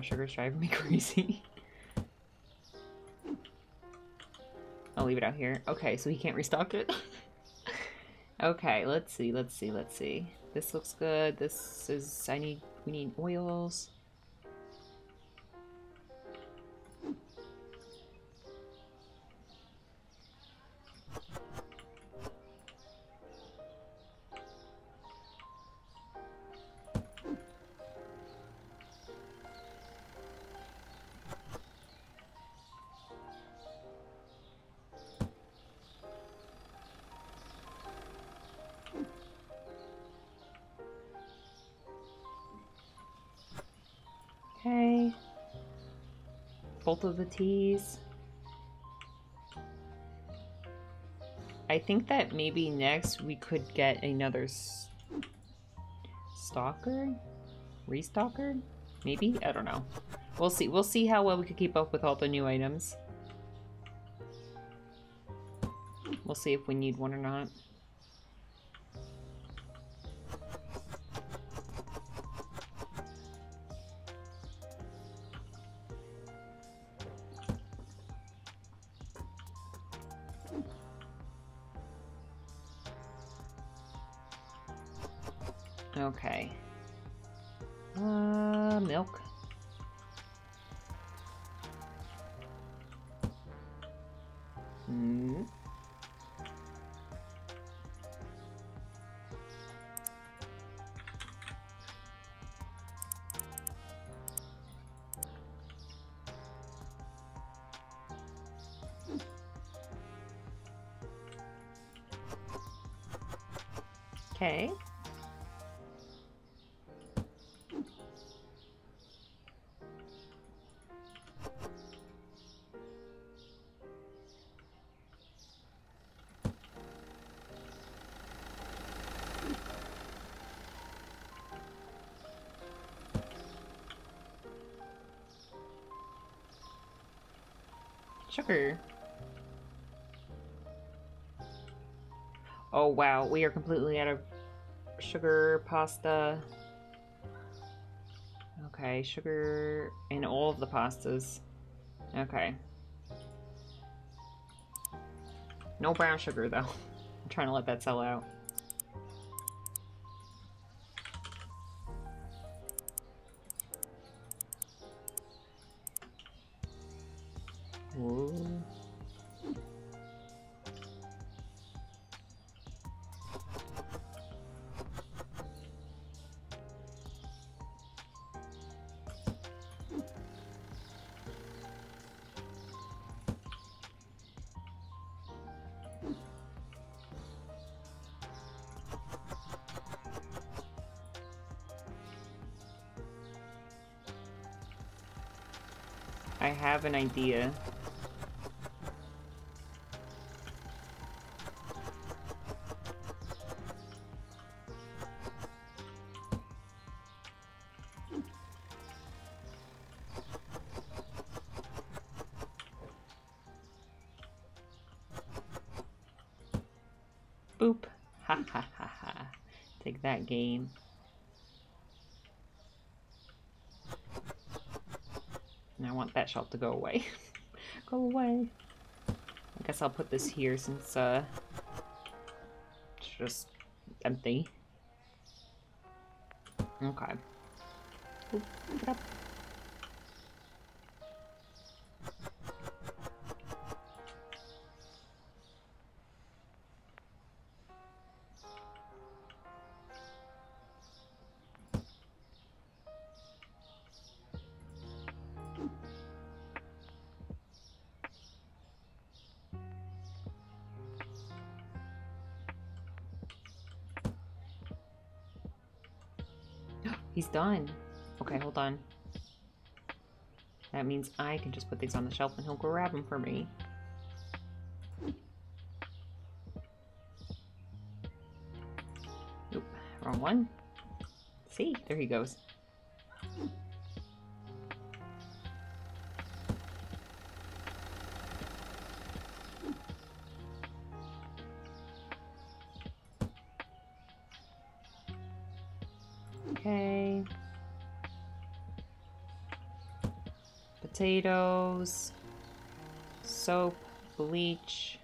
Brown sugar's driving me [LAUGHS] crazy. I'll leave it out here. Okay, so he can't restock it. [LAUGHS] okay, let's see, let's see, let's see. This looks good. This is I need we need oils. Both of the teas. I think that maybe next we could get another stalker? Restalker? Maybe? I don't know. We'll see. We'll see how well we can keep up with all the new items. We'll see if we need one or not. Oh wow, we are completely out of sugar pasta. Okay, sugar in all of the pastas. Okay. No brown sugar though. [LAUGHS] I'm trying to let that sell out. have an idea. Boop. Ha ha ha ha. Take that game. Shelf to go away. [LAUGHS] go away. I guess I'll put this here since uh it's just empty. Okay. He's done. Okay, hmm. hold on. That means I can just put these on the shelf and he'll grab them for me. Oop, wrong one. See, there he goes. Potatoes, soap, bleach.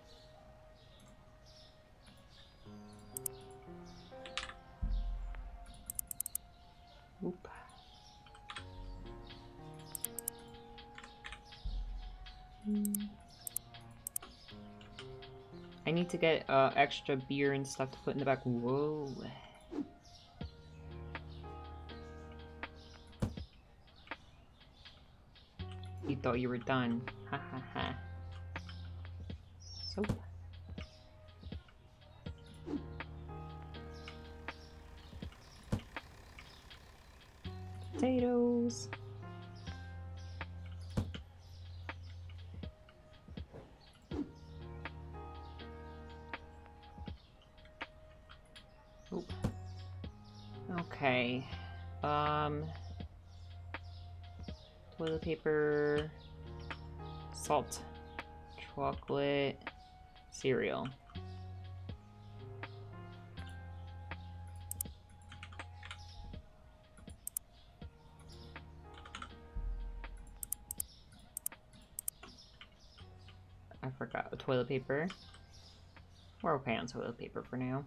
Oop. I need to get uh, extra beer and stuff to put in the back. Whoa. Thought you were done. Paper. We're okay on toilet paper for now.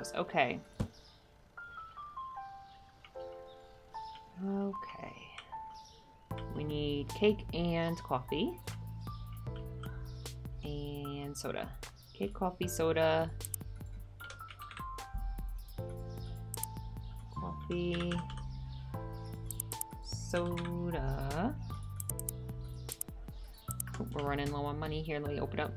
Potatoes. Okay. Okay. We need cake and coffee. And soda. Cake, coffee, soda. Coffee. Soda. Oh, We're running low on money here. Let me open up.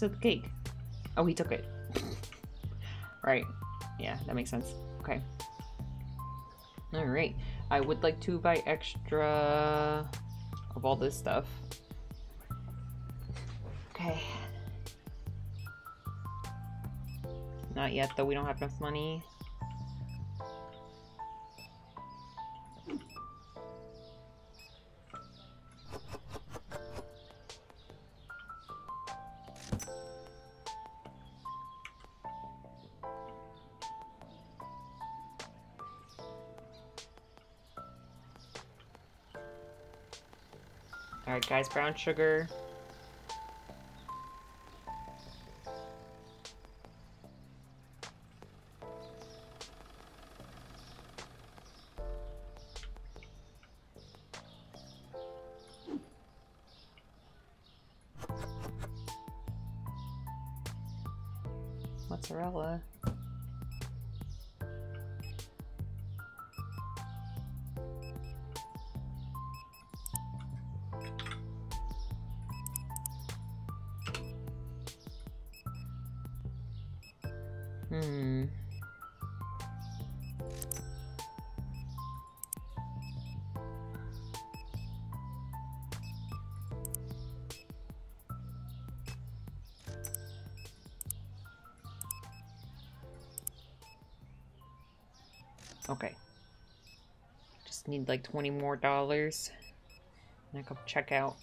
What happened to the cake? Oh, he took it. right. Yeah, that makes sense. Okay. Alright. I would like to buy extra of all this stuff. Okay. Not yet, though. We don't have enough money. Alright, guys, brown sugar. Need like 20 more dollars. And I can check out.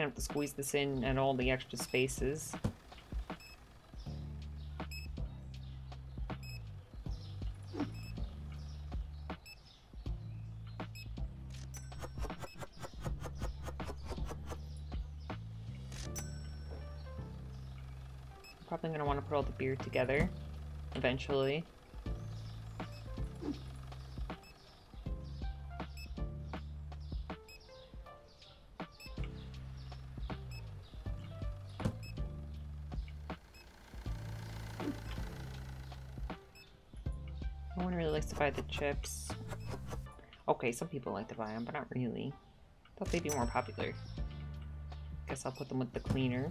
Gonna have to squeeze this in at all the extra spaces. Probably gonna want to put all the beer together eventually. The chips. Okay, some people like to buy them, but not really. Thought they'd be more popular. Guess I'll put them with the cleaner.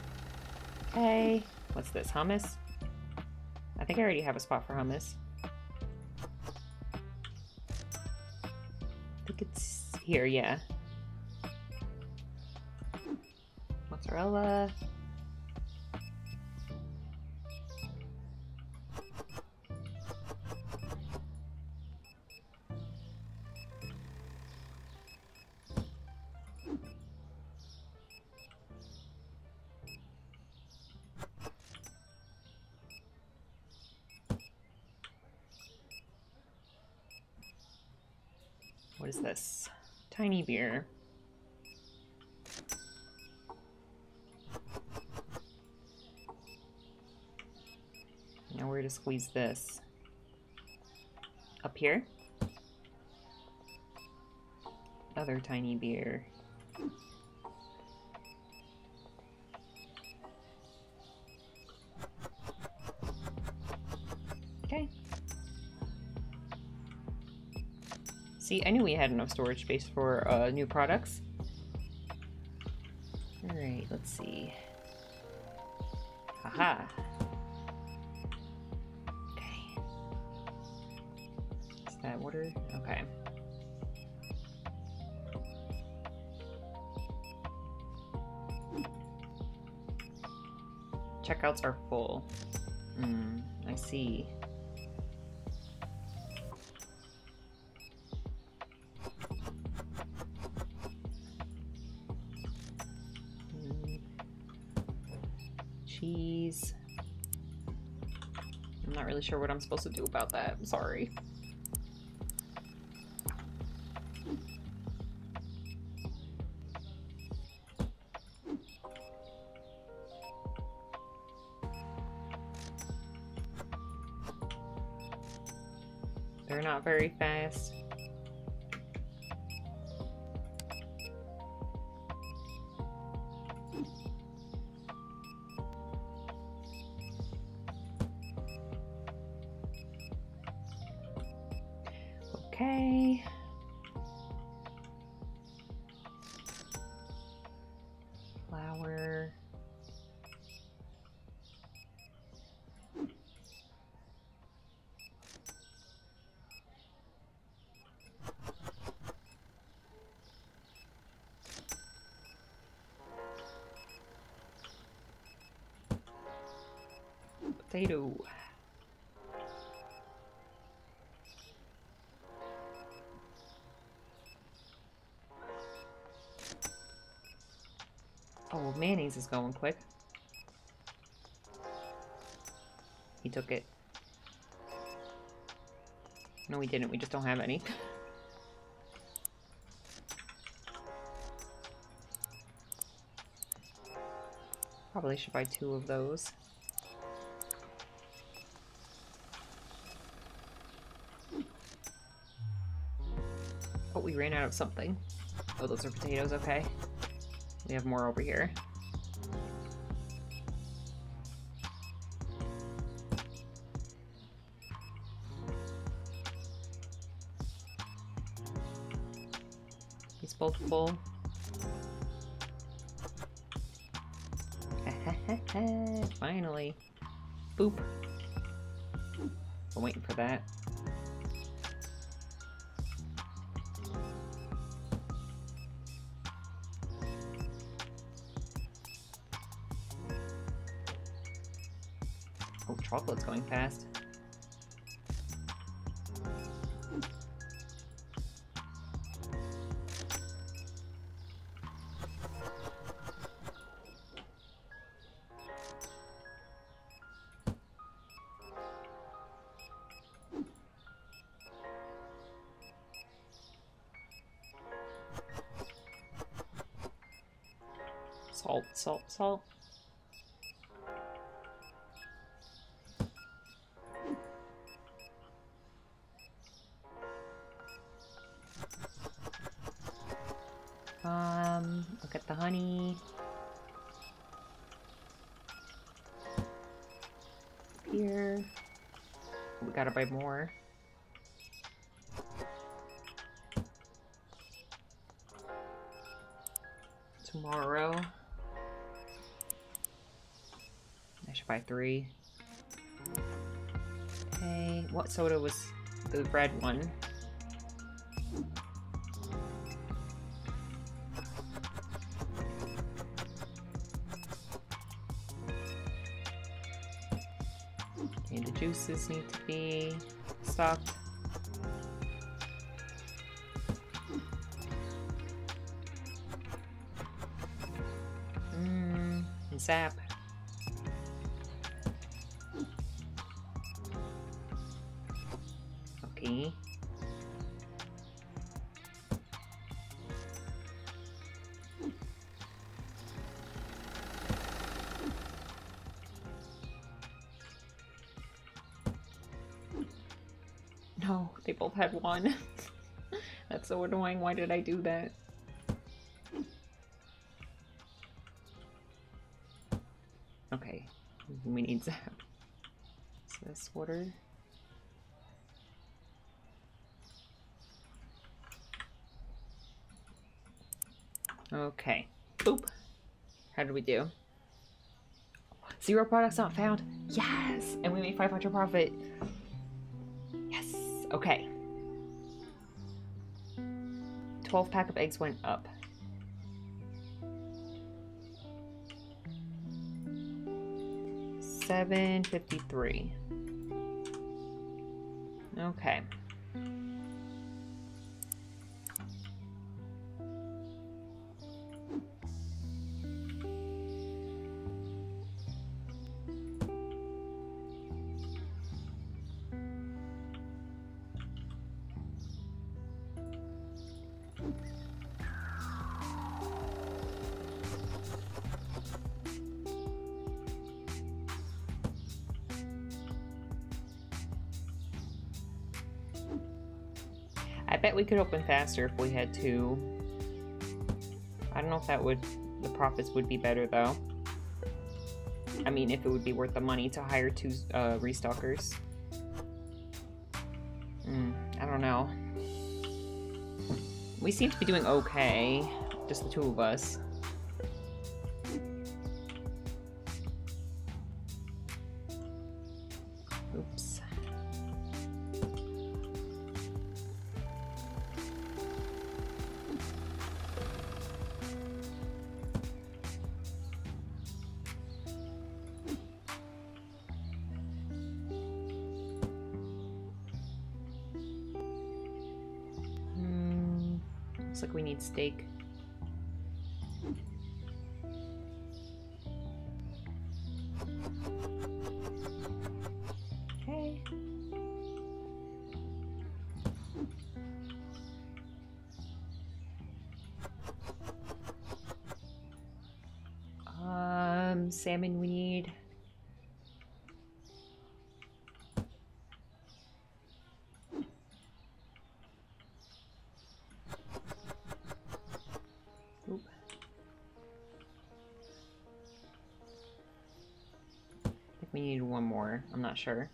[LAUGHS] okay. What's this? Hummus? I think I already have a spot for hummus. I think it's here, yeah. Mozzarella. Beer. Now where to squeeze this? Up here? Other tiny beer. Had enough storage space for uh, new products. Alright, let's see. Haha. Okay. Is that water? Okay. Checkouts are full. Hmm, I see. Sure what I'm supposed to do about that. I'm sorry. Potato. Oh, mayonnaise is going quick. He took it. No, we didn't. We just don't have any. [LAUGHS] Probably should buy two of those. Ran out of something. Oh, those are potatoes, okay. We have more over here. He's both full. Salt. Um, look at the honey. Here. We gotta buy more. Buy three. Okay, what soda was the red one? Okay, the juices need to be stocked. Mmm, zap. Both had one. [LAUGHS] That's so annoying. Why did I do that? Okay, we need zap. [LAUGHS] Is this water? Okay. Boop. How did we do? Zero products not found. Yes! And we made 500 profit. 12 pack of eggs went up. Seven fifty-three. Okay. We could open faster if we had two. I don't know if that would the profits would be better though. I mean, if it would be worth the money to hire two uh, restockers. Hmm, I don't know. We seem to be doing okay, just the two of us. More. I'm not sure.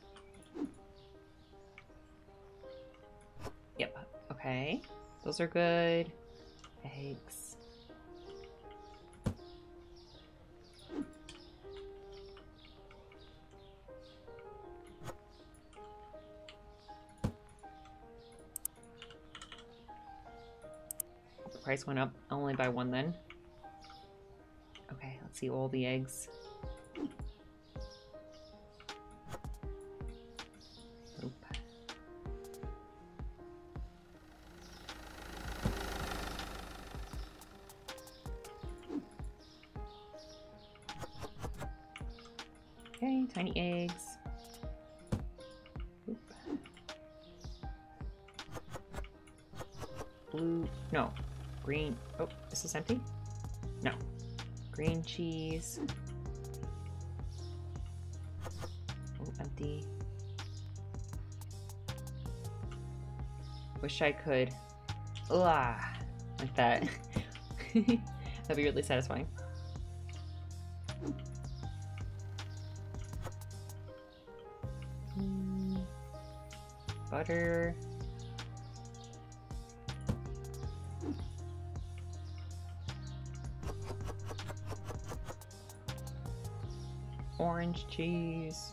Yep. Okay. Those are good. Eggs. The price went up only by one then. Okay, let's see all the eggs. Oh, is empty? No. Green cheese. Oh, empty. Wish I could. Ah, like that. [LAUGHS] That'd be really satisfying. Mm, Butter. Orange cheese.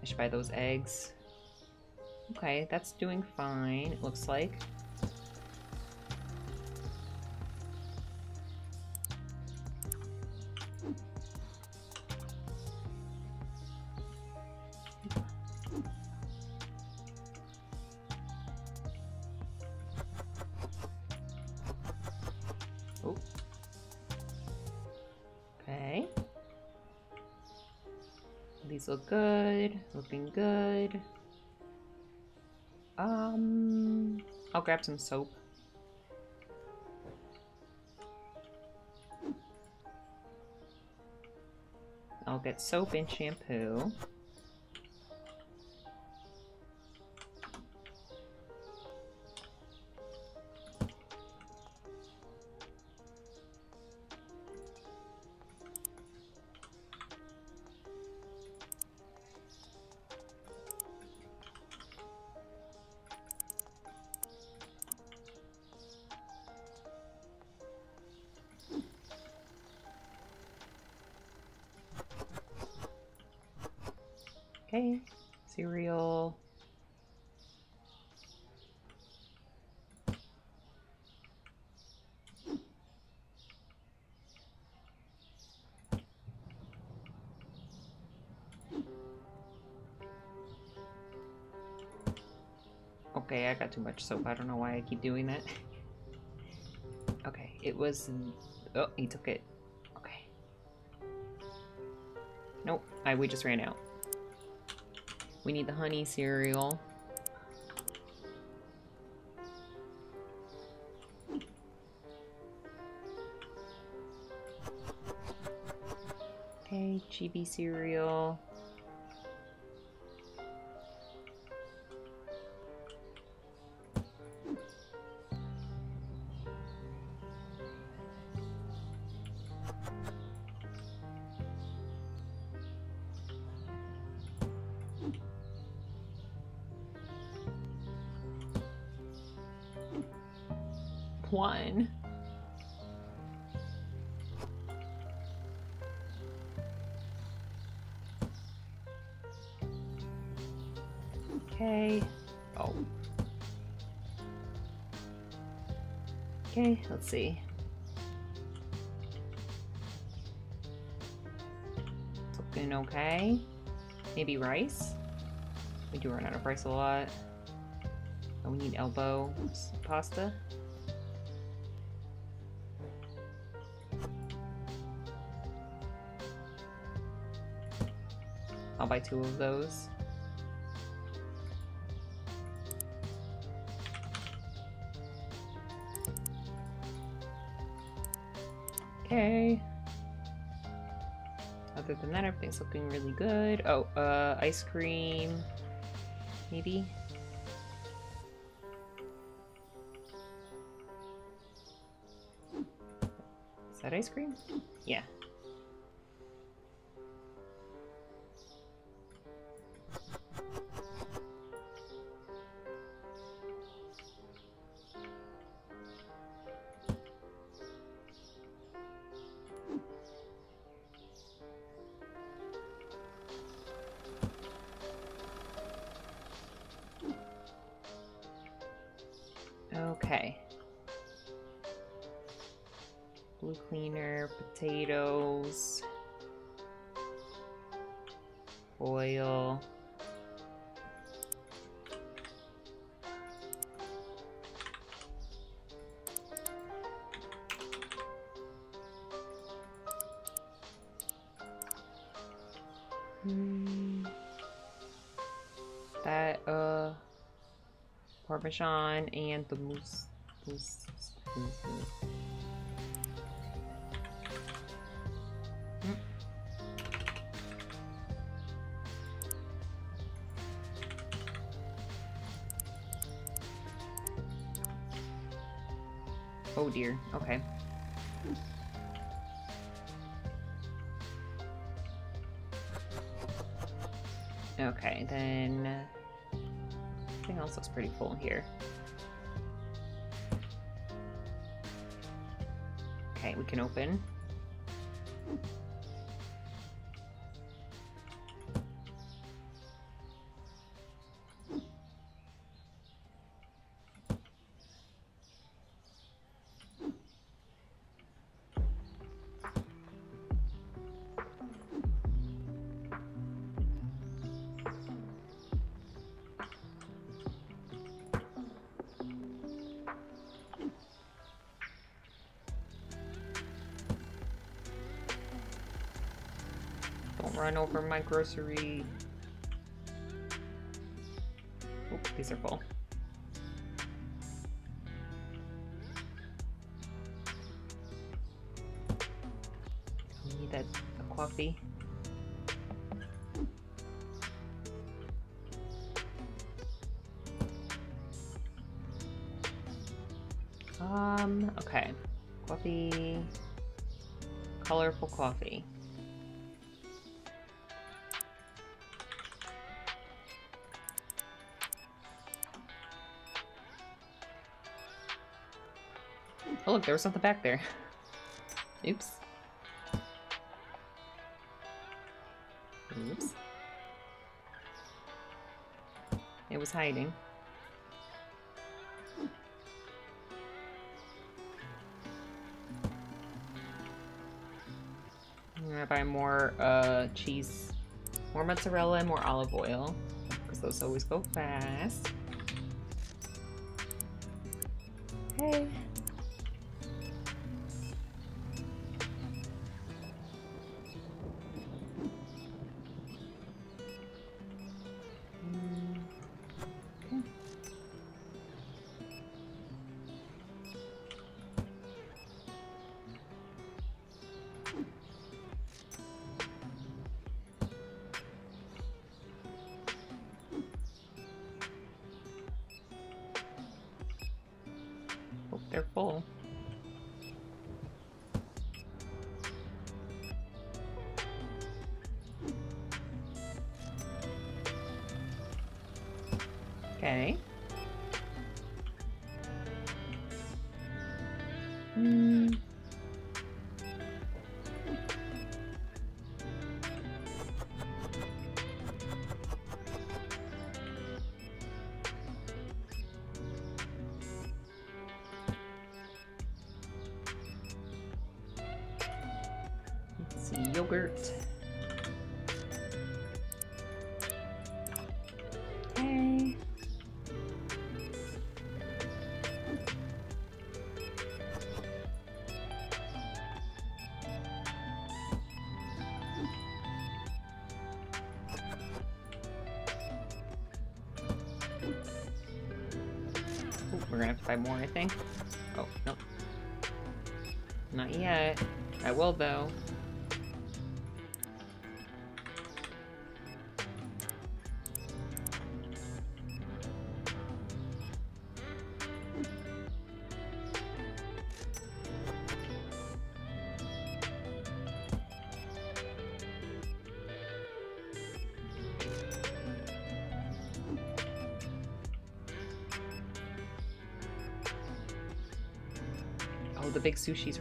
I should buy those eggs. Okay, that's doing fine, it looks like. Looking good. Um, I'll grab some soap. I'll get soap and shampoo. Too much soap. I don't know why I keep doing that. [LAUGHS] okay, it was. Oh, he took it. Okay. Nope, I we just ran out. We need the honey cereal. Okay, chibi cereal. Let's see. It's looking okay. Maybe rice? We do run out of rice a lot. Oh, we need elbow s- pasta. I'll buy two of those. Than that, everything's looking really good. Oh, uh, ice cream. Maybe? Is that ice cream? Yeah. Parmesan and the mousse. Mm. Oh dear, okay. Full here. Okay, we can open. Run over my grocery. Oh, these are full. There was something back there. [LAUGHS] Oops. Oops. It was hiding. I'm gonna buy more uh, cheese, more mozzarella, and more olive oil because those always go fast. Hey. Full. Okay. Yogurt. We're gonna have to buy more, I think. Oh, nope. Not yet. I will though.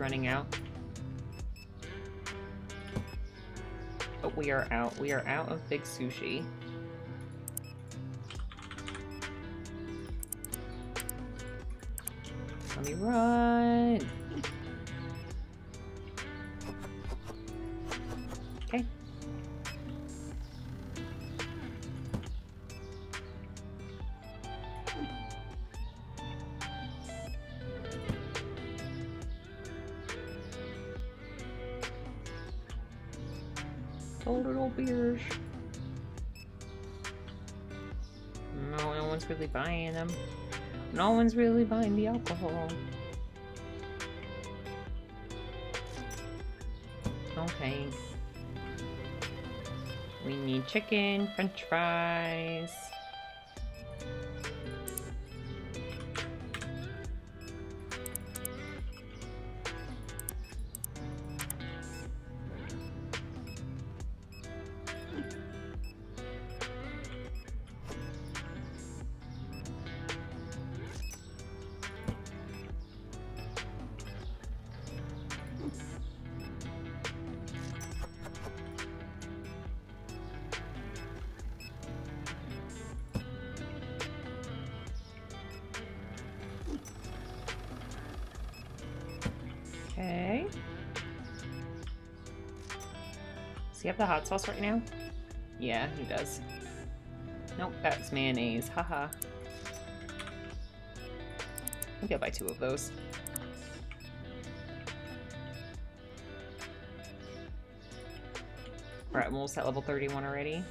Running out. But we are out. We are out of big sushi. Chicken, french fries. Hot sauce right now? Yeah, he does. Nope, that's mayonnaise. Haha. Maybe I'll buy two of those. Alright, We're almost at level 31 already.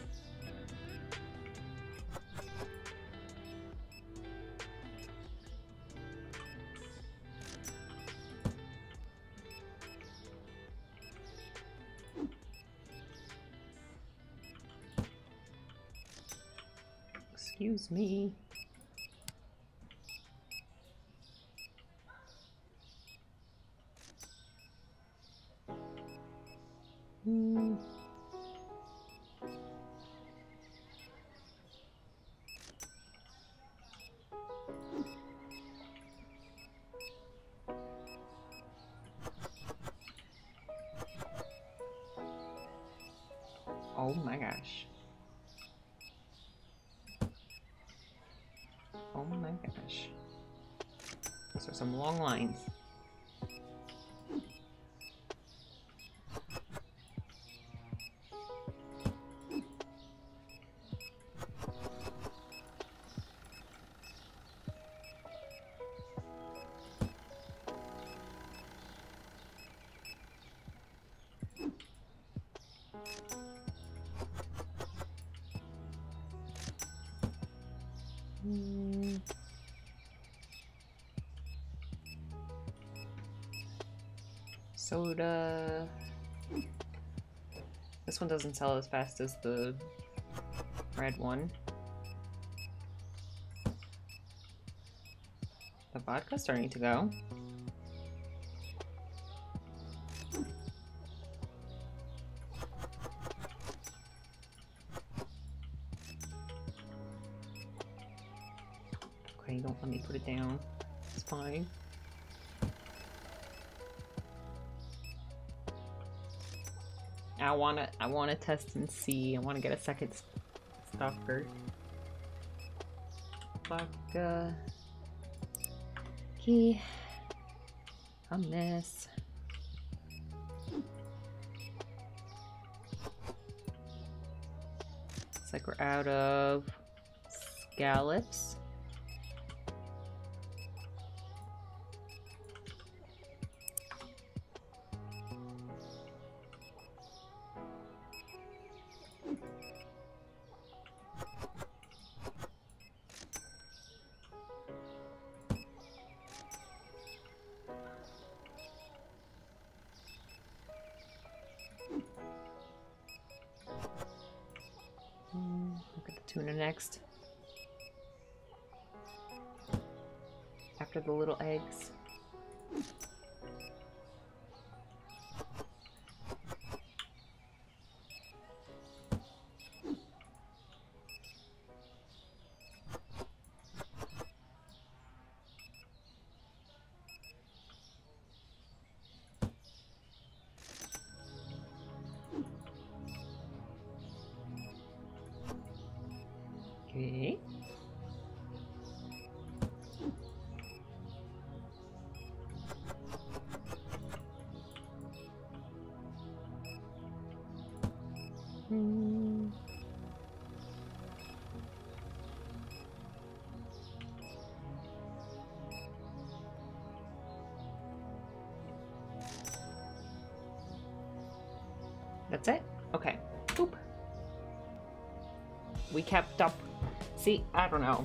Long lines. Soda. This one doesn't sell as fast as the red one. The vodka's starting to go. Okay, don't let me put it down. It's fine. Wanna, I wanna test and see. I wanna get a second s- stuffer. Vodka. Key. Hummus. It's like we're out of scallops. Next. After the little eggs. Kept up. See, I don't know.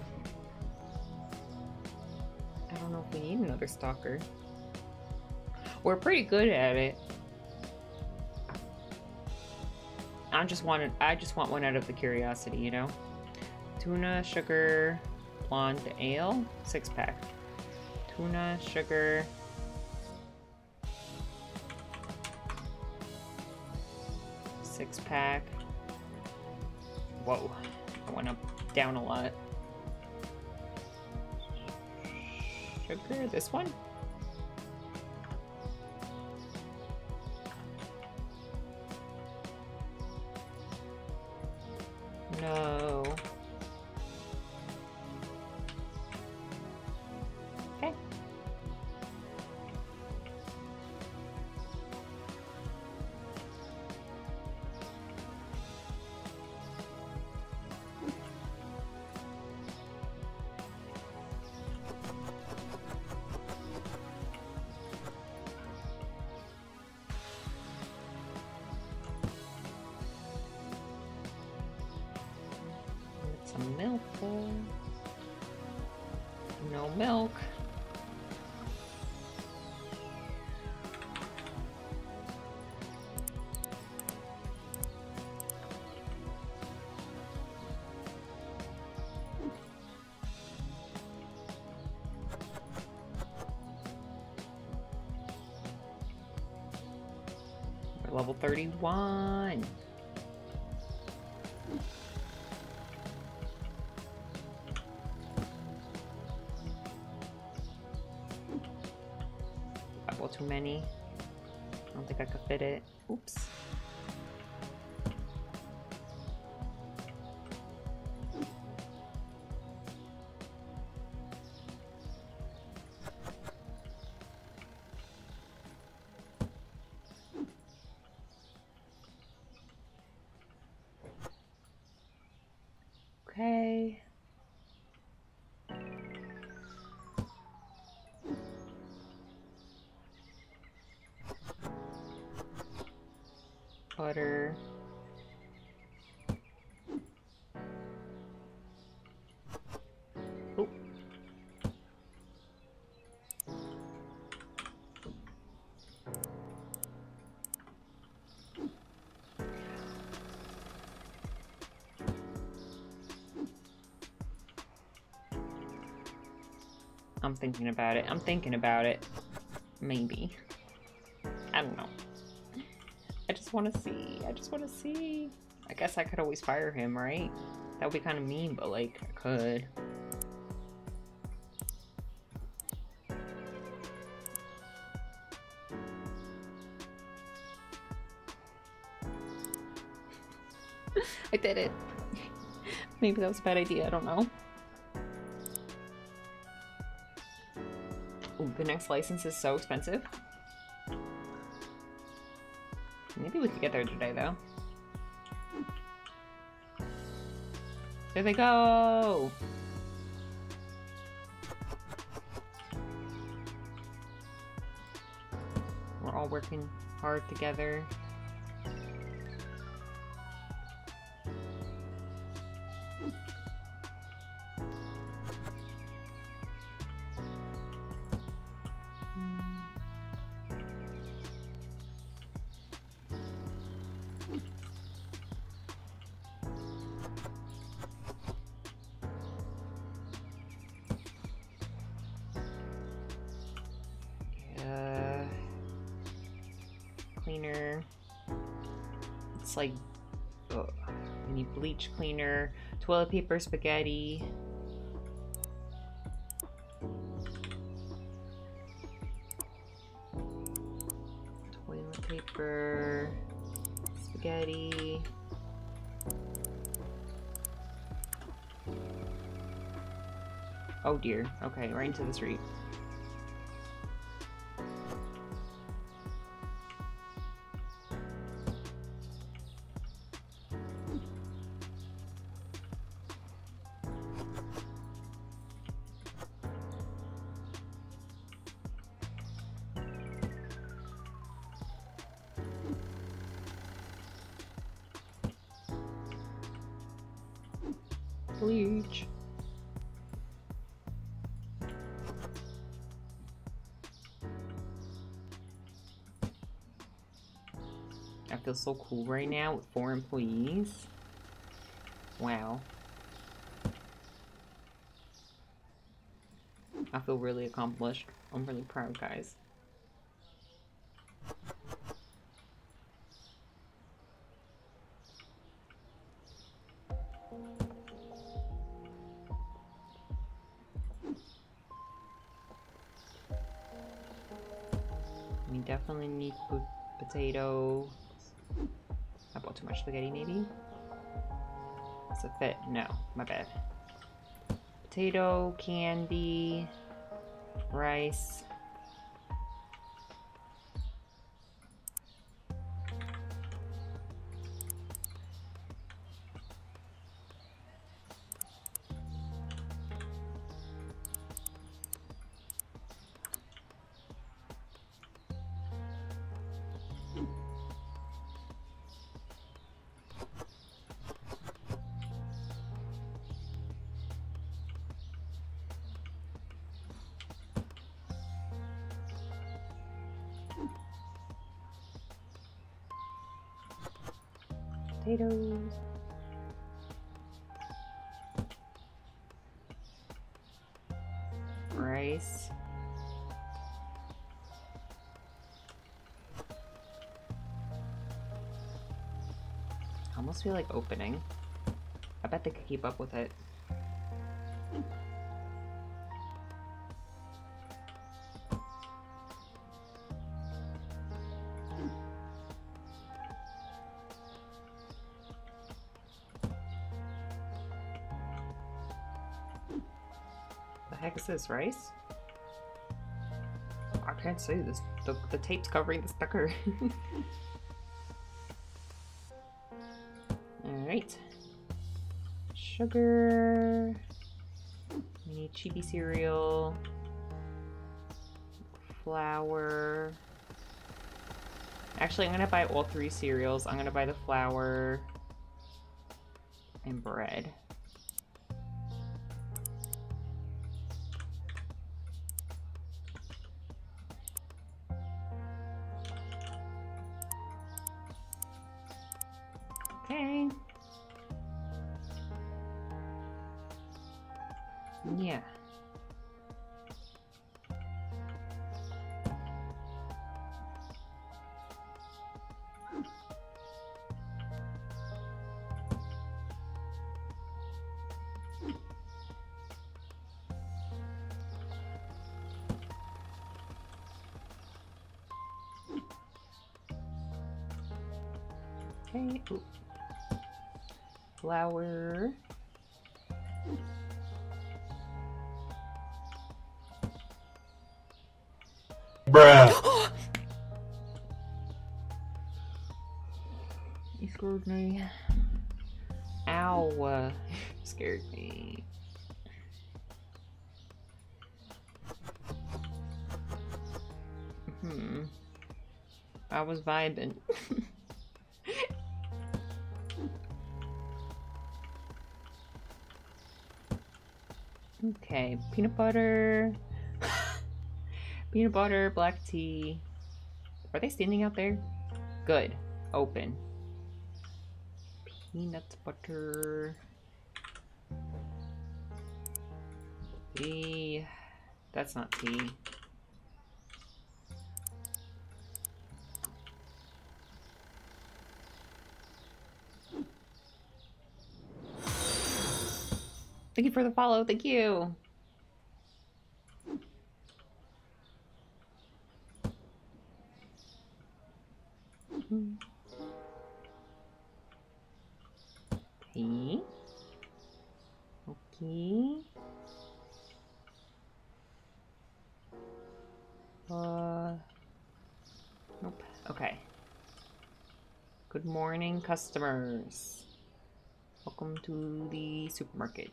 I don't know if we need another stalker. We're pretty good at it. I just wanted I just want one out of the curiosity, you know? Tuna, sugar, blonde ale, six pack. Tuna, sugar. Six pack. Whoa. Down a lot. Sugar, this one? 31. couple too many. I don't think I could fit it. Oops. Butter. Oh. I'm thinking about it. I'm thinking about it. Maybe. Want to see. I just want to see. I guess I could always fire him, right? That would be kind of mean, but like, I could. [LAUGHS] I did it. [LAUGHS] Maybe that was a bad idea. I don't know. Ooh, the next license is so expensive. Get there today, though. There they go! We're all working hard together. Toilet paper, spaghetti. Toilet paper, spaghetti. Oh dear. Okay, right into the street. So cool right now with four employees. Wow. I feel really accomplished. I'm really proud, guys. We definitely need po- potatoes. I bought too much spaghetti, maybe? Does it fit? No, my bad. Potato, candy, rice. Feel like opening. I bet they could keep up with it. The heck is this, rice? I can't see this. The, the tape's covering the sticker. [LAUGHS] Sugar. We need chibi cereal. Flour. Actually, I'm gonna buy all three cereals. I'm gonna buy the flour and bread. Flour. Bruh. [GASPS] You screwed me. Ow. [LAUGHS] Scared me. Hmm. I was vibing. [LAUGHS] Okay, peanut butter. [LAUGHS] peanut butter, black tea. Are they standing out there? Good. Open. Peanut butter. Tea. That's not tea. Thank you for the follow. Thank you. Customers. Welcome to the supermarket.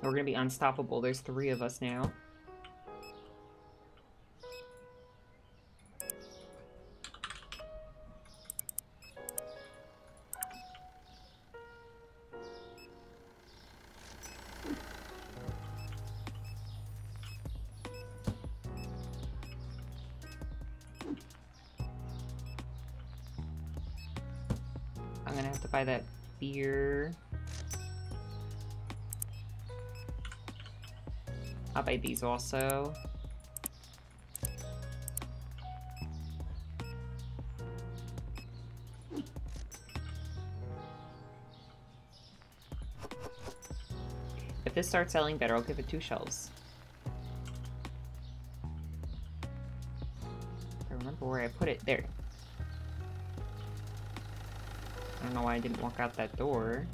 We're gonna be unstoppable. There's three of us now. These also. If this starts selling better, I'll give it two shelves. I remember where I put it. There. I don't know why I didn't walk out that door.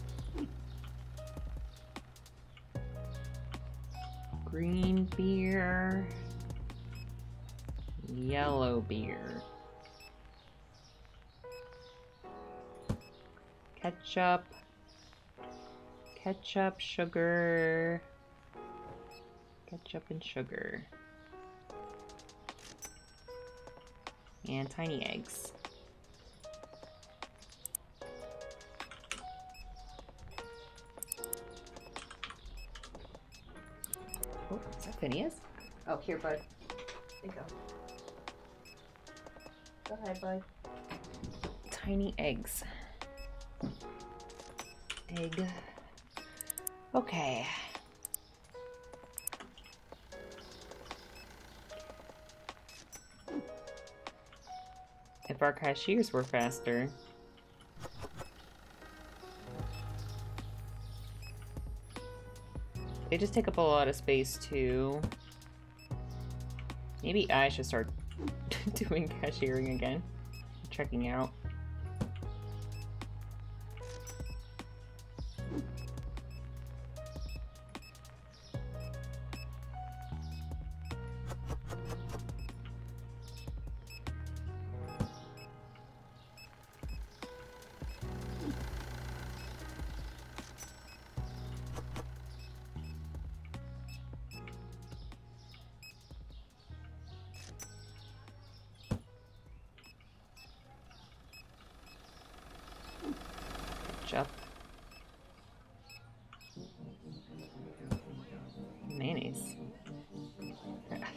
Green beer. Yellow beer. Ketchup. Ketchup, sugar. Ketchup and sugar. And tiny eggs. Here, bud. There you go. Go ahead, bud. Tiny eggs. Egg. Okay. If our cashiers were faster. They just take up a lot of space too. Maybe I should start [LAUGHS] doing cashiering again. Checking out.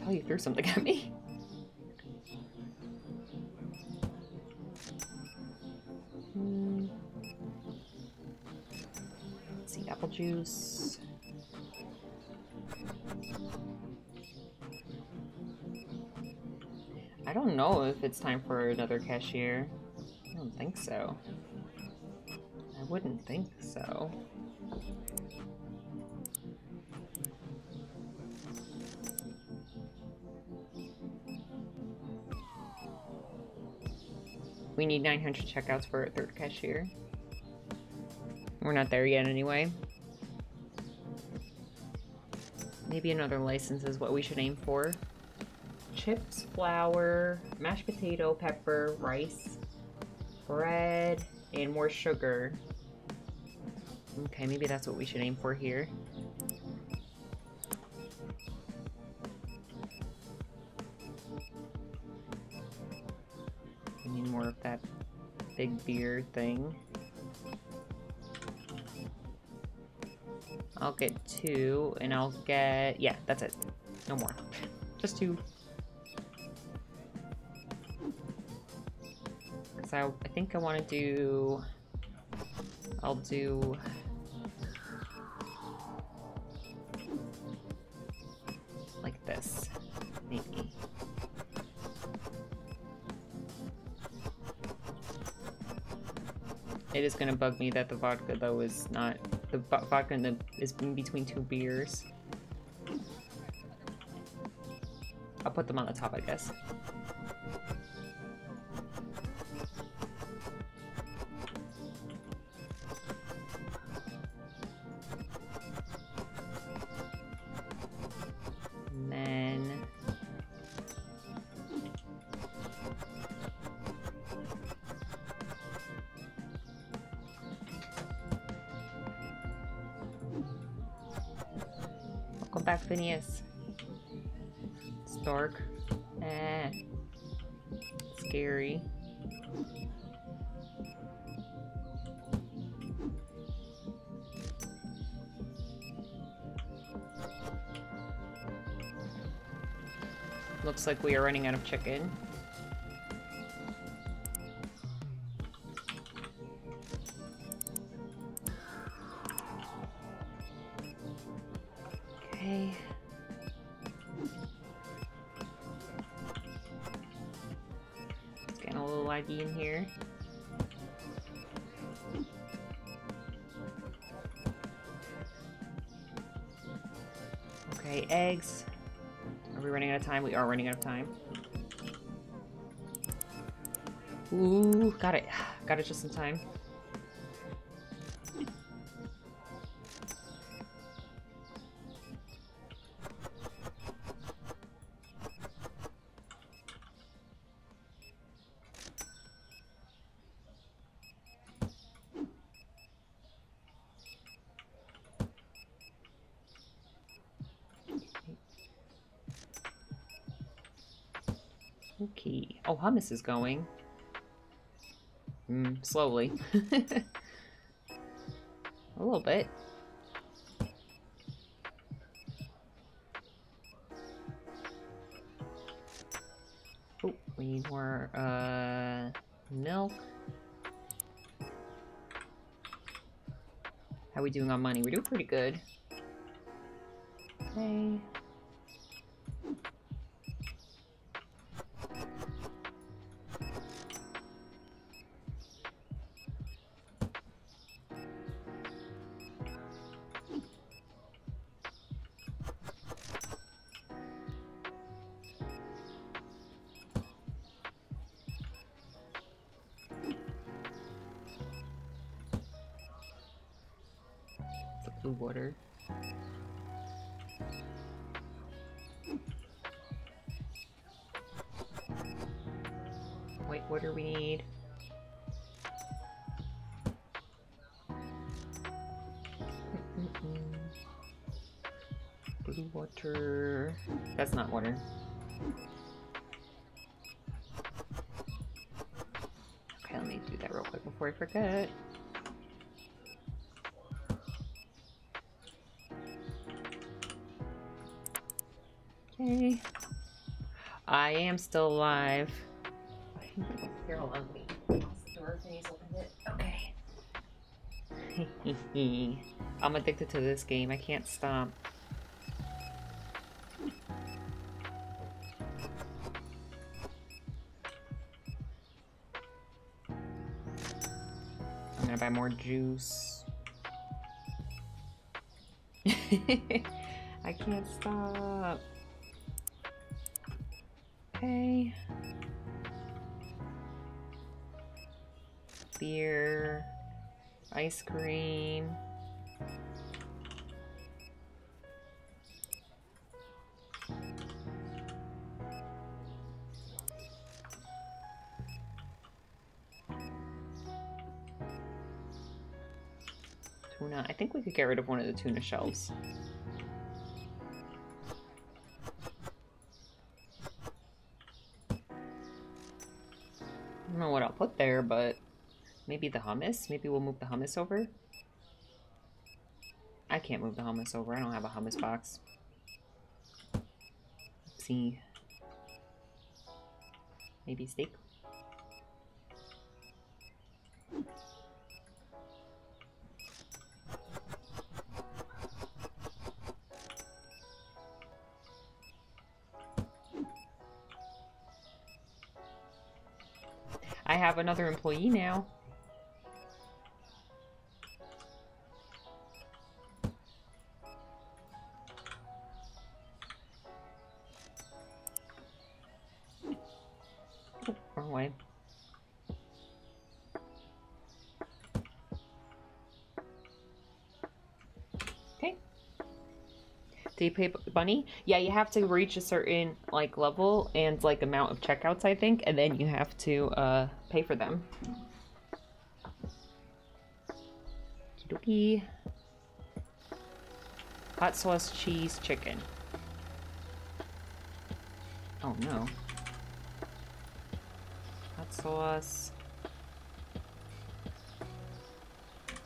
I you threw something at me. Hmm. Let's see, apple juice. I don't know if it's time for another cashier. I don't think so. I wouldn't think so. We need 900 checkouts for a third cashier. We're not there yet anyway. Maybe another license is what we should aim for. Chips, flour, mashed potato, pepper, rice, bread, and more sugar. Okay, maybe that's what we should aim for here. Beer thing. I'll get two, and I'll get... Yeah, that's it. No more. Just two. Because I, I think I want to do... I'll do... Is gonna bug me that the vodka though is not the vodka in the, is in between two beers. I'll put them on the top, I guess. Like we are running out of chicken. Running out of time. Ooh, got it. [SIGHS] Got it just in time. Hummus is going. Mm, slowly. [LAUGHS] A little bit. Oh, we need more, uh, milk. How we doing on money? We're doing pretty good. Okay. Forget. Okay. I am still alive. On. The door it. Okay. I'm addicted to this game. I can't stop. More juice. [LAUGHS] I can't stop. Okay. Beer, ice cream. Could get rid of one of the tuna shells. I don't know what I'll put there, but maybe the hummus? Maybe we'll move the hummus over? I can't move the hummus over. I don't have a hummus box. see. Maybe steak? have another employee now. Oh. Okay. Do you pay bunny? Yeah, you have to reach a certain like level and like amount of checkouts, I think, and then you have to uh pay for them. Hot sauce cheese chicken. Oh no. Hot sauce.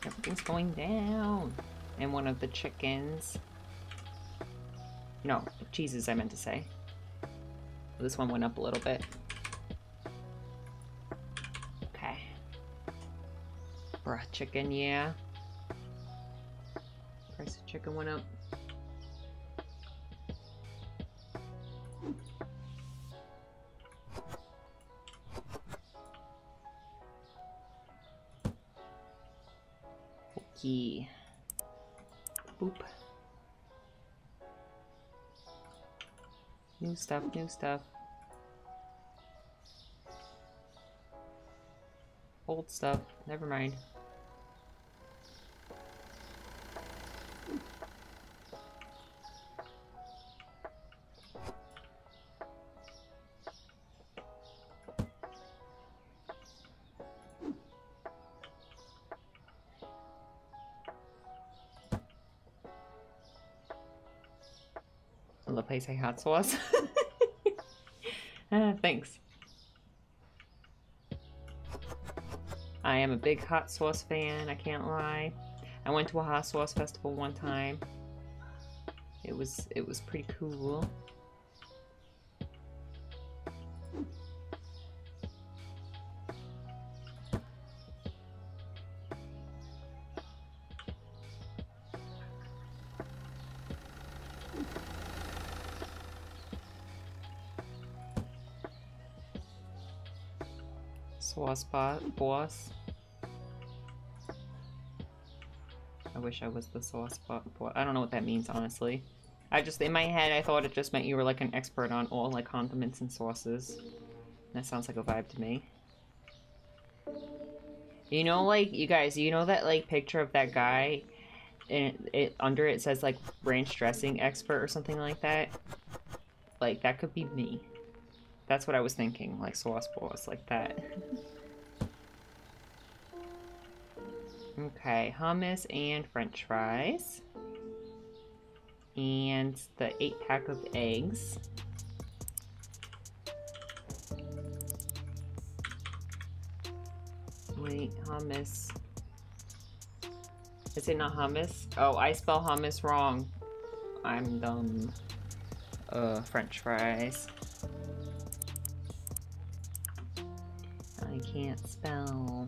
Everything's going down. And one of the chickens. No, cheeses I meant to say. This one went up a little bit. Chicken, yeah. Price of chicken went up. Okay. Boop. New stuff, new stuff. Old stuff, never mind. Say hot sauce. [LAUGHS] Ah, thanks. I am a big hot sauce fan, I can't lie. I went to a hot sauce festival one time. It was it was pretty cool. Bot boss. I wish I was the sauce boss. I don't know what that means, honestly. I just, in my head, I thought it just meant you were like an expert on all like condiments and sauces. That sounds like a vibe to me. You know, like, you guys, you know that like picture of that guy and it, it under it says like ranch dressing expert or something like that? Like, that could be me. That's what I was thinking, like sauce boss, like that. [LAUGHS] okay, hummus and french fries. And the eight pack of eggs. Wait, hummus. Is it not hummus? Oh, I spell hummus wrong. I'm dumb. Uh, french fries. I can't spell.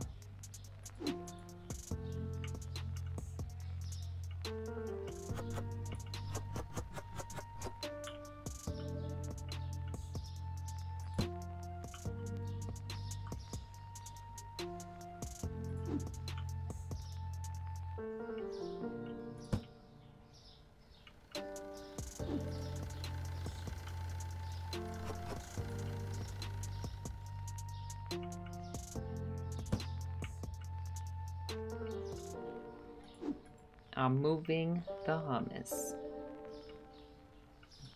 Hummus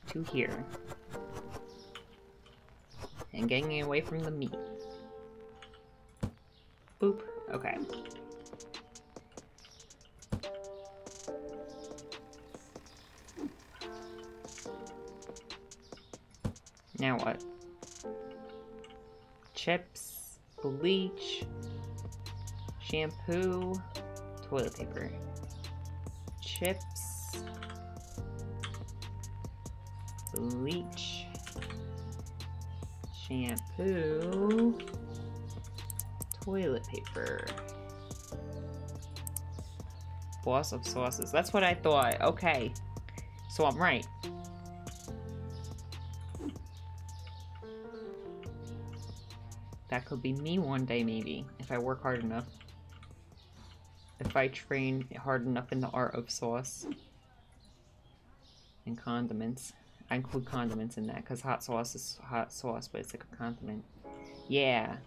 to here and getting away from the meat. Boop. Okay. Now what? Chips, bleach, shampoo, toilet paper chips, shampoo, toilet paper, boss of sauces. That's what I thought. Okay, so I'm right. That could be me one day, maybe, if I work hard enough if I train hard enough in the art of sauce and condiments. I include condiments in that because hot sauce is hot sauce, but it's like a condiment. Yeah.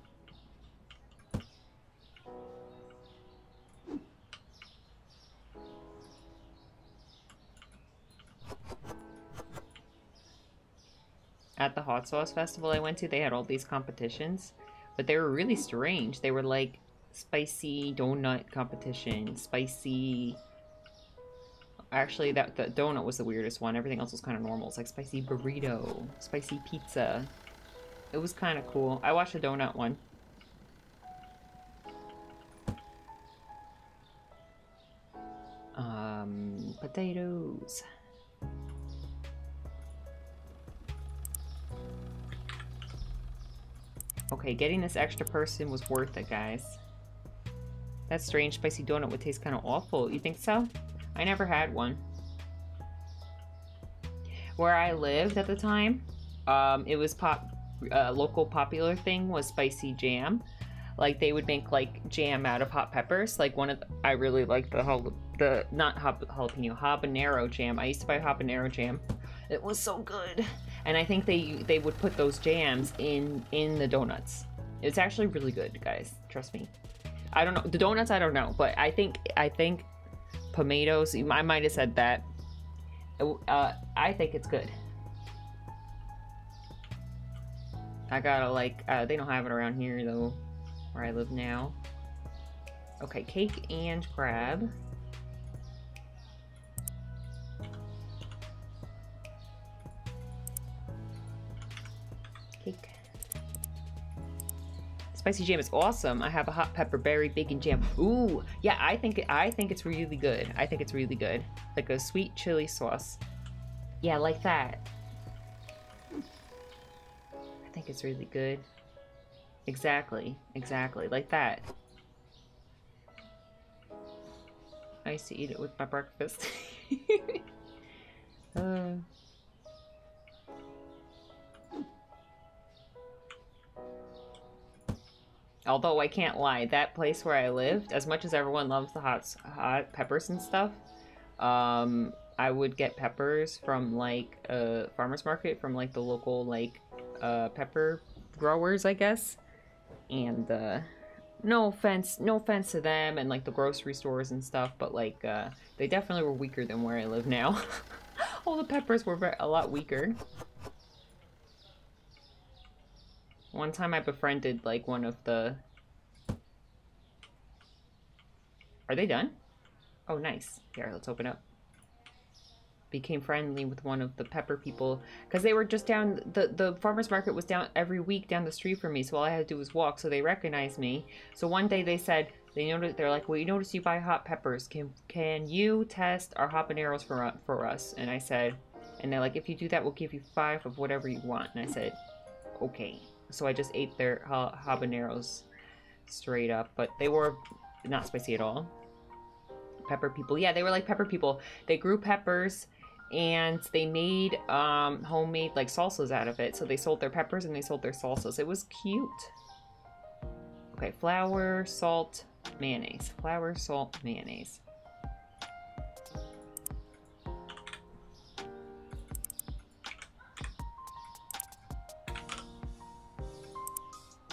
At the hot sauce festival I went to, they had all these competitions, but they were really strange. They were like spicy donut competition, spicy Actually, that the donut was the weirdest one. Everything else was kind of normal. It's like spicy burrito, spicy pizza. It was kind of cool. I watched the donut one. Um, potatoes. Okay, getting this extra person was worth it, guys. That strange spicy donut would taste kind of awful. You think so? I never had one. Where I lived at the time, um, it was pop, uh, local popular thing was spicy jam. Like they would make like jam out of hot peppers. Like one of the, I really like the jal- the not hop, jalapeno habanero jam. I used to buy habanero jam. It was so good. And I think they they would put those jams in in the donuts. It's actually really good, guys. Trust me. I don't know the donuts. I don't know, but I think I think tomatoes. I might have said that. Uh, I think it's good. I gotta like, uh, they don't have it around here though, where I live now. Okay, cake and crab. Spicy jam is awesome. I have a hot pepper berry bacon jam. Ooh, yeah, I think I think it's really good. I think it's really good. Like a sweet chili sauce. Yeah, like that. I think it's really good. Exactly, exactly, like that. I used to eat it with my breakfast. [LAUGHS] uh. Although I can't lie, that place where I lived, as much as everyone loves the hot hot peppers and stuff, um, I would get peppers from like a farmer's market from like the local like uh, pepper growers, I guess. And uh, no offense, no offense to them and like the grocery stores and stuff, but like uh, they definitely were weaker than where I live now. [LAUGHS] All the peppers were a lot weaker. One time I befriended like one of the... Are they done? Oh, nice. Here, let's open up. Became friendly with one of the pepper people because they were just down the the farmers market was down every week down the street from me. So all I had to do was walk. So they recognized me. So one day they said they noticed they're like, well, you notice you buy hot peppers. Can can you test our habaneros for for us? And I said, and they're like, if you do that, we'll give you five of whatever you want. And I said, okay so I just ate their habaneros straight up, but they were not spicy at all. Pepper people, yeah, they were like pepper people. They grew peppers and they made um, homemade like salsas out of it. So they sold their peppers and they sold their salsas. It was cute. Okay, flour, salt, mayonnaise. Flour, salt, mayonnaise.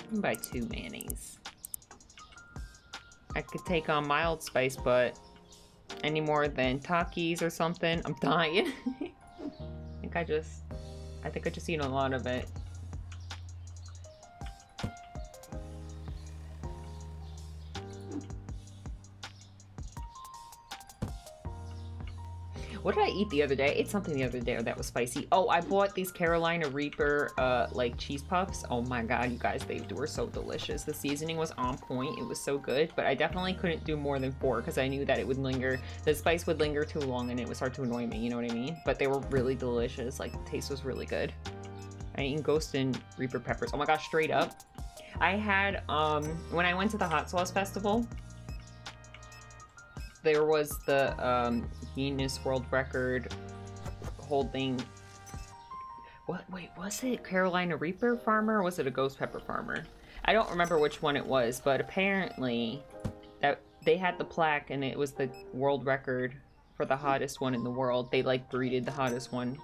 Can buy two mayonnaise. I could take on mild spice, but any more than Takis or something, I'm dying. [LAUGHS] I think I just, I think I just eat a lot of it. Eat the other day? I ate something the other day that was spicy. Oh, I bought these Carolina Reaper uh, like cheese puffs. Oh my god, you guys, they were so delicious. The seasoning was on point. It was so good, but I definitely couldn't do more than four because I knew that it would linger. The spice would linger too long and it would start to annoy me, you know what I mean? But they were really delicious. Like, the taste was really good. I eat Ghost and Reaper peppers. Oh my gosh, straight up. I had, um, when I went to the Hot Sauce Festival, there was the um, Guinness World Record holding. What? Wait, was it Carolina Reaper farmer? was it a Ghost Pepper farmer? I don't remember which one it was, but apparently that they had the plaque and it was the world record for the hottest one in the world. They like breeded the hottest one.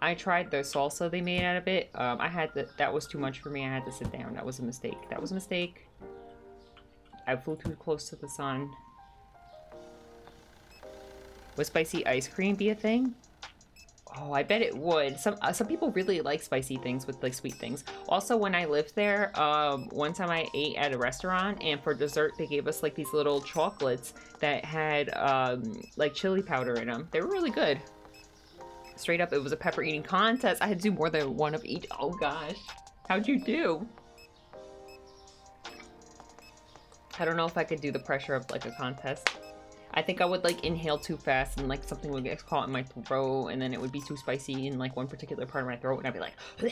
I tried the salsa they made out of it. Um, I had to, that was too much for me. I had to sit down. That was a mistake. That was a mistake. I flew too close to the sun. Would spicy ice cream be a thing? Oh, I bet it would. Some uh, some people really like spicy things with like sweet things. Also, when I lived there, um, one time I ate at a restaurant, and for dessert they gave us like these little chocolates that had um, like chili powder in them. They were really good. Straight up, it was a pepper eating contest. I had to do more than one of each. Oh gosh, how'd you do? I don't know if I could do the pressure of like a contest. I think I would like inhale too fast and like something would get caught in my throat and then it would be too spicy in like one particular part of my throat and I'd be like [LAUGHS]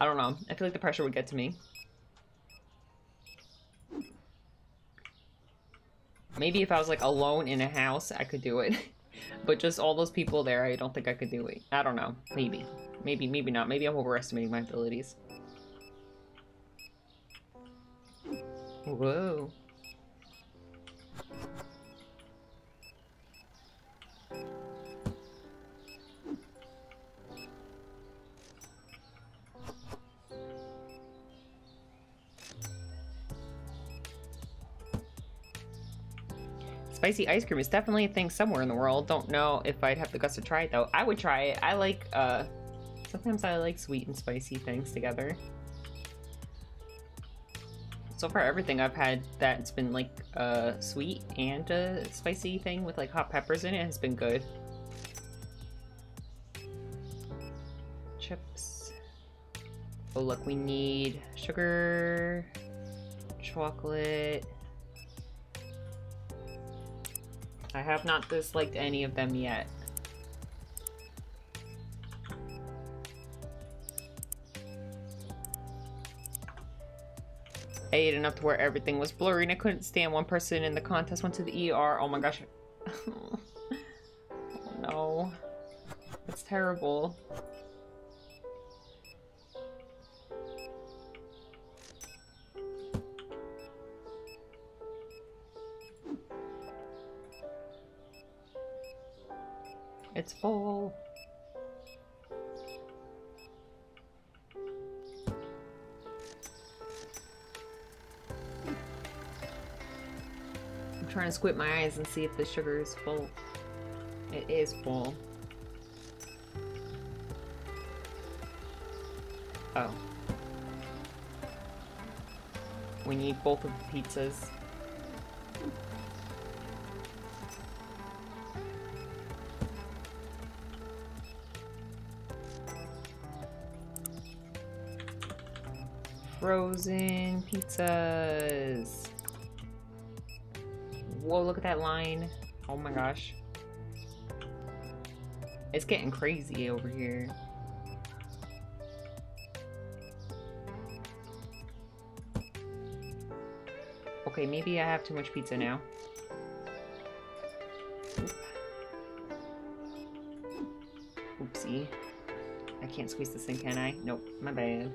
I don't know. I feel like the pressure would get to me. Maybe if I was like alone in a house, I could do it. [LAUGHS] but just all those people there, I don't think I could do it. I don't know. Maybe. Maybe, maybe not. Maybe I'm overestimating my abilities. Whoa. Spicy ice cream is definitely a thing somewhere in the world. Don't know if I'd have the guts to try it though. I would try it. I like, uh, sometimes I like sweet and spicy things together. So far everything I've had that's been like uh, sweet and a spicy thing with like hot peppers in it has been good. Chips. Oh look, we need sugar, chocolate, I have not disliked any of them yet. I ate enough to where everything was blurry and I couldn't stand one person in the contest went to the ER. Oh my gosh. [LAUGHS] oh no. That's terrible. It's full. I'm trying to squint my eyes and see if the sugar is full. It is full. Oh. We need both of the pizzas. Frozen pizzas. Whoa, look at that line. Oh my gosh. It's getting crazy over here. Okay, maybe I have too much pizza now. Oopsie. I can't squeeze this in, can I? Nope, my bad.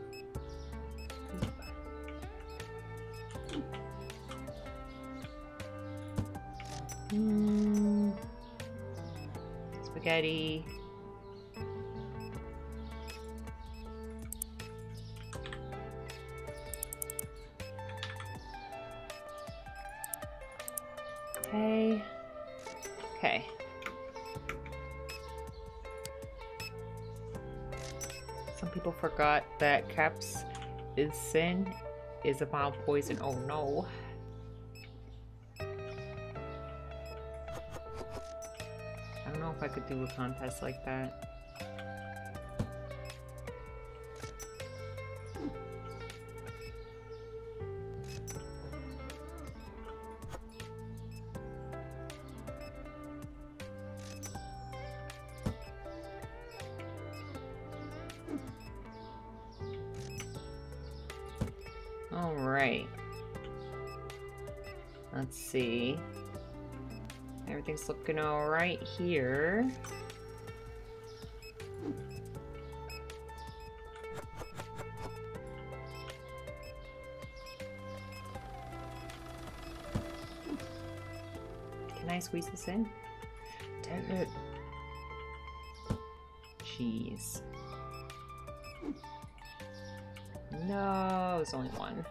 Is sin is a mild poison. Oh no. I don't know if I could do a contest like that. Here. Can I squeeze this in? Damn it. cheese. No, it's only one.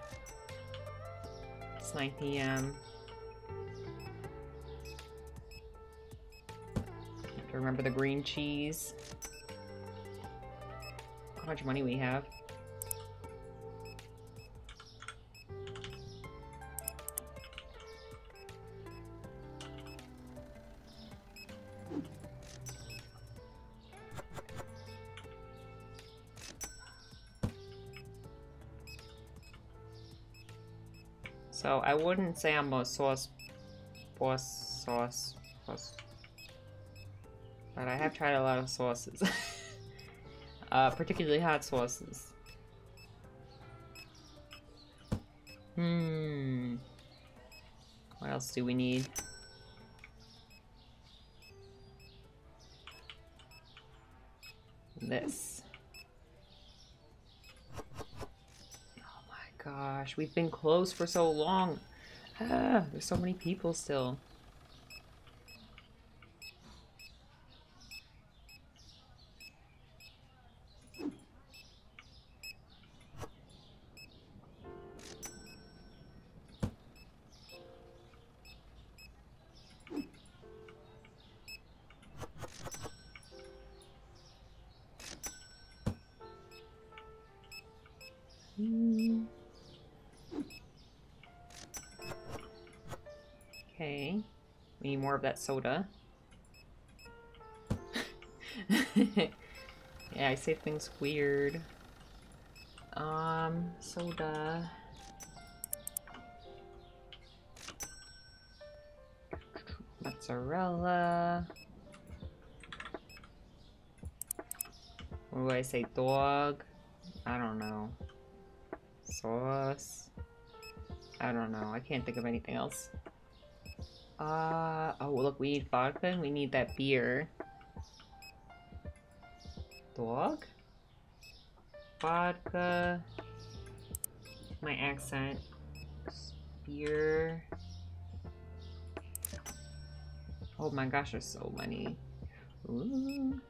It's 9 p.m. remember the green cheese. How much money we have. So I wouldn't say I'm a sauce boss sauce boss. I have tried a lot of sauces. [LAUGHS] uh, particularly hot sauces. Hmm. What else do we need? This. Oh my gosh, we've been closed for so long. Ah, there's so many people still. Of that soda. [LAUGHS] yeah, I say things weird. Um, soda. Mozzarella. What do I say? Dog? I don't know. Sauce. I don't know. I can't think of anything else. Uh, oh, look, we need vodka we need that beer. Dog? Vodka. My accent. Beer. Oh my gosh, there's so many. Ooh.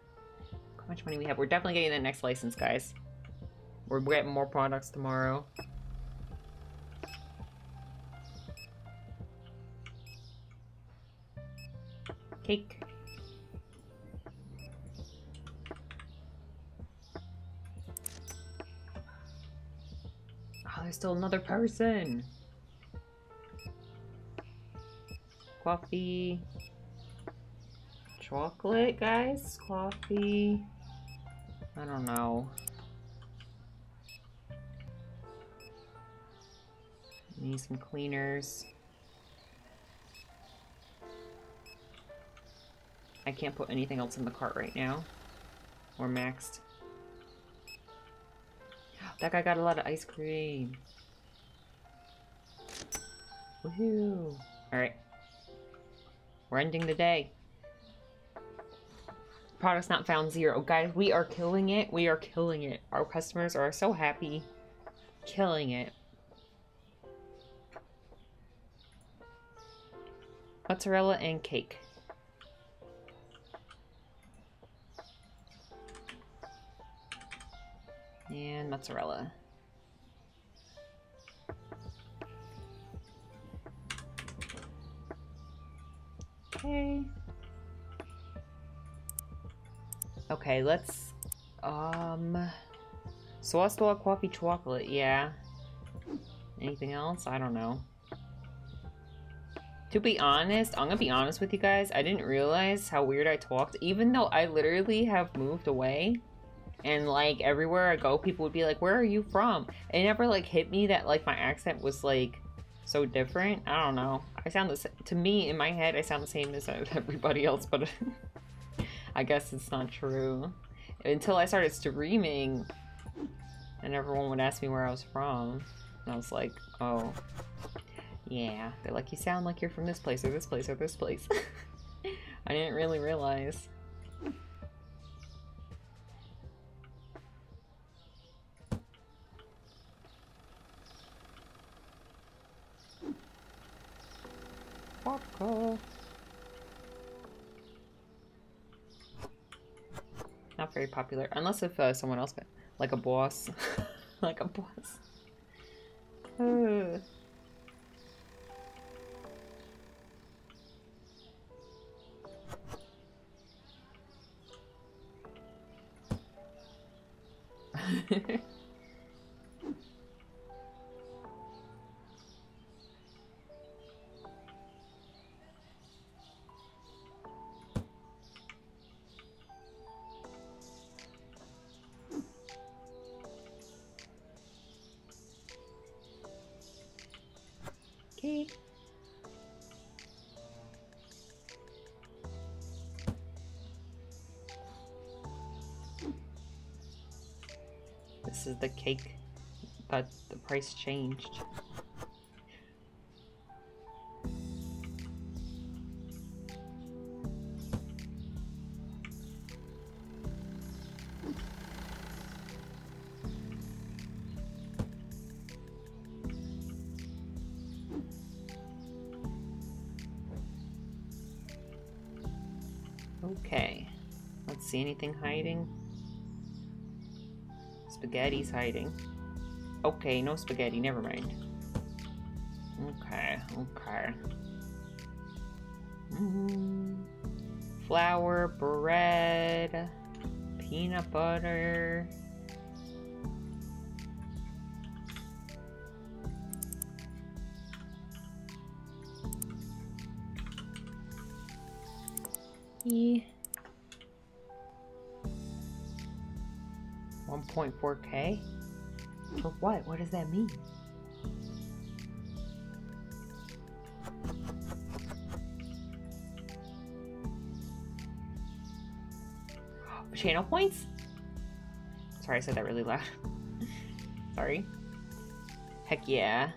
How much money we have? We're definitely getting the next license, guys. We're getting more products tomorrow. Oh, there's still another person. Coffee. Chocolate, guys? Coffee. I don't know. Need some cleaners. I can't put anything else in the cart right now. We're maxed. That guy got a lot of ice cream. Woohoo! Alright. We're ending the day. Products not found zero. Guys, we are killing it. We are killing it. Our customers are so happy. Killing it. Mozzarella and cake. And mozzarella. Okay. Okay, let's um dog coffee chocolate, yeah. Anything else? I don't know. To be honest, I'm gonna be honest with you guys, I didn't realize how weird I talked, even though I literally have moved away. And like everywhere I go, people would be like, Where are you from? It never like hit me that like my accent was like so different. I don't know. I sound the to me in my head I sound the same as [LAUGHS] everybody else, but [LAUGHS] I guess it's not true. Until I started streaming and everyone would ask me where I was from. And I was like, oh yeah. They're like, you sound like you're from this place or this place or this place. [LAUGHS] I didn't really realize. Vodka. Not not very popular unless if uh, someone else, like a boss, [LAUGHS] like a boss. Uh. [LAUGHS] price changed. Okay. Let's see anything hiding. Spaghetti's hiding. Okay, no spaghetti, never mind. Okay, okay. Mm. Flour, bread, peanut butter. Yeah. 1.4k? For what? What does that mean? Channel points? Sorry, I said that really loud. [LAUGHS] Sorry. Heck yeah.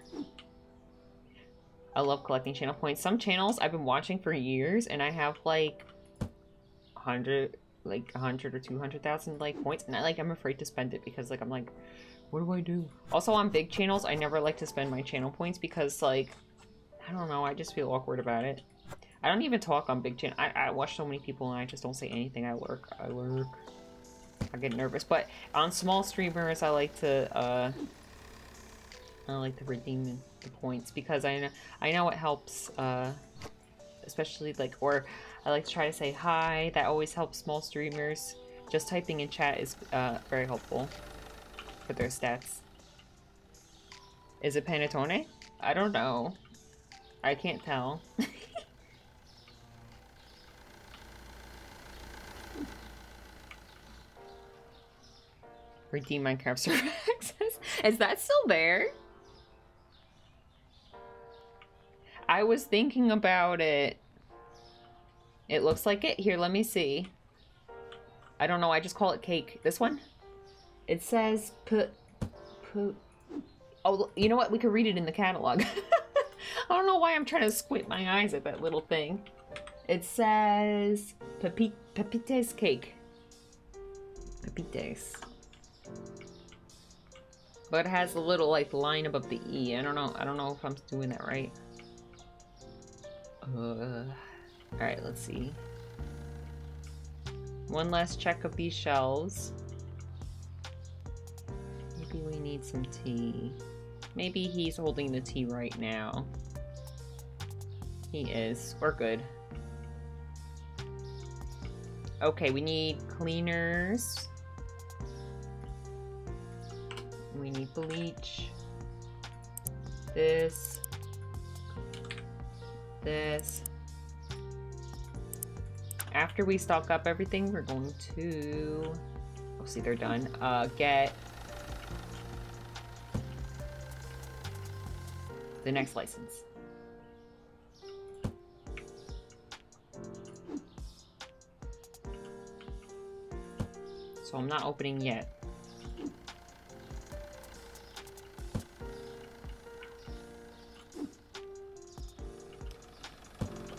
I love collecting channel points. Some channels I've been watching for years and I have like 100 like 100 or 200,000 like points and I like I'm afraid to spend it because like I'm like what do I do? Also on big channels, I never like to spend my channel points because like I don't know, I just feel awkward about it. I don't even talk on big channel. I, I watch so many people and I just don't say anything. I lurk. I lurk. I get nervous. But on small streamers, I like to uh I like to redeem the points because I know I know it helps uh especially like or I like to try to say hi. That always helps small streamers. Just typing in chat is uh, very helpful for their stats. Is it panettone? I don't know. I can't tell. [LAUGHS] Redeem Minecraft server access. [LAUGHS] Is that still there? I was thinking about it. It looks like it. Here, let me see. I don't know. I just call it cake. This one? It says put put. Oh, you know what? We could read it in the catalog. [LAUGHS] I don't know why I'm trying to squint my eyes at that little thing. It says Pepi Pepites cake. Pepites. But it has a little like line above the E. I don't know. I don't know if I'm doing that right. Uh, Alright, let's see. One last check of these shelves. Maybe we need some tea. Maybe he's holding the tea right now. He is. We're good. Okay, we need cleaners. We need bleach. This. This. After we stock up everything, we're going to... Oh, see, they're done. Uh, get... The next license. So I'm not opening yet.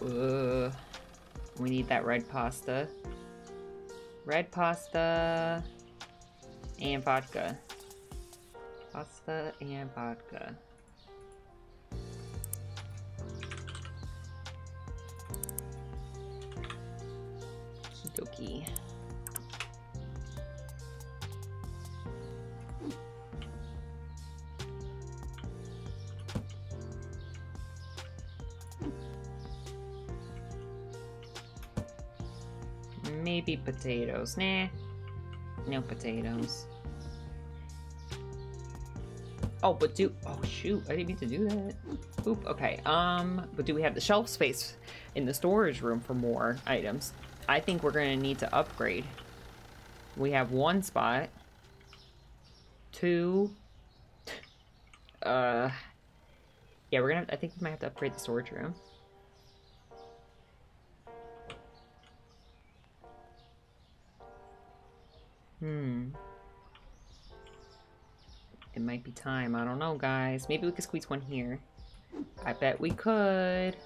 Uh, we need that red pasta. Red pasta and vodka. Pasta and vodka. Maybe potatoes. Nah. No potatoes. Oh, but do oh shoot, I didn't mean to do that. Oop, okay. Um, but do we have the shelf space in the storage room for more items? I think we're gonna need to upgrade. We have one spot. Two. Uh yeah, we're gonna I think we might have to upgrade the storage room. Hmm. It might be time. I don't know, guys. Maybe we could squeeze one here. I bet we could.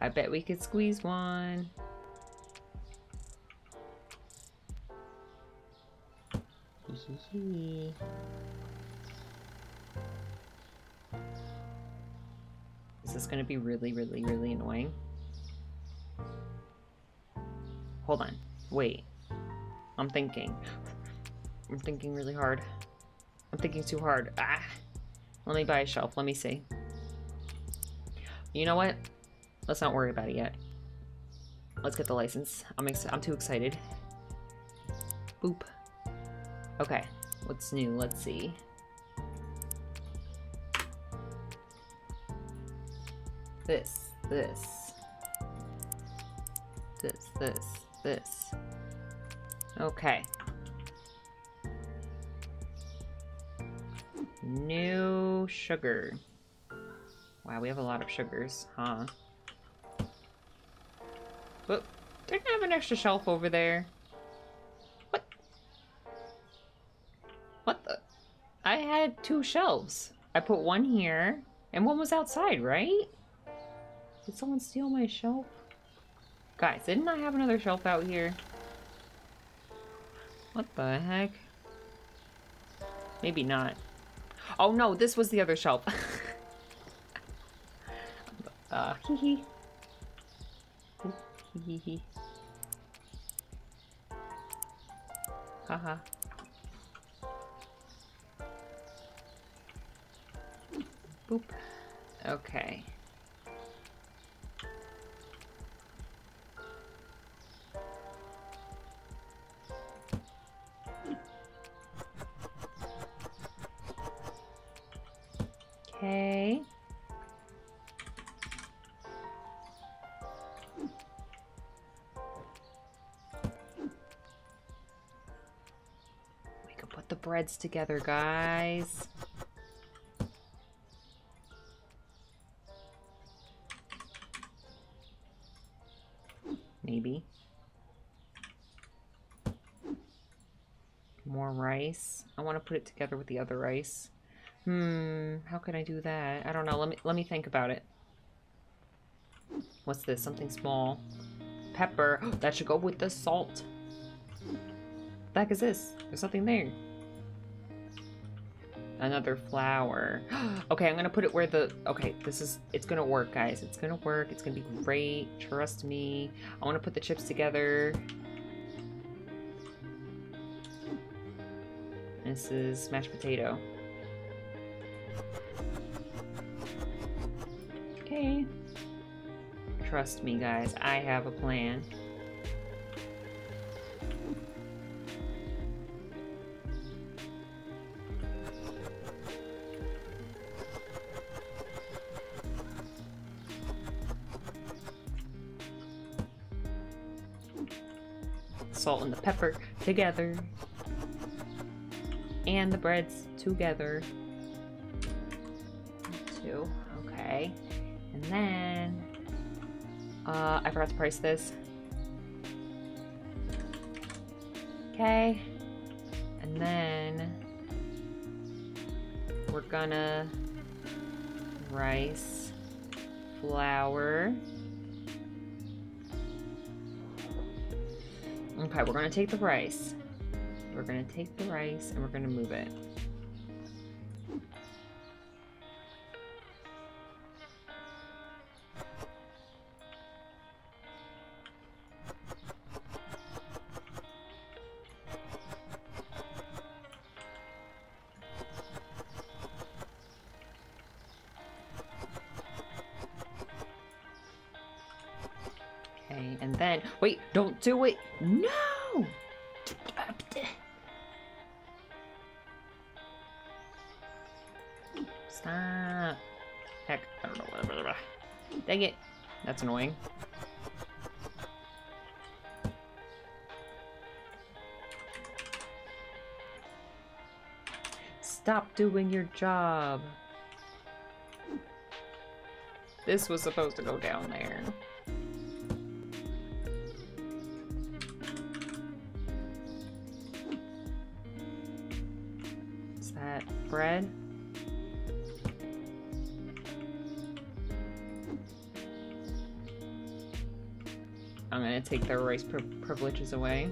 I bet we could squeeze one. Is this going to be really, really, really annoying? Hold on. Wait. I'm thinking. I'm thinking really hard. I'm thinking too hard. Ah. Let me buy a shelf. Let me see. You know what? Let's not worry about it yet. Let's get the license. I'm I'm too excited. Boop. Okay. What's new? Let's see. This, this. This, this, this. Okay. New sugar. Wow, we have a lot of sugars, huh? But didn't I have an extra shelf over there? What? What the? I had two shelves. I put one here, and one was outside, right? Did someone steal my shelf? Guys, didn't I have another shelf out here? What the heck? Maybe not. Oh no, this was the other shelf. [LAUGHS] uh, hee hee. Hee hee. Haha. Boop. Okay. Breads together, guys. Maybe. More rice. I want to put it together with the other rice. Hmm, how can I do that? I don't know. Let me let me think about it. What's this? Something small. Pepper. [GASPS] that should go with the salt. What the heck is this? There's something there. Another flour. [GASPS] okay, I'm gonna put it where the... Okay, this is... It's gonna work, guys. It's gonna work. It's gonna be great. Trust me. I want to put the chips together. This is mashed potato. Okay. Trust me, guys. I have a plan. And the pepper together. And the breads together. Two. Okay. And then, uh, I forgot to price this. Okay. And then we're gonna rice, flour. Okay, we're gonna take the rice. We're gonna take the rice and we're gonna move it. and then wait don't do it no. Stop. Heck, I don't know. Dang it. That's annoying. Stop doing your job. This was supposed to go down there. Pri privileges away.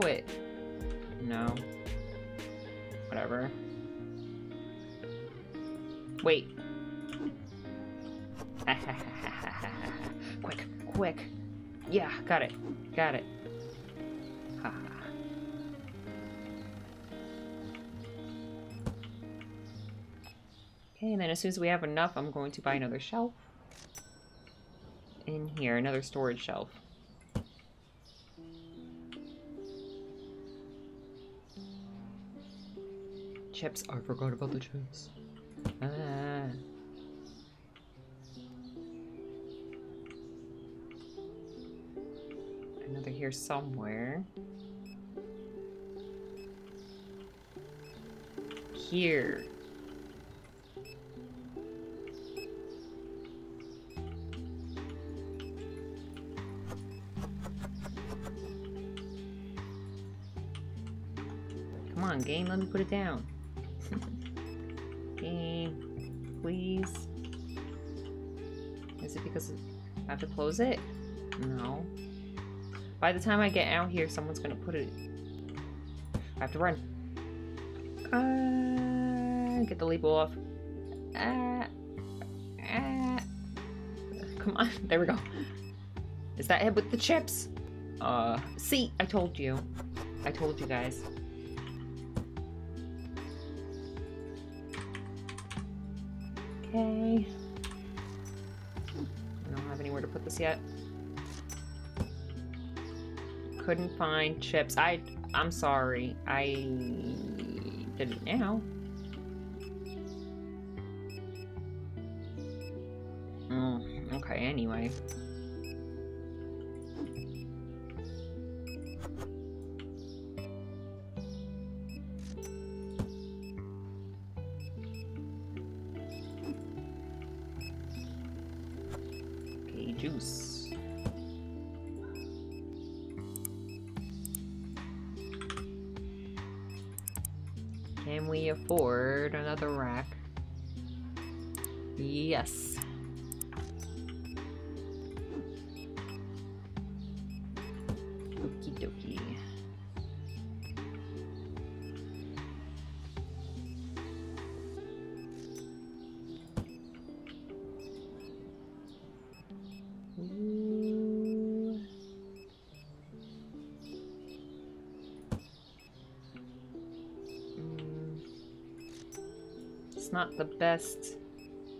Throw it? No. Whatever. Wait. [LAUGHS] quick, quick. Yeah, got it. Got it. Ha. Okay, and then as soon as we have enough, I'm going to buy another shelf. In here, another storage shelf. Chips. I forgot about the chips. Ah. Another here somewhere. Here. Come on, game, let me put it down. Please. Is it because I have to close it? No. By the time I get out here, someone's gonna put it. I have to run. Uh, get the label off. Uh, uh, come on, [LAUGHS] there we go. Is that it with the chips? Uh, see, I told you. I told you guys. Okay. I don't have anywhere to put this yet. Couldn't find chips. I I'm sorry. I did it now.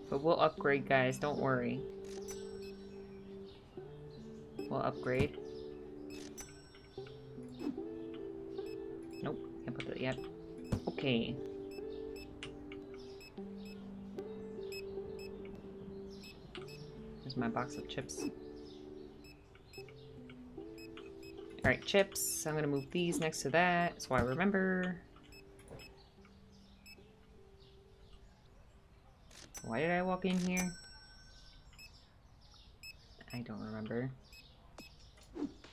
But we'll upgrade, guys. Don't worry. We'll upgrade. Nope, can't put that yet. Okay. Here's my box of chips. Alright, chips. I'm gonna move these next to that so I remember. Why did I walk in here? I don't remember.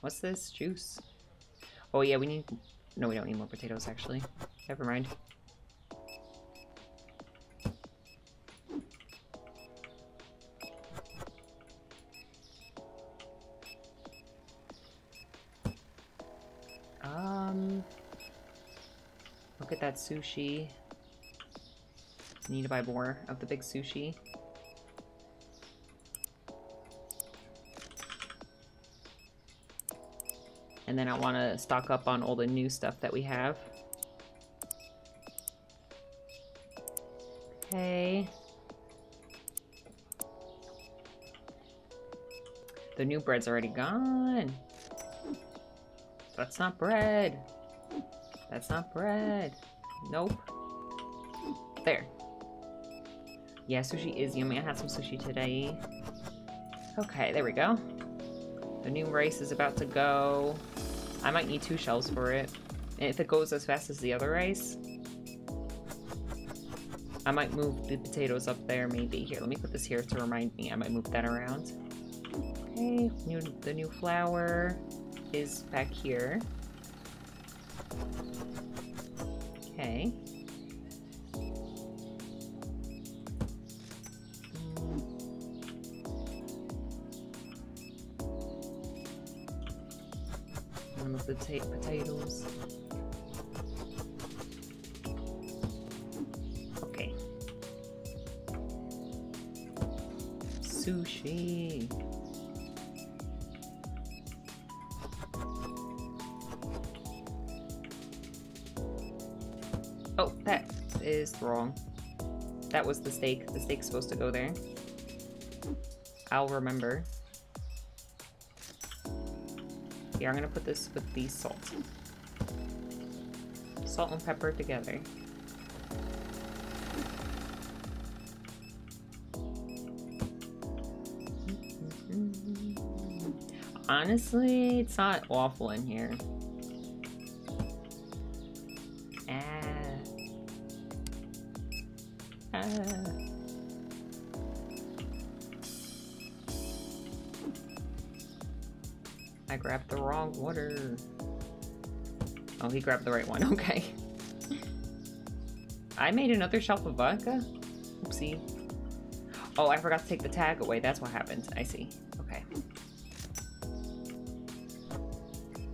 What's this? Juice? Oh yeah, we need... No, we don't need more potatoes, actually. Never mind. Um... Look at that sushi. Need to buy more of the big sushi. And then I want to stock up on all the new stuff that we have. Okay. The new bread's already gone. That's not bread. That's not bread. Nope. There. Yeah, sushi is yummy. I had some sushi today. Okay, there we go. The new rice is about to go. I might need two shells for it. And if it goes as fast as the other rice, I might move the potatoes up there maybe. Here, let me put this here to remind me. I might move that around. Okay, new, the new flour is back here. Potatoes. Okay. Sushi. Oh, that is wrong. That was the steak. The steak's supposed to go there. I'll remember. Here, I'm gonna put this with the salt. Salt and pepper together. Honestly, it's not awful in here. He grabbed the right one. [LAUGHS] Okay. I made another shelf of vodka? Oopsie. Oh, I forgot to take the tag away. That's what happened. I see. Okay.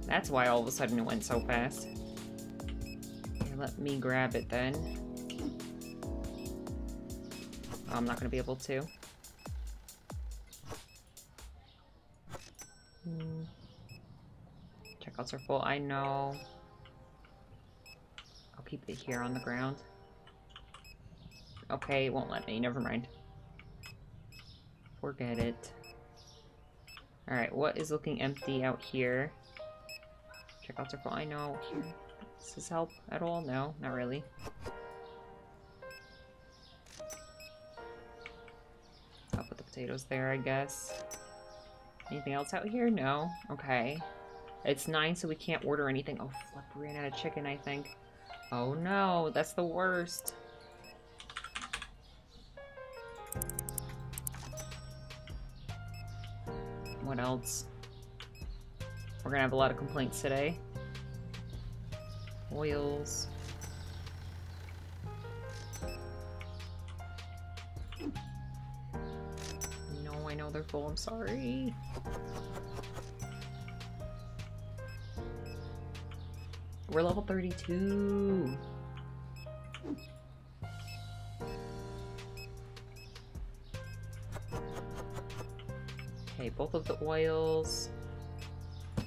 That's why all of a sudden it went so fast. Let me grab it then. Oh, I'm not going to be able to. Hmm. Checkouts are full. I know. It here on the ground. Okay, it won't let me. Never mind. Forget it. Alright, what is looking empty out here? Checkouts are full. I know. Does this help at all? No, not really. I'll put the potatoes there, I guess. Anything else out here? No. Okay. It's 9, so we can't order anything. Oh, flip, we ran out of chicken, I think. Oh no, that's the worst. What else? We're gonna have a lot of complaints today. Oils. No, I know they're full. I'm sorry. We're level 32. Okay, both of the oils. We're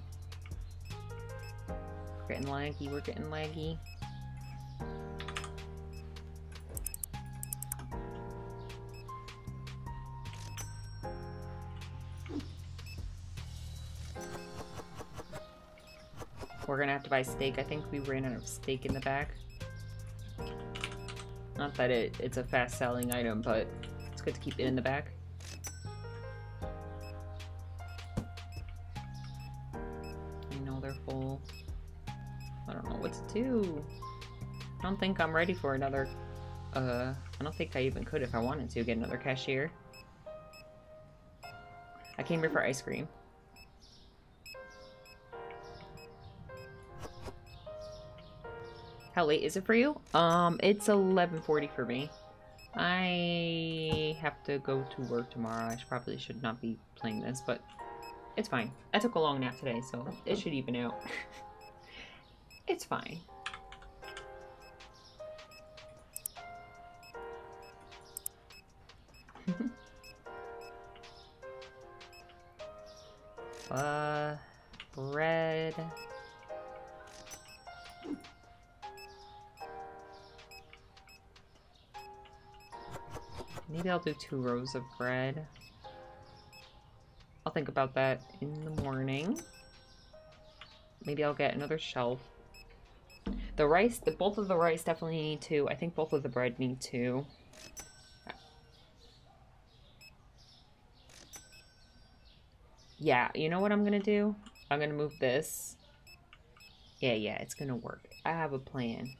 getting laggy, we're getting laggy. To buy steak. I think we ran out of steak in the back. Not that it, it's a fast selling item, but it's good to keep it in the back. I know they're full. I don't know what to do. I don't think I'm ready for another, uh, I don't think I even could if I wanted to get another cashier. I came here for ice cream. How late is it for you? Um, it's 11.40 for me. I have to go to work tomorrow. I should, probably should not be playing this, but it's fine. I took a long nap today, so it should even out. [LAUGHS] it's fine. [LAUGHS] uh, bread... Maybe I'll do two rows of bread. I'll think about that in the morning. Maybe I'll get another shelf. The rice, the both of the rice definitely need two. I think both of the bread need two. Yeah, you know what I'm gonna do? I'm gonna move this. Yeah, yeah, it's gonna work. I have a plan.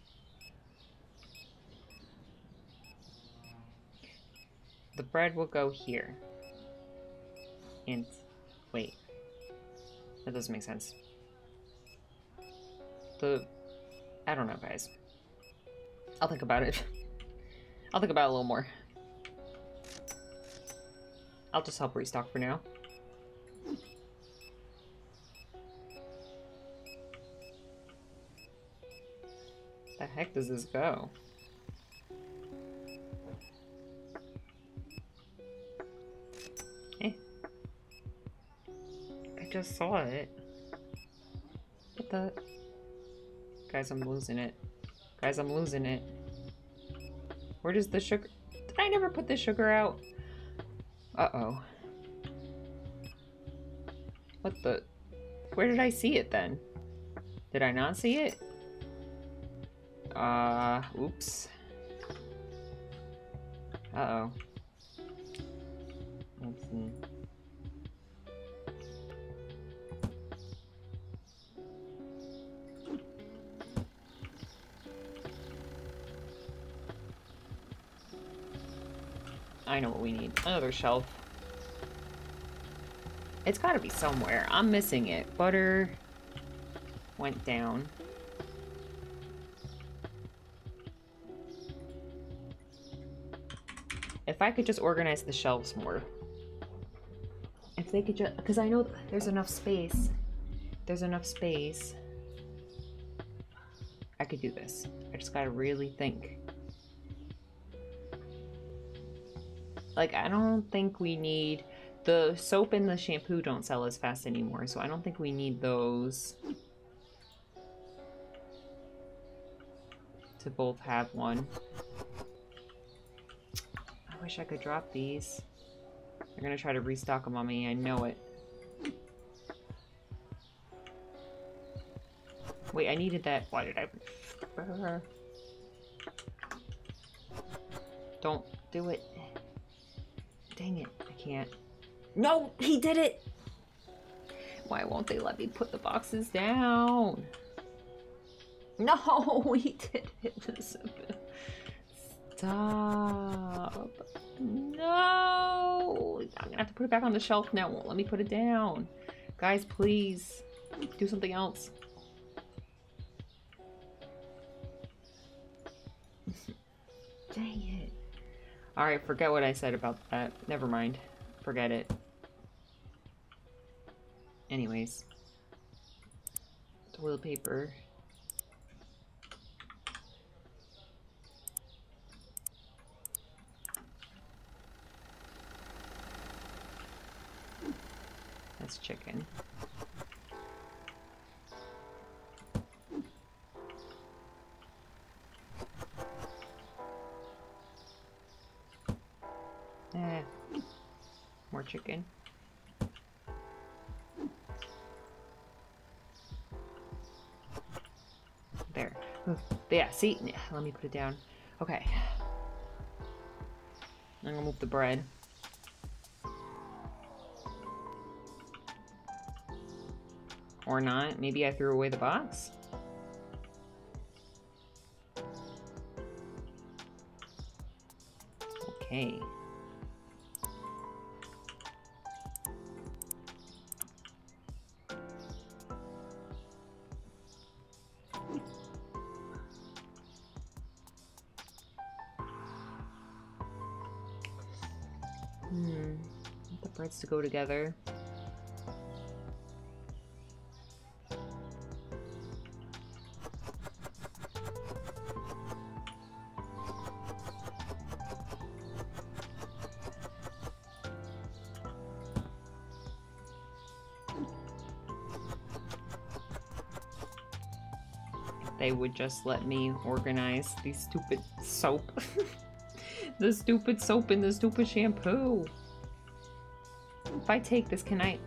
The bread will go here. And wait. That doesn't make sense. The I don't know, guys. I'll think about it. [LAUGHS] I'll think about it a little more. I'll just help restock for now. The heck does this go? Just saw it. What the? Guys, I'm losing it. Guys, I'm losing it. Where does the sugar... Did I never put the sugar out? Uh-oh. What the... Where did I see it then? Did I not see it? Uh, oops. Uh-oh. Let's see. I know what we need. Another shelf. It's gotta be somewhere. I'm missing it. Butter went down. If I could just organize the shelves more. If they could just, because I know there's enough space. There's enough space. I could do this. I just gotta really think. Like, I don't think we need... The soap and the shampoo don't sell as fast anymore, so I don't think we need those. To both have one. I wish I could drop these. They're gonna try to restock them on me, I know it. Wait, I needed that. Why did I... Don't do it. Dang it, I can't. No, he did it! Why won't they let me put the boxes down? No, [LAUGHS] he did it, Stop. No! I'm gonna have to put it back on the shelf now. Won't let me put it down. Guys, please. Do something else. [LAUGHS] Dang it. Alright, forget what I said about that. Never mind. Forget it. Anyways. Toilet paper. That's chicken. Chicken. There. Yeah, see? Let me put it down. Okay. I'm gonna move the bread. Or not. Maybe I threw away the box? Okay. wants to go together. They would just let me organize the stupid soap. [LAUGHS] the stupid soap and the stupid shampoo. If I take this, can I...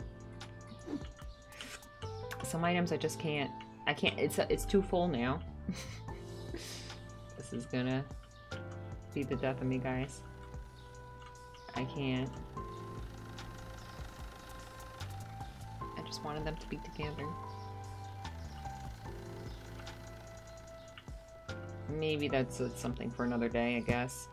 Some items I just can't... I can't... It's, it's too full now. [LAUGHS] this is gonna be the death of me, guys. I can't. I just wanted them to be together. Maybe that's something for another day, I guess.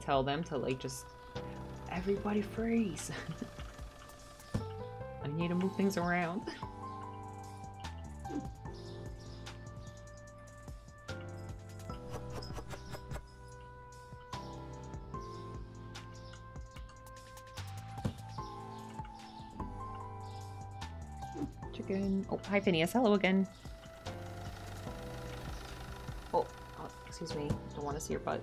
Tell them to like just everybody freeze? [LAUGHS] I need to move things around. [LAUGHS] Chicken. Oh, hi Phineas. Hello again. Oh, oh excuse me. Don't want to see your butt.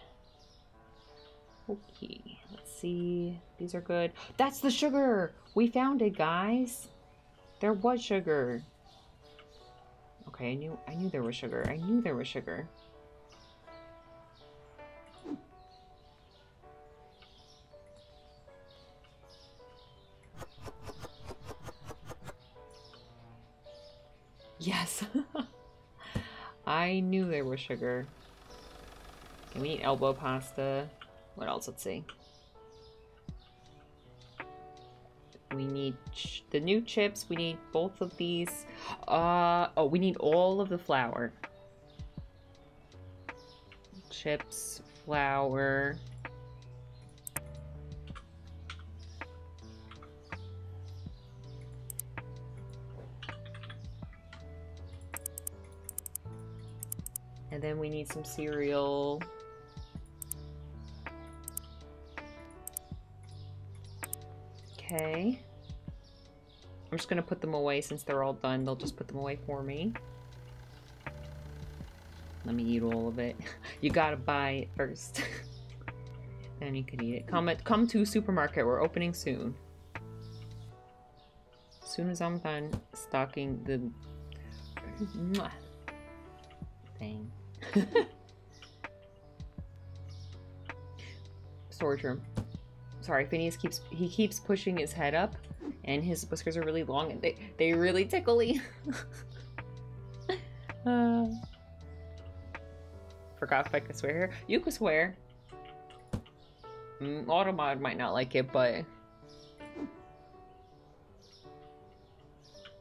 See. These are good. That's the sugar! We found it, guys. There was sugar. Okay, I knew I knew there was sugar. I knew there was sugar. Yes. [LAUGHS] I knew there was sugar. Can we eat elbow pasta? What else? Let's see. We need the new chips. We need both of these. Uh oh, we need all of the flour. Chips, flour. And then we need some cereal. Okay. I'm just gonna put them away since they're all done. They'll just put them away for me. Let me eat all of it. [LAUGHS] You gotta buy it first. [LAUGHS] then you can eat it. Come, at, come to supermarket. We're opening soon. As soon as I'm done stocking the thing. [LAUGHS] Storage room. Sorry, Phineas keeps he keeps pushing his head up, and his whiskers are really long and they they really tickly. [LAUGHS] uh, forgot if I could swear here. You could swear. Mm, Automod might not like it, but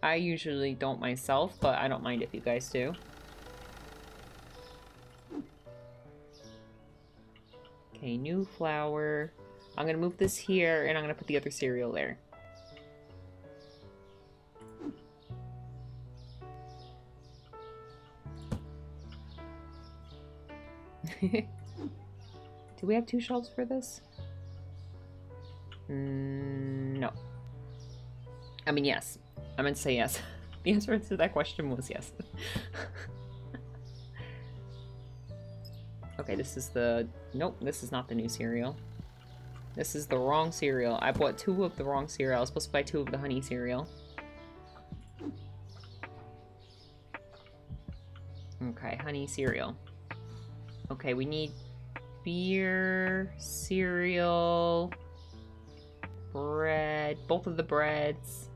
I usually don't myself, but I don't mind if you guys do. Okay, new flour. I'm gonna move this here and I'm gonna put the other cereal there. [LAUGHS] Do we have two shelves for this? Mm, no. I mean, yes. I meant to say yes. [LAUGHS] The answer to that question was yes. [LAUGHS] okay, this is the... Nope, this is not the new cereal. This is the wrong cereal. I bought two of the wrong cereal. I was supposed to buy two of the honey cereal. Okay, honey cereal. Okay, we need beer, cereal, bread, both of the breads.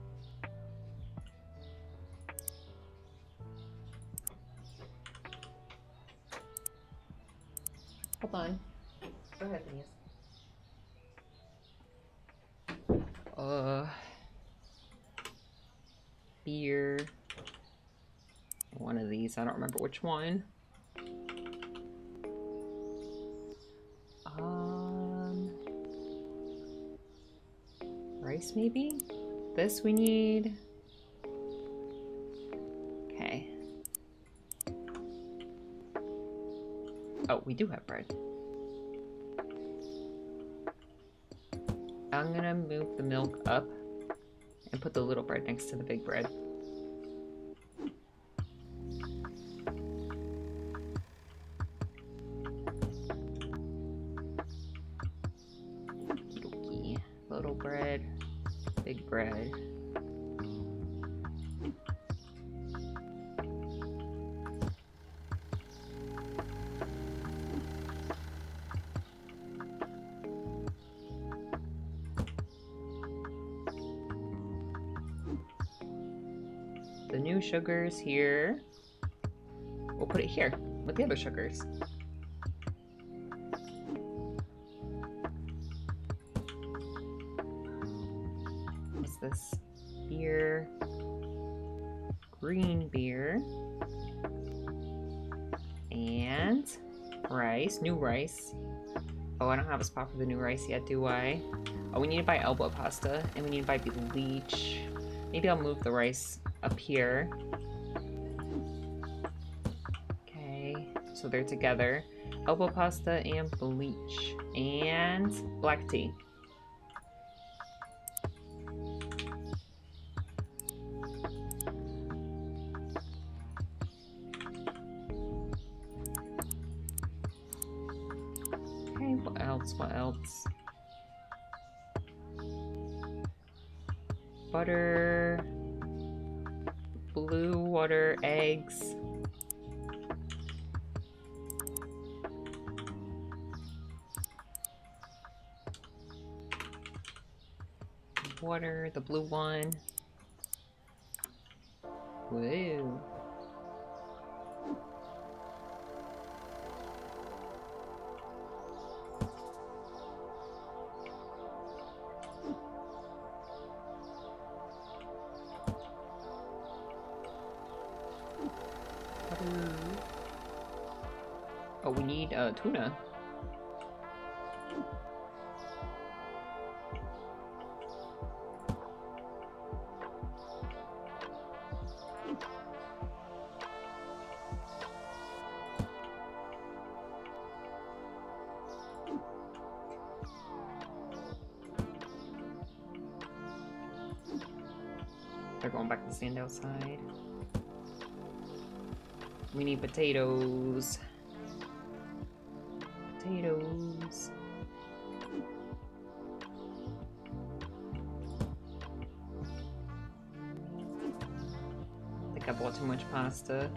Hold on. Go ahead. Uh, beer. One of these. I don't remember which one. Um, rice maybe. This we need. Okay. Oh, we do have bread. I'm gonna move the milk up and put the little bread next to the big bread. New sugars here. We'll put it here with the other sugars. What's this? Beer. Green beer. And rice. New rice. Oh, I don't have a spot for the new rice yet, do I? Oh, we need to buy elbow pasta and we need to buy bleach. Maybe I'll move the rice up here. Okay, so they're together. Elbow pasta and bleach. And black tea. Outside. We need potatoes. Potatoes. I think I bought too much pasta.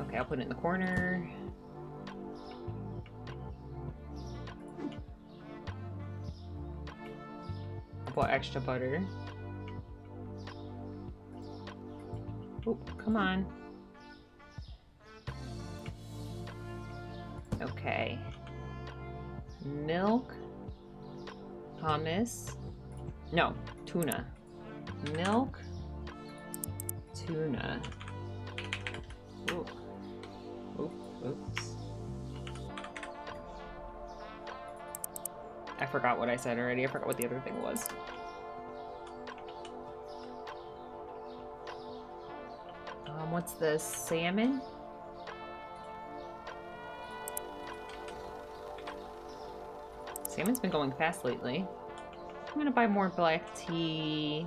Okay, I'll put it in the corner. I bought extra butter. Come on. Okay. Milk. Hummus. No, tuna. Milk. Tuna. Ooh. Oop, oops. I forgot what I said already. I forgot what the other thing was. What's this? Salmon? Salmon's been going fast lately. I'm gonna buy more black tea.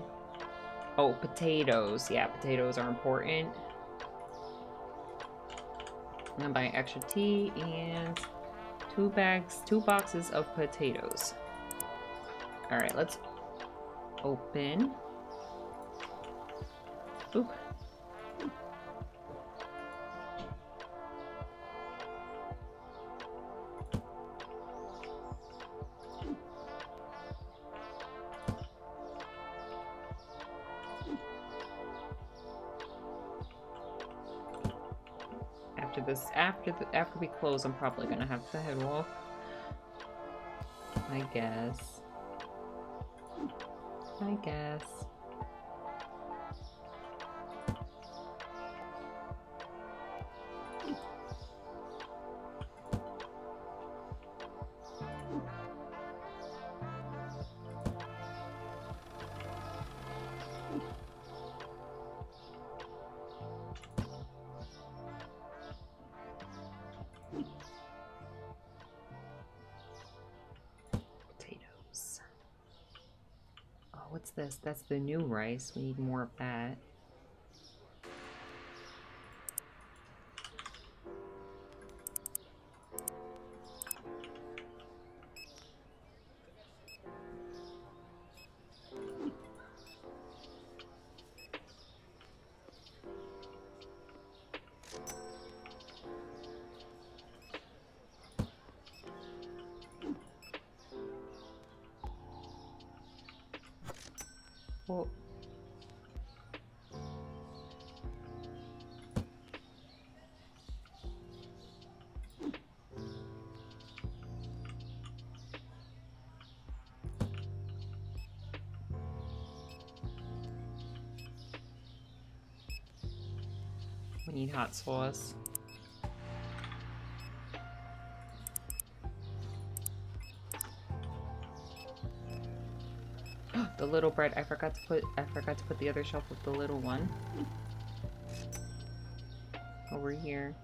Oh, potatoes. Yeah, potatoes are important. I'm gonna buy extra tea and two bags, two boxes of potatoes. All right, let's open. after the, after we close, I'm probably gonna have to head off. I guess. I guess. That's the new rice. We need more of that. Hot sauce. [GASPS] the little bread. I forgot to put. I forgot to put the other shelf with the little one. Over here.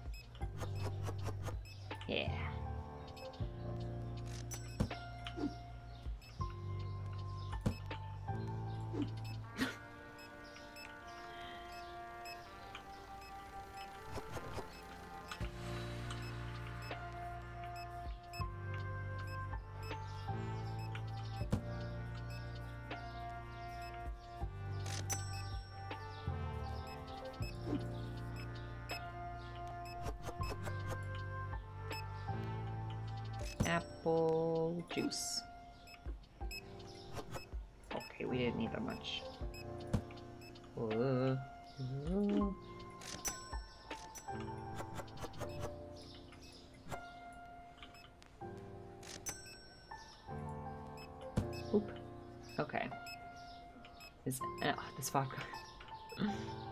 Vodka.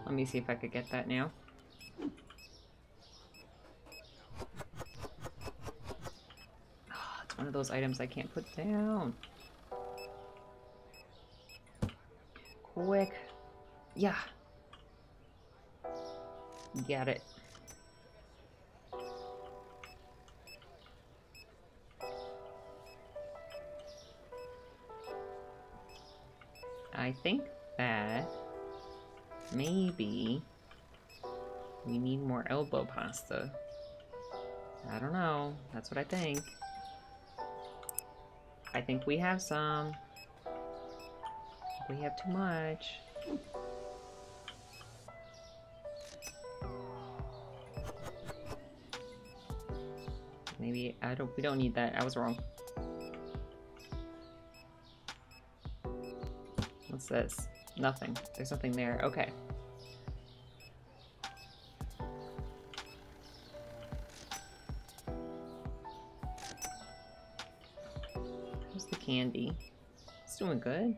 Let me see if I could get that now. Ah, It's one of those items I can't put down. Quick. Yeah. Get it. I think that maybe we need more elbow pasta. I don't know. That's what I think. I think we have some. We have too much. Maybe I don't we don't need that. I was wrong. What's this? Nothing. There's nothing there. Okay. How's the candy? It's doing good.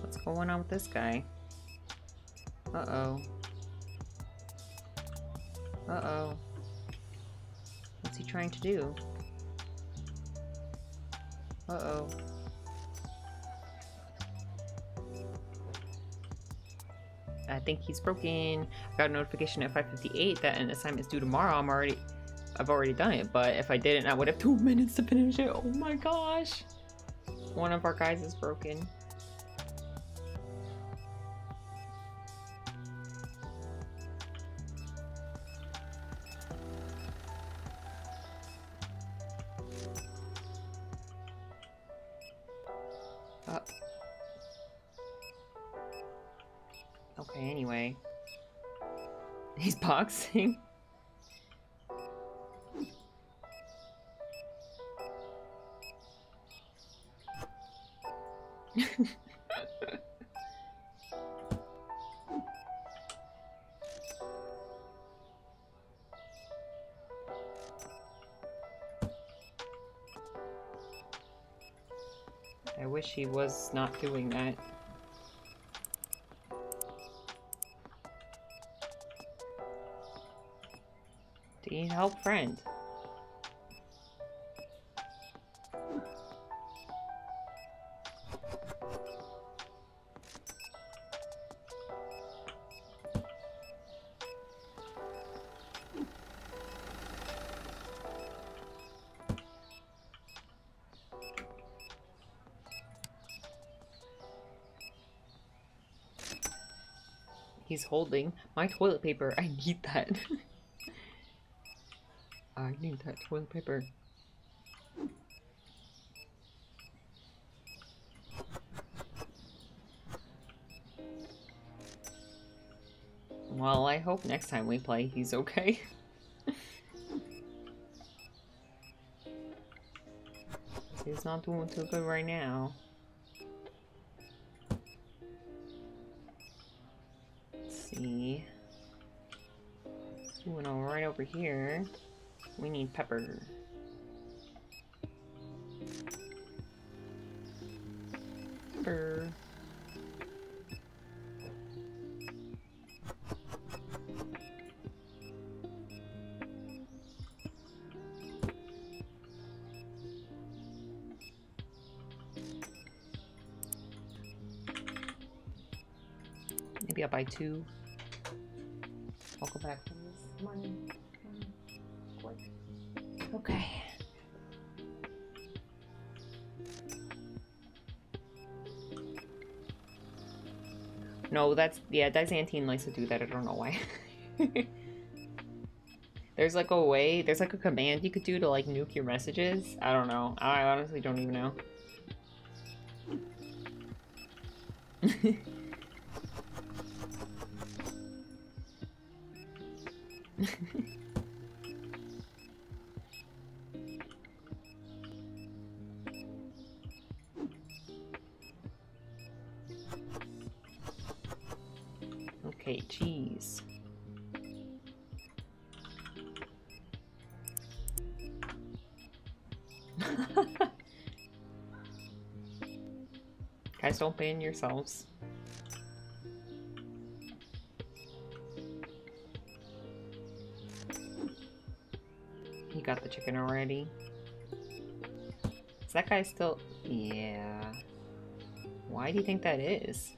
What's going on with this guy? Uh-oh. Uh-oh. What's he trying to do? Uh-oh. I think he's broken. I got a notification at 5:58 that an assignment is due tomorrow. I'm already, I've already done it. But if I didn't, I would have two [LAUGHS] minutes to finish it. Oh my gosh! One of our guys is broken. boxing. [LAUGHS] I wish he was not doing that. Help, friend? He's holding my toilet paper. [LAUGHS] I need that. [LAUGHS] I need that toilet paper. Well, I hope next time we play he's okay. [LAUGHS] he's not doing too good right now. Let's see. Doing all right over here. We need pepper. Pepper. Maybe I'll buy two. I'll go back to this money. No, that's yeah, Dysantine likes to do that. I don't know why. [LAUGHS] there's like a way, there's like a command you could do to like nuke your messages. I don't know. I honestly don't even know. Don't ban yourselves. You got the chicken already. Is that guy still... Yeah. Why do you think that is?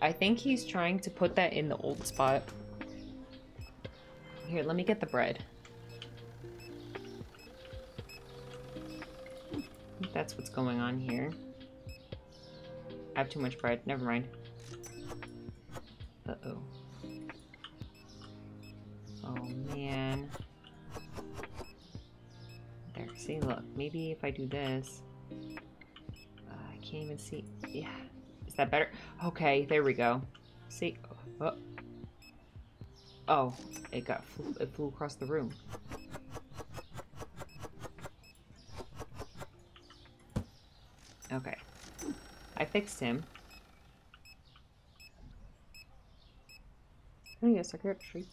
I think he's trying to put that in the old spot. Here, let me get the bread. That's what's going on here. I have too much bread. Never mind. Uh-oh. Oh, man. There, see, look. Maybe if I do this... Uh, I can't even see... Yeah. Is that better? Okay, there we go. See? Oh, oh it got... It flew across the room. Okay. I fixed him. Oh yes, secretary.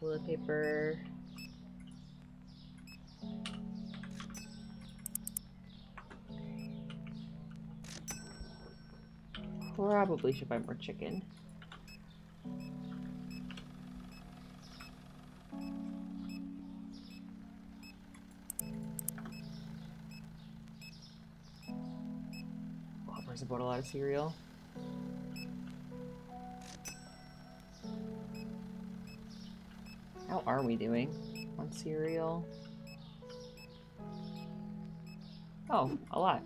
Toilet paper. Probably should buy more chicken. Whoppers bought a lot of cereal. How are we doing on cereal? Oh, a lot.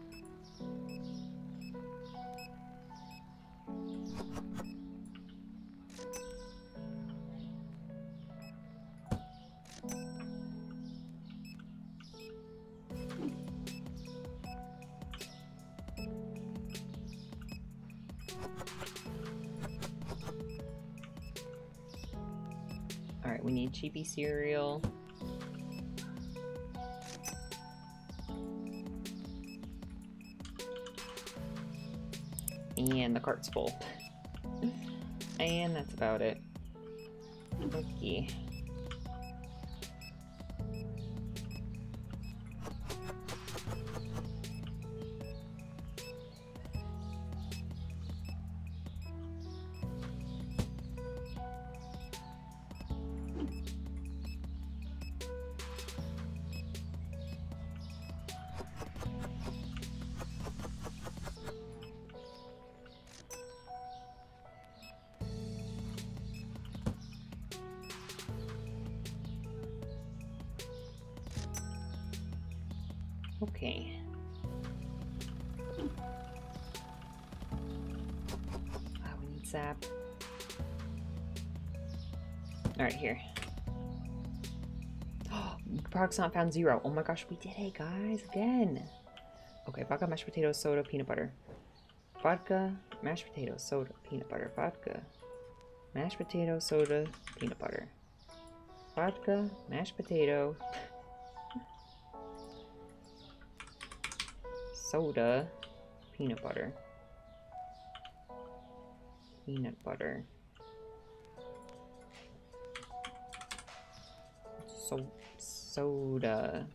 Cheapy cereal. And the cart's full. and that's about it. Okay. Products not found zero. Oh my gosh, we did it, guys, again. Okay, vodka, mashed potatoes, soda, peanut butter. Vodka, mashed potatoes, soda, peanut butter. Vodka, mashed potato, soda, peanut butter. Vodka, mashed potato, soda, peanut butter. Peanut butter. So soda.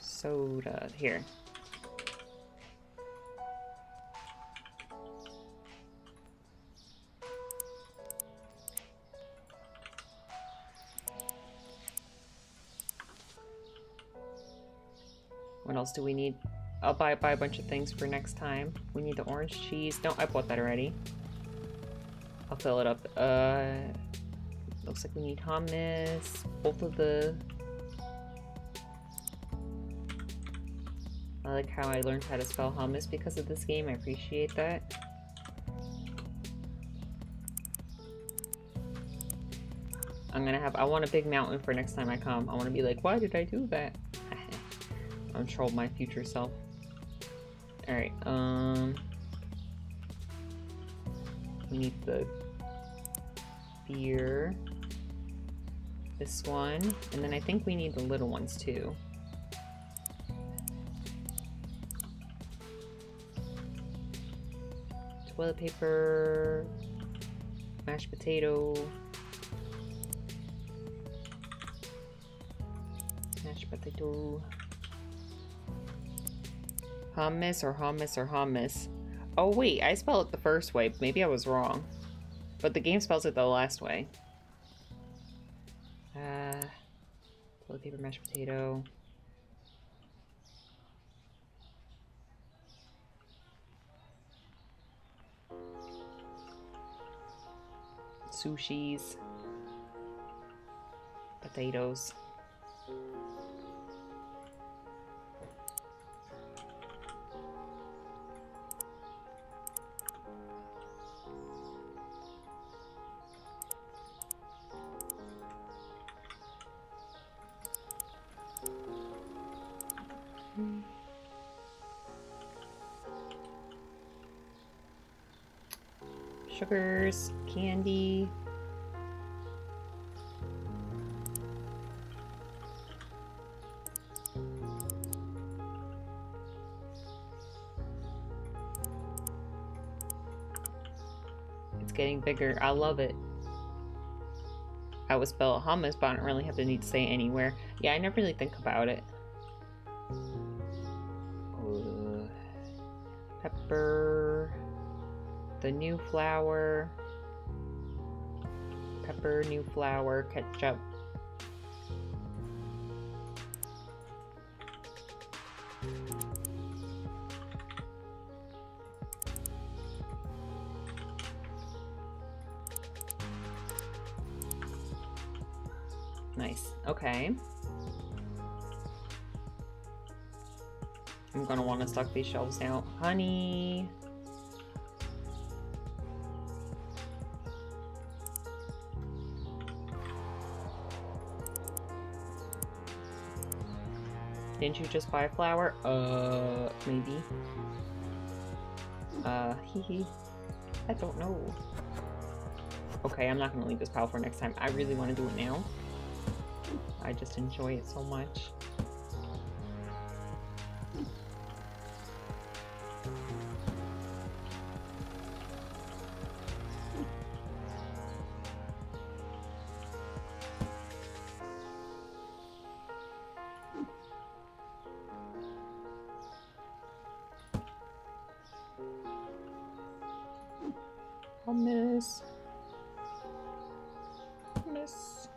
Soda. Here. What else do we need? I'll buy buy a bunch of things for next time. We need the orange cheese. No, I bought that already. I'll fill it up. Uh, looks like we need hummus. Both of the. I like how I learned how to spell hummus because of this game. I appreciate that. I'm gonna have. I want a big mountain for next time I come. I want to be like, why did I do that? [LAUGHS] I'm troll my future self. All right. Um. We need the beer. This one. And then I think we need the little ones too. Toilet paper, mashed potato, mashed potato, hummus or hummus or hummus. Oh wait, I spelled it the first way. Maybe I was wrong. But the game spells it the last way. Uh, toilet paper, mashed potato. Sushis. Potatoes. Candy. It's getting bigger. I love it. I was spell hummus, but I don't really have the need to say anywhere. Yeah, I never really think about it. Flour, pepper, new flour, ketchup. Nice. Okay. I'm gonna want to stock these shelves now. Honey. Didn't you just buy flour? Uh, maybe. Uh, hee hee. I don't know. Okay, I'm not gonna leave this pile for next time. I really want to do it now. I just enjoy it so much. this.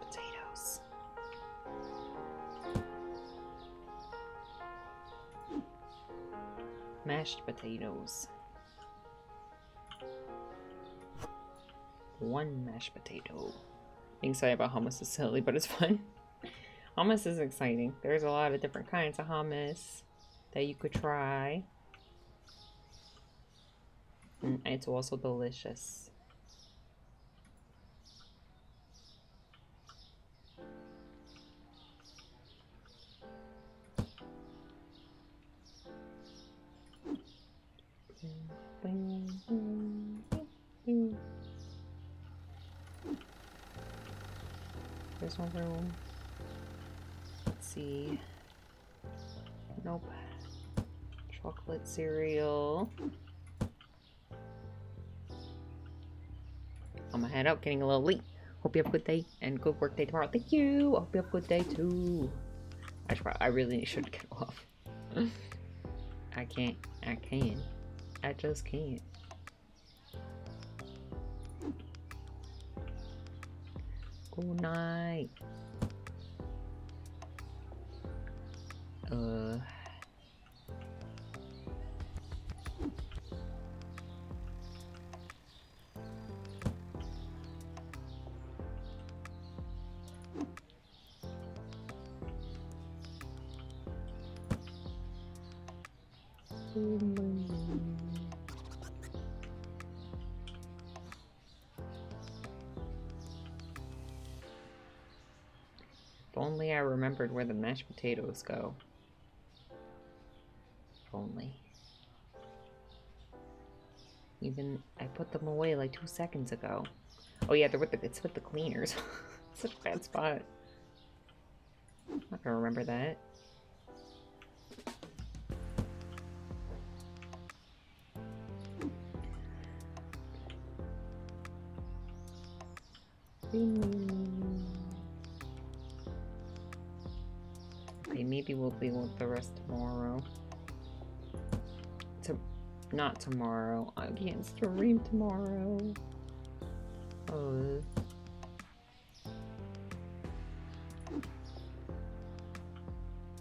Potatoes. Mashed potatoes. One mashed potato. Being excited about hummus is silly, but it's [LAUGHS] fun. hummus is exciting. There's a lot of different kinds of hummus that you could try. And it's also delicious. Cereal. I'm gonna head out, getting a little late. Hope you have a good day and good work day tomorrow. Thank you. I Hope you have a good day too. I should, I really should get [LAUGHS] off. I can't. I can't. I just can't. Good night. Uh. Mashed potatoes go. Only. Even I put them away like two seconds ago. Oh yeah, they're with the it's with the cleaners. [LAUGHS] Such a bad spot. I'm not gonna remember that. Tomorrow. To not tomorrow. I can't stream tomorrow. Oh.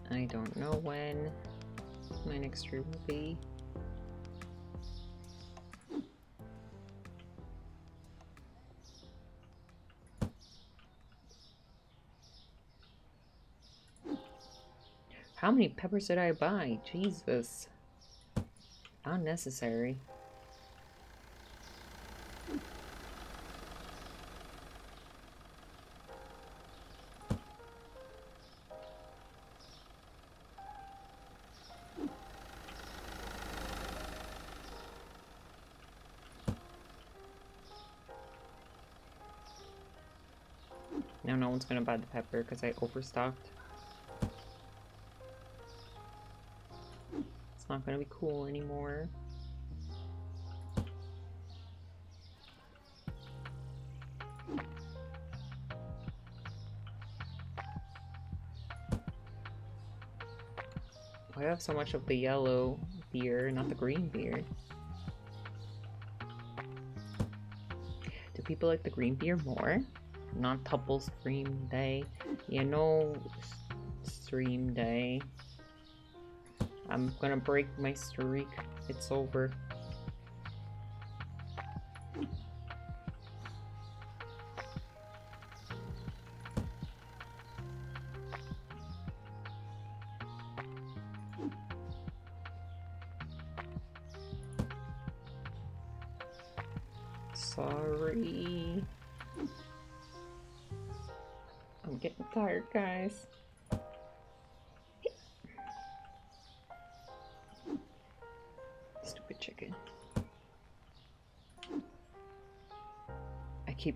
I don't know when my next stream will be. How many peppers did I buy? Jesus. Unnecessary. Now no one's gonna buy the pepper because I overstocked. Not gonna be cool anymore. I have so much of the yellow beer, not the green beer? Do people like the green beer more? Not Tupple Stream Day. You know, Stream Day. I'm gonna break my streak. It's over.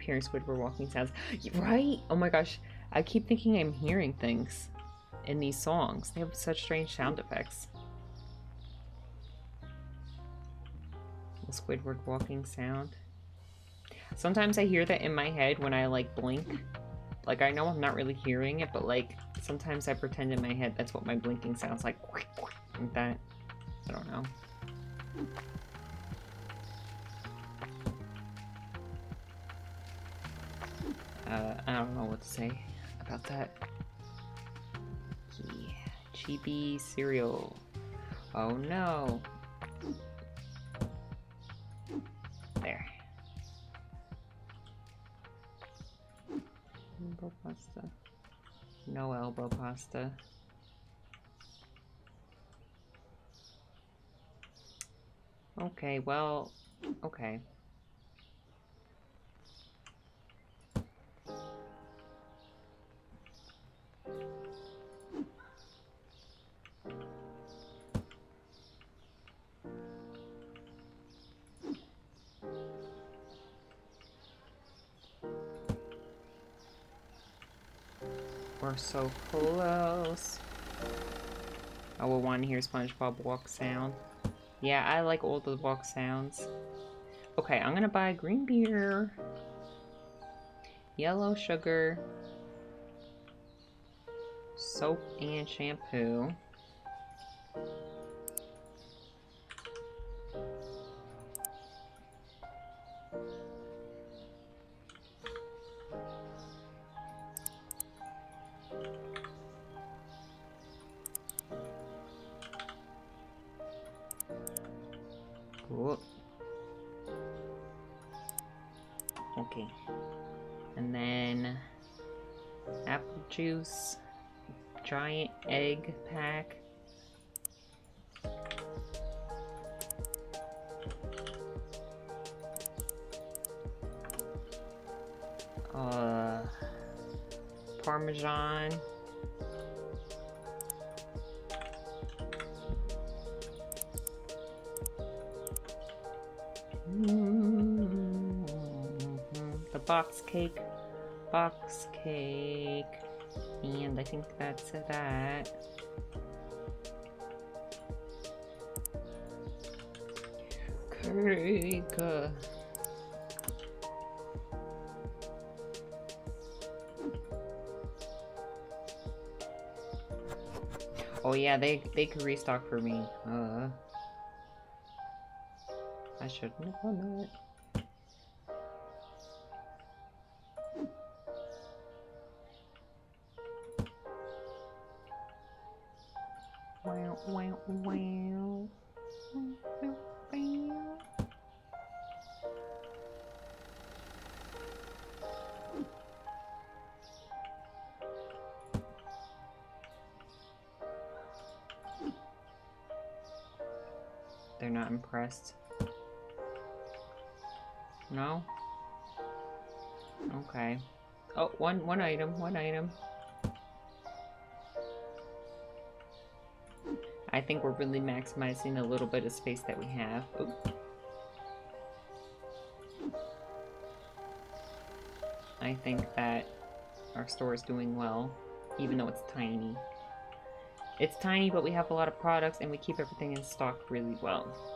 Hearing Squidward walking sounds. Right? Oh my gosh. I keep thinking I'm hearing things in these songs. They have such strange sound effects. The Squidward walking sound. Sometimes I hear that in my head when I like blink. Like I know I'm not really hearing it, but like sometimes I pretend in my head that's what my blinking sounds like. Like that. I don't know. Uh, I don't know what to say about that. Yeah. Cereal. Oh no. There. Elbow pasta. No elbow pasta. Okay, well, okay. We're so close. Oh, we want to hear SpongeBob walk sound. Yeah, I like all the walk sounds. Okay, I'm gonna buy green beer, yellow sugar, soap and shampoo. Uh, Oh yeah, they they could restock for me. Uh, I shouldn't have done that. Impressed. No? Okay. Oh, one one item, one item. I think we're really maximizing a little bit of space that we have. I think that our store is doing well, even though it's tiny. It's tiny, but we have a lot of products and we keep everything in stock really well.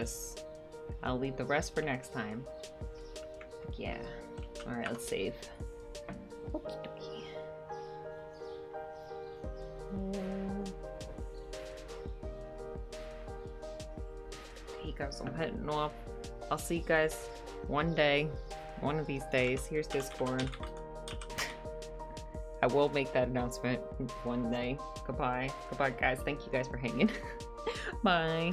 This. I'll leave the rest for next time. Yeah. Alright, let's save. Okie dokie. Guys, I'm heading off. I'll see you guys one day, one of these days. Here's Discord. [LAUGHS] I will make that announcement one day. Goodbye. Goodbye, guys. Thank you guys for hanging. [LAUGHS] Bye.